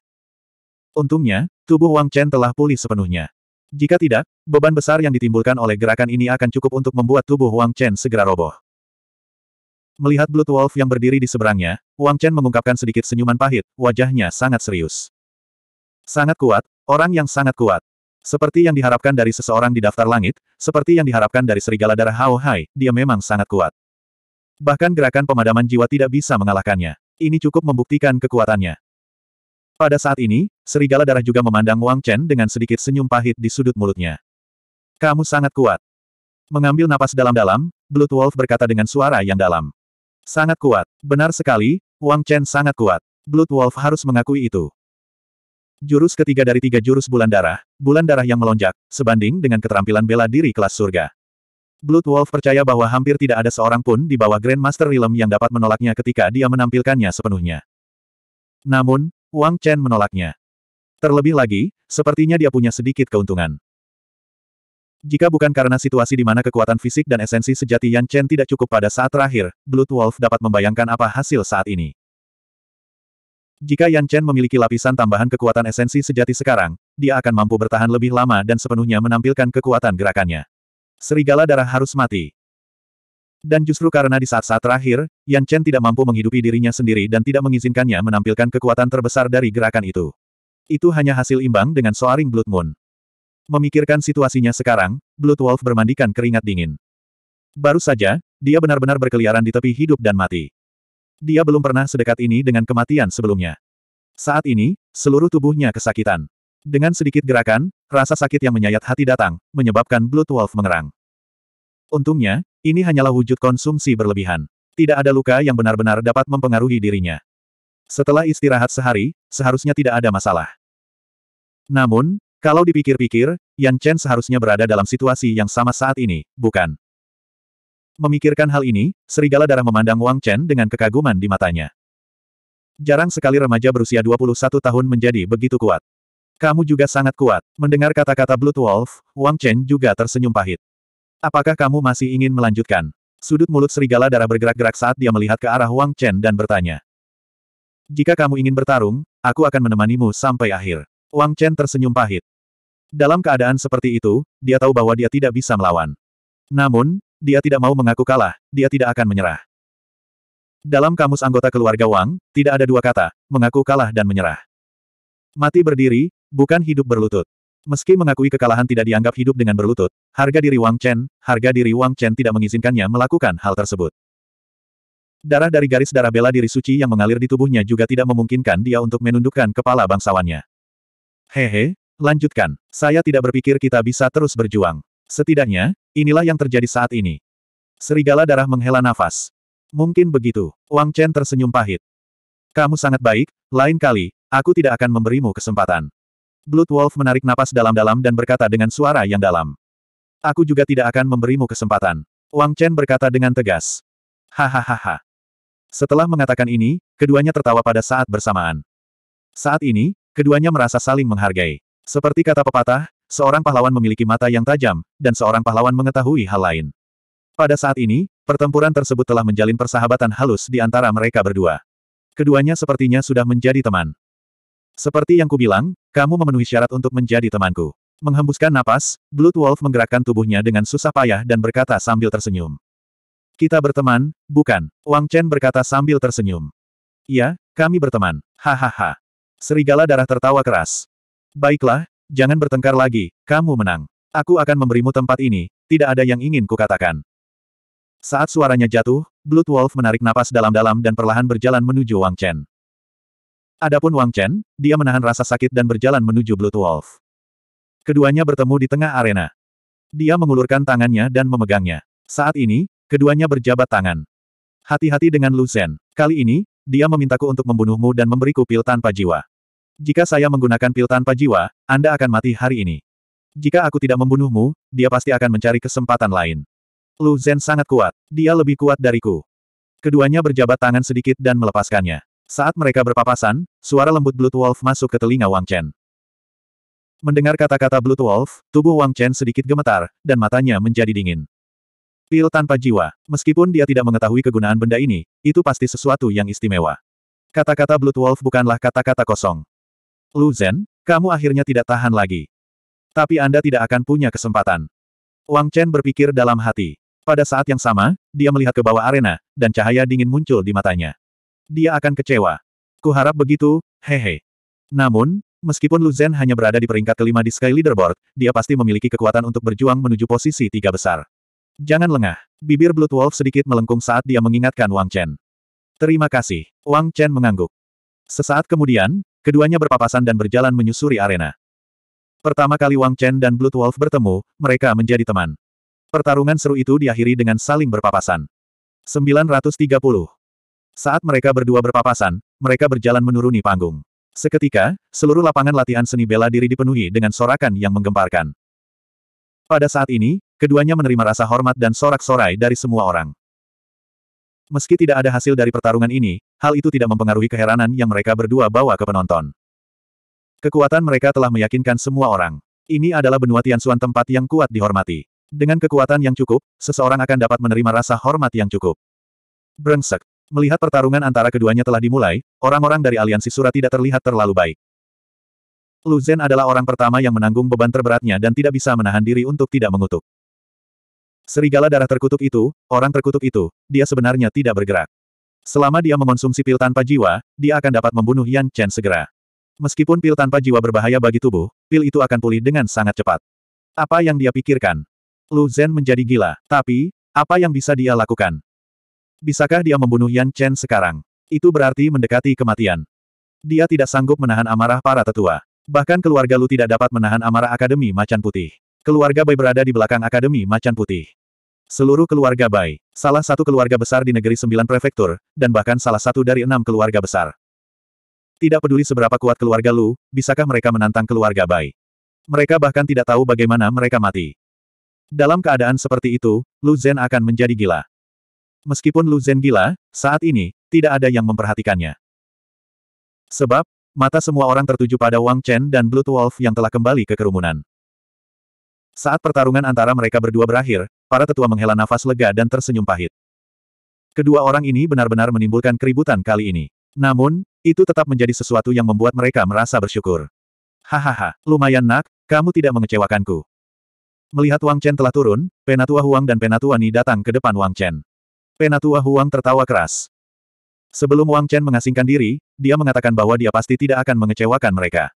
Untungnya, tubuh Wang Chen telah pulih sepenuhnya. Jika tidak, beban besar yang ditimbulkan oleh gerakan ini akan cukup untuk membuat tubuh Wang Chen segera roboh. Melihat Blood Wolf yang berdiri di seberangnya, Wang Chen mengungkapkan sedikit senyuman pahit, wajahnya sangat serius. Sangat kuat, orang yang sangat kuat. Seperti yang diharapkan dari seseorang di daftar langit, seperti yang diharapkan dari serigala darah Hao Hai, dia memang sangat kuat. Bahkan gerakan pemadaman jiwa tidak bisa mengalahkannya. Ini cukup membuktikan kekuatannya. Pada saat ini, serigala darah juga memandang Wang Chen dengan sedikit senyum pahit di sudut mulutnya. Kamu sangat kuat. Mengambil napas dalam-dalam, Blood Wolf berkata dengan suara yang dalam. Sangat kuat. Benar sekali, Wang Chen sangat kuat. Blood Wolf harus mengakui itu. Jurus ketiga dari tiga jurus bulan darah, bulan darah yang melonjak, sebanding dengan keterampilan bela diri kelas surga. Blood Wolf percaya bahwa hampir tidak ada seorang pun di bawah Grandmaster Realm yang dapat menolaknya ketika dia menampilkannya sepenuhnya. Namun, Wang Chen menolaknya. Terlebih lagi, sepertinya dia punya sedikit keuntungan. Jika bukan karena situasi di mana kekuatan fisik dan esensi sejati Yan Chen tidak cukup pada saat terakhir, Blood Wolf dapat membayangkan apa hasil saat ini. Jika Yan Chen memiliki lapisan tambahan kekuatan esensi sejati sekarang, dia akan mampu bertahan lebih lama dan sepenuhnya menampilkan kekuatan gerakannya. Serigala darah harus mati. Dan justru karena di saat-saat terakhir, Yan Chen tidak mampu menghidupi dirinya sendiri dan tidak mengizinkannya menampilkan kekuatan terbesar dari gerakan itu. Itu hanya hasil imbang dengan Soaring Blood Moon. Memikirkan situasinya sekarang, Blood Wolf bermandikan keringat dingin. Baru saja, dia benar-benar berkeliaran di tepi hidup dan mati. Dia belum pernah sedekat ini dengan kematian sebelumnya. Saat ini, seluruh tubuhnya kesakitan. Dengan sedikit gerakan, rasa sakit yang menyayat hati datang, menyebabkan Blood Wolf mengerang. Untungnya, ini hanyalah wujud konsumsi berlebihan. Tidak ada luka yang benar-benar dapat mempengaruhi dirinya. Setelah istirahat sehari, seharusnya tidak ada masalah. Namun, kalau dipikir-pikir, Yan Chen seharusnya berada dalam situasi yang sama saat ini, bukan? Memikirkan hal ini, serigala darah memandang Wang Chen dengan kekaguman di matanya. Jarang sekali remaja berusia 21 tahun menjadi begitu kuat. Kamu juga sangat kuat. Mendengar kata-kata Blood Wolf, Wang Chen juga tersenyum pahit. Apakah kamu masih ingin melanjutkan? Sudut mulut serigala darah bergerak-gerak saat dia melihat ke arah Wang Chen dan bertanya. Jika kamu ingin bertarung, aku akan menemanimu sampai akhir. Wang Chen tersenyum pahit. Dalam keadaan seperti itu, dia tahu bahwa dia tidak bisa melawan. Namun, dia tidak mau mengaku kalah, dia tidak akan menyerah. Dalam kamus anggota keluarga Wang, tidak ada dua kata, mengaku kalah dan menyerah. Mati berdiri, bukan hidup berlutut. Meski mengakui kekalahan tidak dianggap hidup dengan berlutut, harga diri Wang Chen, harga diri Wang Chen tidak mengizinkannya melakukan hal tersebut. Darah dari garis darah bela diri suci yang mengalir di tubuhnya juga tidak memungkinkan dia untuk menundukkan kepala bangsawannya. Hehe, lanjutkan. Saya tidak berpikir kita bisa terus berjuang. Setidaknya, inilah yang terjadi saat ini. Serigala darah menghela nafas. Mungkin begitu. Wang Chen tersenyum pahit. Kamu sangat baik, lain kali, aku tidak akan memberimu kesempatan. Blood Wolf menarik napas dalam-dalam dan berkata dengan suara yang dalam. Aku juga tidak akan memberimu kesempatan. Wang Chen berkata dengan tegas. Hahaha. Setelah mengatakan ini, keduanya tertawa pada saat bersamaan. Saat ini, keduanya merasa saling menghargai. Seperti kata pepatah, seorang pahlawan memiliki mata yang tajam, dan seorang pahlawan mengetahui hal lain. Pada saat ini, pertempuran tersebut telah menjalin persahabatan halus di antara mereka berdua. Keduanya sepertinya sudah menjadi teman. Seperti yang kubilang, kamu memenuhi syarat untuk menjadi temanku. Menghembuskan napas, Blood Wolf menggerakkan tubuhnya dengan susah payah dan berkata sambil tersenyum. Kita berteman, bukan? Wang Chen berkata sambil tersenyum. Iya, kami berteman. Hahaha. Serigala darah tertawa keras. Baiklah, jangan bertengkar lagi, kamu menang. Aku akan memberimu tempat ini, tidak ada yang ingin kukatakan. Saat suaranya jatuh, Blood Wolf menarik napas dalam-dalam dan perlahan berjalan menuju Wang Chen. Adapun Wang Chen, dia menahan rasa sakit dan berjalan menuju Blood Wolf. Keduanya bertemu di tengah arena. Dia mengulurkan tangannya dan memegangnya. Saat ini, keduanya berjabat tangan. Hati-hati dengan Lu Zhen. Kali ini, dia memintaku untuk membunuhmu dan memberiku pil tanpa jiwa. Jika saya menggunakan pil tanpa jiwa, Anda akan mati hari ini. Jika aku tidak membunuhmu, dia pasti akan mencari kesempatan lain. Lu Zhen sangat kuat. Dia lebih kuat dariku. Keduanya berjabat tangan sedikit dan melepaskannya. Saat mereka berpapasan, suara lembut Blood Wolf masuk ke telinga Wang Chen. Mendengar kata-kata Blood Wolf, tubuh Wang Chen sedikit gemetar, dan matanya menjadi dingin. Pil tanpa jiwa, meskipun dia tidak mengetahui kegunaan benda ini, itu pasti sesuatu yang istimewa. Kata-kata Blood Wolf bukanlah kata-kata kosong. Lu Zhen, Kamu akhirnya tidak tahan lagi. Tapi Anda tidak akan punya kesempatan. Wang Chen berpikir dalam hati. Pada saat yang sama, dia melihat ke bawah arena, dan cahaya dingin muncul di matanya. Dia akan kecewa. Kuharap begitu, hehe. Namun, meskipun Lu Zhen hanya berada di peringkat kelima di Sky Leaderboard, dia pasti memiliki kekuatan untuk berjuang menuju posisi tiga besar. Jangan lengah. Bibir Blood Wolf sedikit melengkung saat dia mengingatkan Wang Chen. Terima kasih. Wang Chen mengangguk. Sesaat kemudian, keduanya berpapasan dan berjalan menyusuri arena. Pertama kali Wang Chen dan Blood Wolf bertemu, mereka menjadi teman. Pertarungan seru itu diakhiri dengan saling berpapasan. 930. Saat mereka berdua berpapasan, mereka berjalan menuruni panggung. Seketika, seluruh lapangan latihan seni bela diri dipenuhi dengan sorakan yang menggemparkan. Pada saat ini, keduanya menerima rasa hormat dan sorak-sorai dari semua orang. Meski tidak ada hasil dari pertarungan ini, hal itu tidak mempengaruhi keheranan yang mereka berdua bawa ke penonton. Kekuatan mereka telah meyakinkan semua orang. Ini adalah benua Tianxuan tempat yang kuat dihormati. Dengan kekuatan yang cukup, seseorang akan dapat menerima rasa hormat yang cukup. Brengsek. Melihat pertarungan antara keduanya telah dimulai, orang-orang dari aliansi Sura tidak terlihat terlalu baik. Lu Zhen adalah orang pertama yang menanggung beban terberatnya dan tidak bisa menahan diri untuk tidak mengutuk. Serigala darah terkutuk itu, orang terkutuk itu, dia sebenarnya tidak bergerak. Selama dia mengonsumsi pil tanpa jiwa, dia akan dapat membunuh Yan Chen segera. Meskipun pil tanpa jiwa berbahaya bagi tubuh, pil itu akan pulih dengan sangat cepat. Apa yang dia pikirkan? Lu Zhen menjadi gila. Tapi, apa yang bisa dia lakukan? Bisakah dia membunuh Yan Chen sekarang? Itu berarti mendekati kematian. Dia tidak sanggup menahan amarah para tetua. Bahkan keluarga Lu tidak dapat menahan amarah Akademi Macan Putih. Keluarga Bai berada di belakang Akademi Macan Putih. Seluruh keluarga Bai, salah satu keluarga besar di negeri sembilan prefektur, dan bahkan salah satu dari enam keluarga besar. Tidak peduli seberapa kuat keluarga Lu, bisakah mereka menantang keluarga Bai? Mereka bahkan tidak tahu bagaimana mereka mati. Dalam keadaan seperti itu, Lu Zhen akan menjadi gila. Meskipun Lu Zhen gila, saat ini, tidak ada yang memperhatikannya. Sebab, mata semua orang tertuju pada Wang Chen dan Blood Wolf yang telah kembali ke kerumunan. Saat pertarungan antara mereka berdua berakhir, para tetua menghela nafas lega dan tersenyum pahit. Kedua orang ini benar-benar menimbulkan keributan kali ini. Namun, itu tetap menjadi sesuatu yang membuat mereka merasa bersyukur. Hahaha, lumayan nak, kamu tidak mengecewakanku. Melihat Wang Chen telah turun, Penatua Huang dan Penatua Ni datang ke depan Wang Chen. Penatua Huang tertawa keras. Sebelum Wang Chen mengasingkan diri, dia mengatakan bahwa dia pasti tidak akan mengecewakan mereka.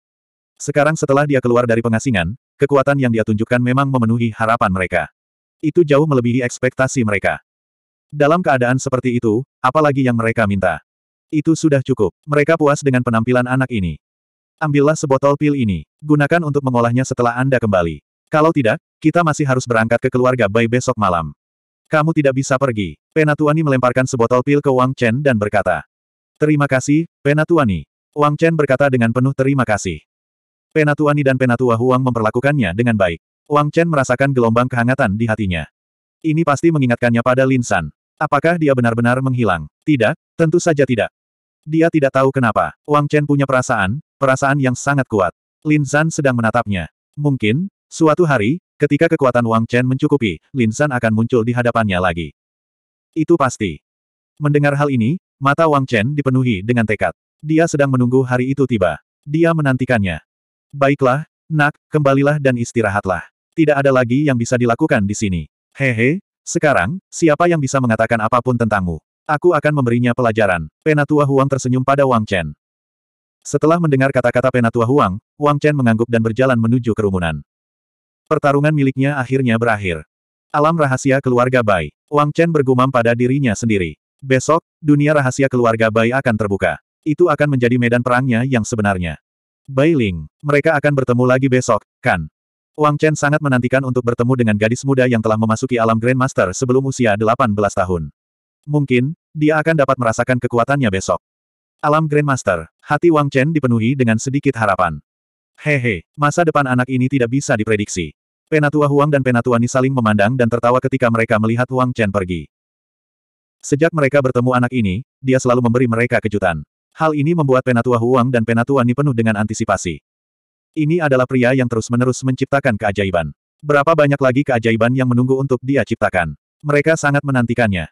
Sekarang setelah dia keluar dari pengasingan, kekuatan yang dia tunjukkan memang memenuhi harapan mereka. Itu jauh melebihi ekspektasi mereka. Dalam keadaan seperti itu, apalagi yang mereka minta. Itu sudah cukup. Mereka puas dengan penampilan anak ini. Ambillah sebotol pil ini. Gunakan untuk mengolahnya setelah Anda kembali. Kalau tidak, kita masih harus berangkat ke keluarga Bai besok malam. Kamu tidak bisa pergi. Penatuani melemparkan sebotol pil ke Wang Chen dan berkata. Terima kasih, Penatuani. Wang Chen berkata dengan penuh terima kasih. Penatuani dan Penatua Huang memperlakukannya dengan baik. Wang Chen merasakan gelombang kehangatan di hatinya. Ini pasti mengingatkannya pada Lin San. Apakah dia benar-benar menghilang? Tidak, tentu saja tidak. Dia tidak tahu kenapa. Wang Chen punya perasaan, perasaan yang sangat kuat. Lin San sedang menatapnya. Mungkin, Suatu hari, ketika kekuatan Wang Chen mencukupi, Lin San akan muncul di hadapannya lagi. Itu pasti. Mendengar hal ini, mata Wang Chen dipenuhi dengan tekad. Dia sedang menunggu hari itu tiba. Dia menantikannya. Baiklah, nak, kembalilah dan istirahatlah. Tidak ada lagi yang bisa dilakukan di sini. Hehe, sekarang, siapa yang bisa mengatakan apa pun tentangmu? Aku akan memberinya pelajaran. Penatua Huang tersenyum pada Wang Chen. Setelah mendengar kata-kata Penatua Huang, Wang Chen mengangguk dan berjalan menuju kerumunan. Pertarungan miliknya akhirnya berakhir. Alam rahasia keluarga Bai. Wang Chen bergumam pada dirinya sendiri. Besok, dunia rahasia keluarga Bai akan terbuka. Itu akan menjadi medan perangnya yang sebenarnya. Bai Ling, mereka akan bertemu lagi besok, kan? Wang Chen sangat menantikan untuk bertemu dengan gadis muda yang telah memasuki alam Grandmaster sebelum usia 18 tahun. Mungkin, dia akan dapat merasakan kekuatannya besok. Alam Grandmaster, hati Wang Chen dipenuhi dengan sedikit harapan. Hehe, masa depan anak ini tidak bisa diprediksi. Penatua Huang dan Penatua Ni saling memandang dan tertawa ketika mereka melihat Wang Chen pergi. Sejak mereka bertemu anak ini, dia selalu memberi mereka kejutan. Hal ini membuat Penatua Huang dan Penatua Ni penuh dengan antisipasi. Ini adalah pria yang terus-menerus menciptakan keajaiban. Berapa banyak lagi keajaiban yang menunggu untuk dia ciptakan? Mereka sangat menantikannya.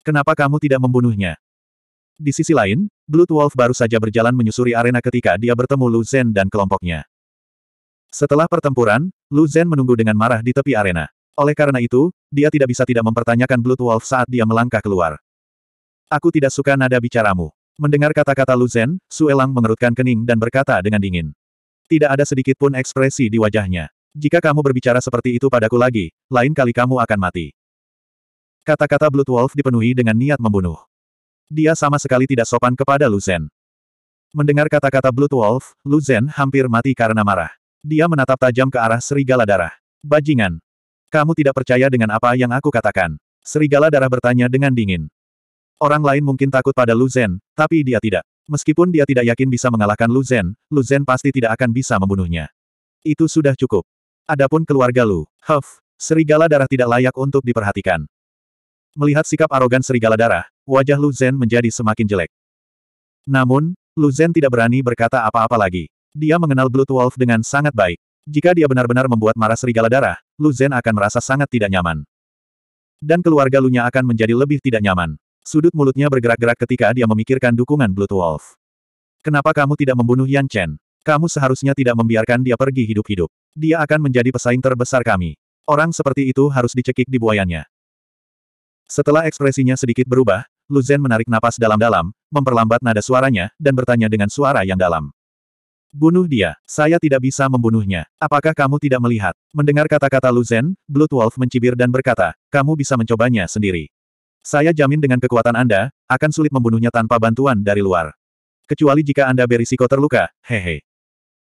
Kenapa kamu tidak membunuhnya? Di sisi lain, Blood Wolf baru saja berjalan menyusuri arena ketika dia bertemu Lu Zhen dan kelompoknya. Setelah pertempuran, Lu Zhen menunggu dengan marah di tepi arena. Oleh karena itu, dia tidak bisa tidak mempertanyakan Blood Wolf saat dia melangkah keluar. Aku tidak suka nada bicaramu. Mendengar kata-kata Lu Zhen, Su Elang mengerutkan kening dan berkata dengan dingin. Tidak ada sedikit pun ekspresi di wajahnya. Jika kamu berbicara seperti itu padaku lagi, lain kali kamu akan mati. Kata-kata Blood Wolf dipenuhi dengan niat membunuh. Dia sama sekali tidak sopan kepada Lu Zhen. Mendengar kata-kata Blood Wolf, Lu Zhen hampir mati karena marah. Dia menatap tajam ke arah serigala darah. Bajingan. Kamu tidak percaya dengan apa yang aku katakan. Serigala darah bertanya dengan dingin. Orang lain mungkin takut pada Lu Zhen, tapi dia tidak. Meskipun dia tidak yakin bisa mengalahkan Lu Zhen, Lu Zhen pasti tidak akan bisa membunuhnya. Itu sudah cukup. Adapun keluarga Lu, Huff, serigala darah tidak layak untuk diperhatikan. Melihat sikap arogan serigala darah, wajah Lu Zhen menjadi semakin jelek. Namun, Lu Zhen tidak berani berkata apa-apa lagi. Dia mengenal Blood Wolf dengan sangat baik. Jika dia benar-benar membuat marah serigala darah, Lu Zhen akan merasa sangat tidak nyaman. Dan keluarga Lu-nya akan menjadi lebih tidak nyaman. Sudut mulutnya bergerak-gerak ketika dia memikirkan dukungan Blood Wolf. Kenapa kamu tidak membunuh Yan Chen? Kamu seharusnya tidak membiarkan dia pergi hidup-hidup. Dia akan menjadi pesaing terbesar kami. Orang seperti itu harus dicekik di buayannya. Setelah ekspresinya sedikit berubah, Lu Zhen menarik napas dalam-dalam, memperlambat nada suaranya, dan bertanya dengan suara yang dalam. Bunuh dia, saya tidak bisa membunuhnya. Apakah kamu tidak melihat? Mendengar kata-kata Lu Zhen, Blood Wolf mencibir dan berkata, kamu bisa mencobanya sendiri. Saya jamin dengan kekuatan Anda, akan sulit membunuhnya tanpa bantuan dari luar. Kecuali jika Anda berisiko terluka, hehe.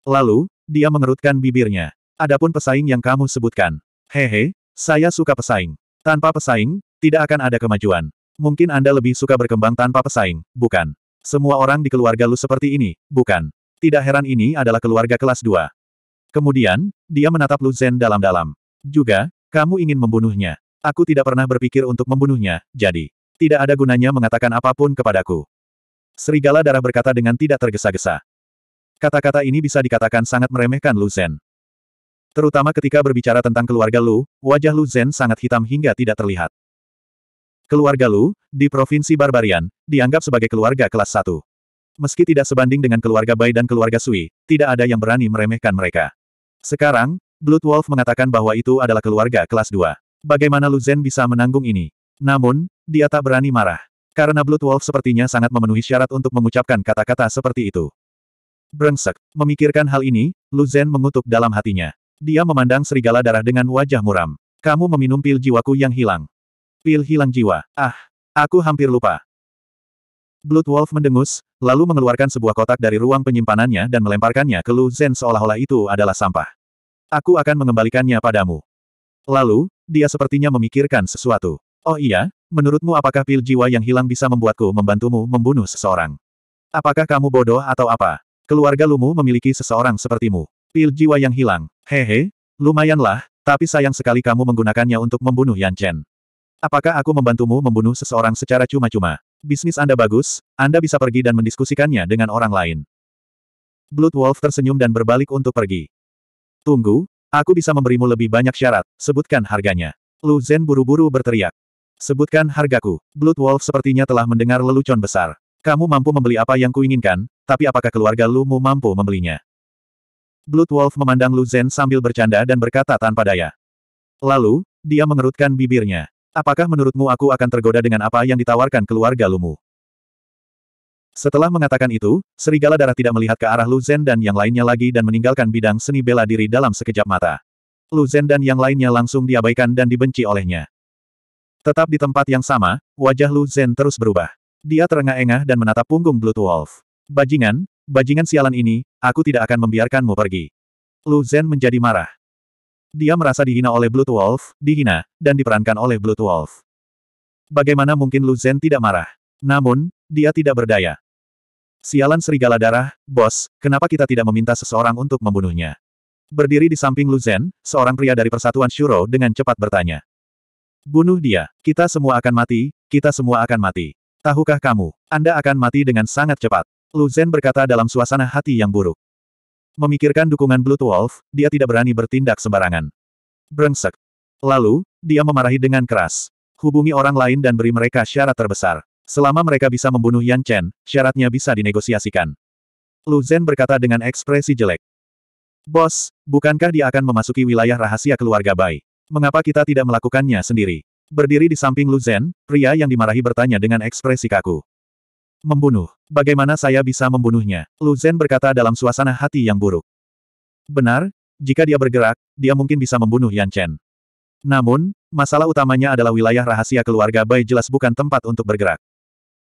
Lalu, dia mengerutkan bibirnya. Adapun pesaing yang kamu sebutkan. Hehe, saya suka pesaing. Tanpa pesaing, tidak akan ada kemajuan. Mungkin Anda lebih suka berkembang tanpa pesaing, bukan? Semua orang di keluarga lu seperti ini, bukan? Tidak heran ini adalah keluarga kelas 2. Kemudian, dia menatap Lu Zhen dalam-dalam. Juga, kamu ingin membunuhnya. Aku tidak pernah berpikir untuk membunuhnya, jadi tidak ada gunanya mengatakan apa pun kepadaku. Serigala darah berkata dengan tidak tergesa-gesa. Kata-kata ini bisa dikatakan sangat meremehkan Lu Zhen. Terutama ketika berbicara tentang keluarga Lu, wajah Lu Zhen sangat hitam hingga tidak terlihat. Keluarga Lu, di Provinsi Barbarian, dianggap sebagai keluarga kelas 1. Meski tidak sebanding dengan keluarga Bai dan keluarga Sui, tidak ada yang berani meremehkan mereka. Sekarang, Blood Wolf mengatakan bahwa itu adalah keluarga kelas 2. Bagaimana Lu Zhen bisa menanggung ini? Namun, dia tak berani marah. Karena Blood Wolf sepertinya sangat memenuhi syarat untuk mengucapkan kata-kata seperti itu. Brengsek. Memikirkan hal ini, Lu Zhen mengutuk dalam hatinya. Dia memandang serigala darah dengan wajah muram. Kamu meminum pil jiwaku yang hilang. Pil hilang jiwa. Ah, aku hampir lupa. Blood Wolf mendengus, lalu mengeluarkan sebuah kotak dari ruang penyimpanannya dan melemparkannya ke Lu Zhen seolah-olah itu adalah sampah. Aku akan mengembalikannya padamu. Lalu, dia sepertinya memikirkan sesuatu. Oh iya, menurutmu apakah pil jiwa yang hilang bisa membuatku membantumu membunuh seseorang? Apakah kamu bodoh atau apa? Keluarga Lumu memiliki seseorang sepertimu. Pil jiwa yang hilang. Hehe, lumayanlah, tapi sayang sekali kamu menggunakannya untuk membunuh Yan Chen. Apakah aku membantumu membunuh seseorang secara cuma-cuma? Bisnis Anda bagus, Anda bisa pergi dan mendiskusikannya dengan orang lain. Blood Wolf tersenyum dan berbalik untuk pergi. Tunggu, Aku bisa memberimu lebih banyak syarat, sebutkan harganya. Lu Zhen buru-buru berteriak. Sebutkan hargaku. Blood Wolf sepertinya telah mendengar lelucon besar. Kamu mampu membeli apa yang kuinginkan, tapi apakah keluarga Lu mu mampu membelinya? Blood Wolf memandang Lu Zhen sambil bercanda dan berkata tanpa daya. Lalu, dia mengerutkan bibirnya. Apakah menurutmu aku akan tergoda dengan apa yang ditawarkan keluarga Lumu? Setelah mengatakan itu, serigala darah tidak melihat ke arah Lu Zhen dan yang lainnya lagi dan meninggalkan bidang seni bela diri dalam sekejap mata. Lu Zhen dan yang lainnya langsung diabaikan dan dibenci olehnya. Tetap di tempat yang sama, wajah Lu Zhen terus berubah. Dia terengah-engah dan menatap punggung Blood Wolf. Bajingan, bajingan sialan ini, aku tidak akan membiarkanmu pergi. Lu Zhen menjadi marah. Dia merasa dihina oleh Blood Wolf, dihina, dan diperankan oleh Blood Wolf. Bagaimana mungkin Lu Zhen tidak marah? Namun, dia tidak berdaya. Sialan serigala darah, bos, kenapa kita tidak meminta seseorang untuk membunuhnya? Berdiri di samping Lu Zhen, seorang pria dari persatuan Shuro dengan cepat bertanya. Bunuh dia, kita semua akan mati, kita semua akan mati. Tahukah kamu, Anda akan mati dengan sangat cepat. Lu Zhen berkata dalam suasana hati yang buruk. Memikirkan dukungan Blood Wolf, dia tidak berani bertindak sembarangan. Brengsek. Lalu, dia memarahi dengan keras. Hubungi orang lain dan beri mereka syarat terbesar. Selama mereka bisa membunuh Yan Chen, syaratnya bisa dinegosiasikan. Lu Zhen berkata dengan ekspresi jelek. Bos, bukankah dia akan memasuki wilayah rahasia keluarga Bai? Mengapa kita tidak melakukannya sendiri? Berdiri di samping Lu Zhen, pria yang dimarahi bertanya dengan ekspresi kaku. Membunuh. Bagaimana saya bisa membunuhnya? Lu Zhen berkata dalam suasana hati yang buruk. Benar, jika dia bergerak, dia mungkin bisa membunuh Yan Chen. Namun, masalah utamanya adalah wilayah rahasia keluarga Bai jelas bukan tempat untuk bergerak.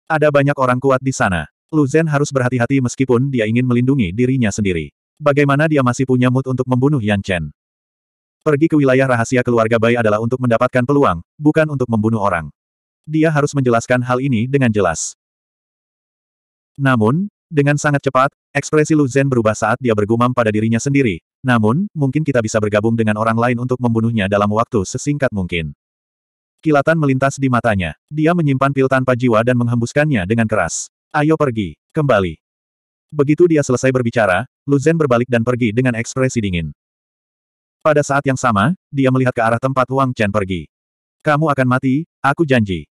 Ada banyak orang kuat di sana. Lu Zhen harus berhati-hati meskipun dia ingin melindungi dirinya sendiri. Bagaimana dia masih punya mood untuk membunuh Yan Chen? Pergi ke wilayah rahasia keluarga Bai adalah untuk mendapatkan peluang, bukan untuk membunuh orang. Dia harus menjelaskan hal ini dengan jelas. Namun, dengan sangat cepat, ekspresi Lu Zhen berubah saat dia bergumam pada dirinya sendiri. Namun, mungkin kita bisa bergabung dengan orang lain untuk membunuhnya dalam waktu sesingkat mungkin. Kilatan melintas di matanya. Dia menyimpan pil tanpa jiwa dan menghembuskannya dengan keras. Ayo pergi. Kembali. Begitu dia selesai berbicara, Lu Zhen berbalik dan pergi dengan ekspresi dingin. Pada saat yang sama, dia melihat ke arah tempat Wang Chen pergi. Kamu akan mati, aku janji.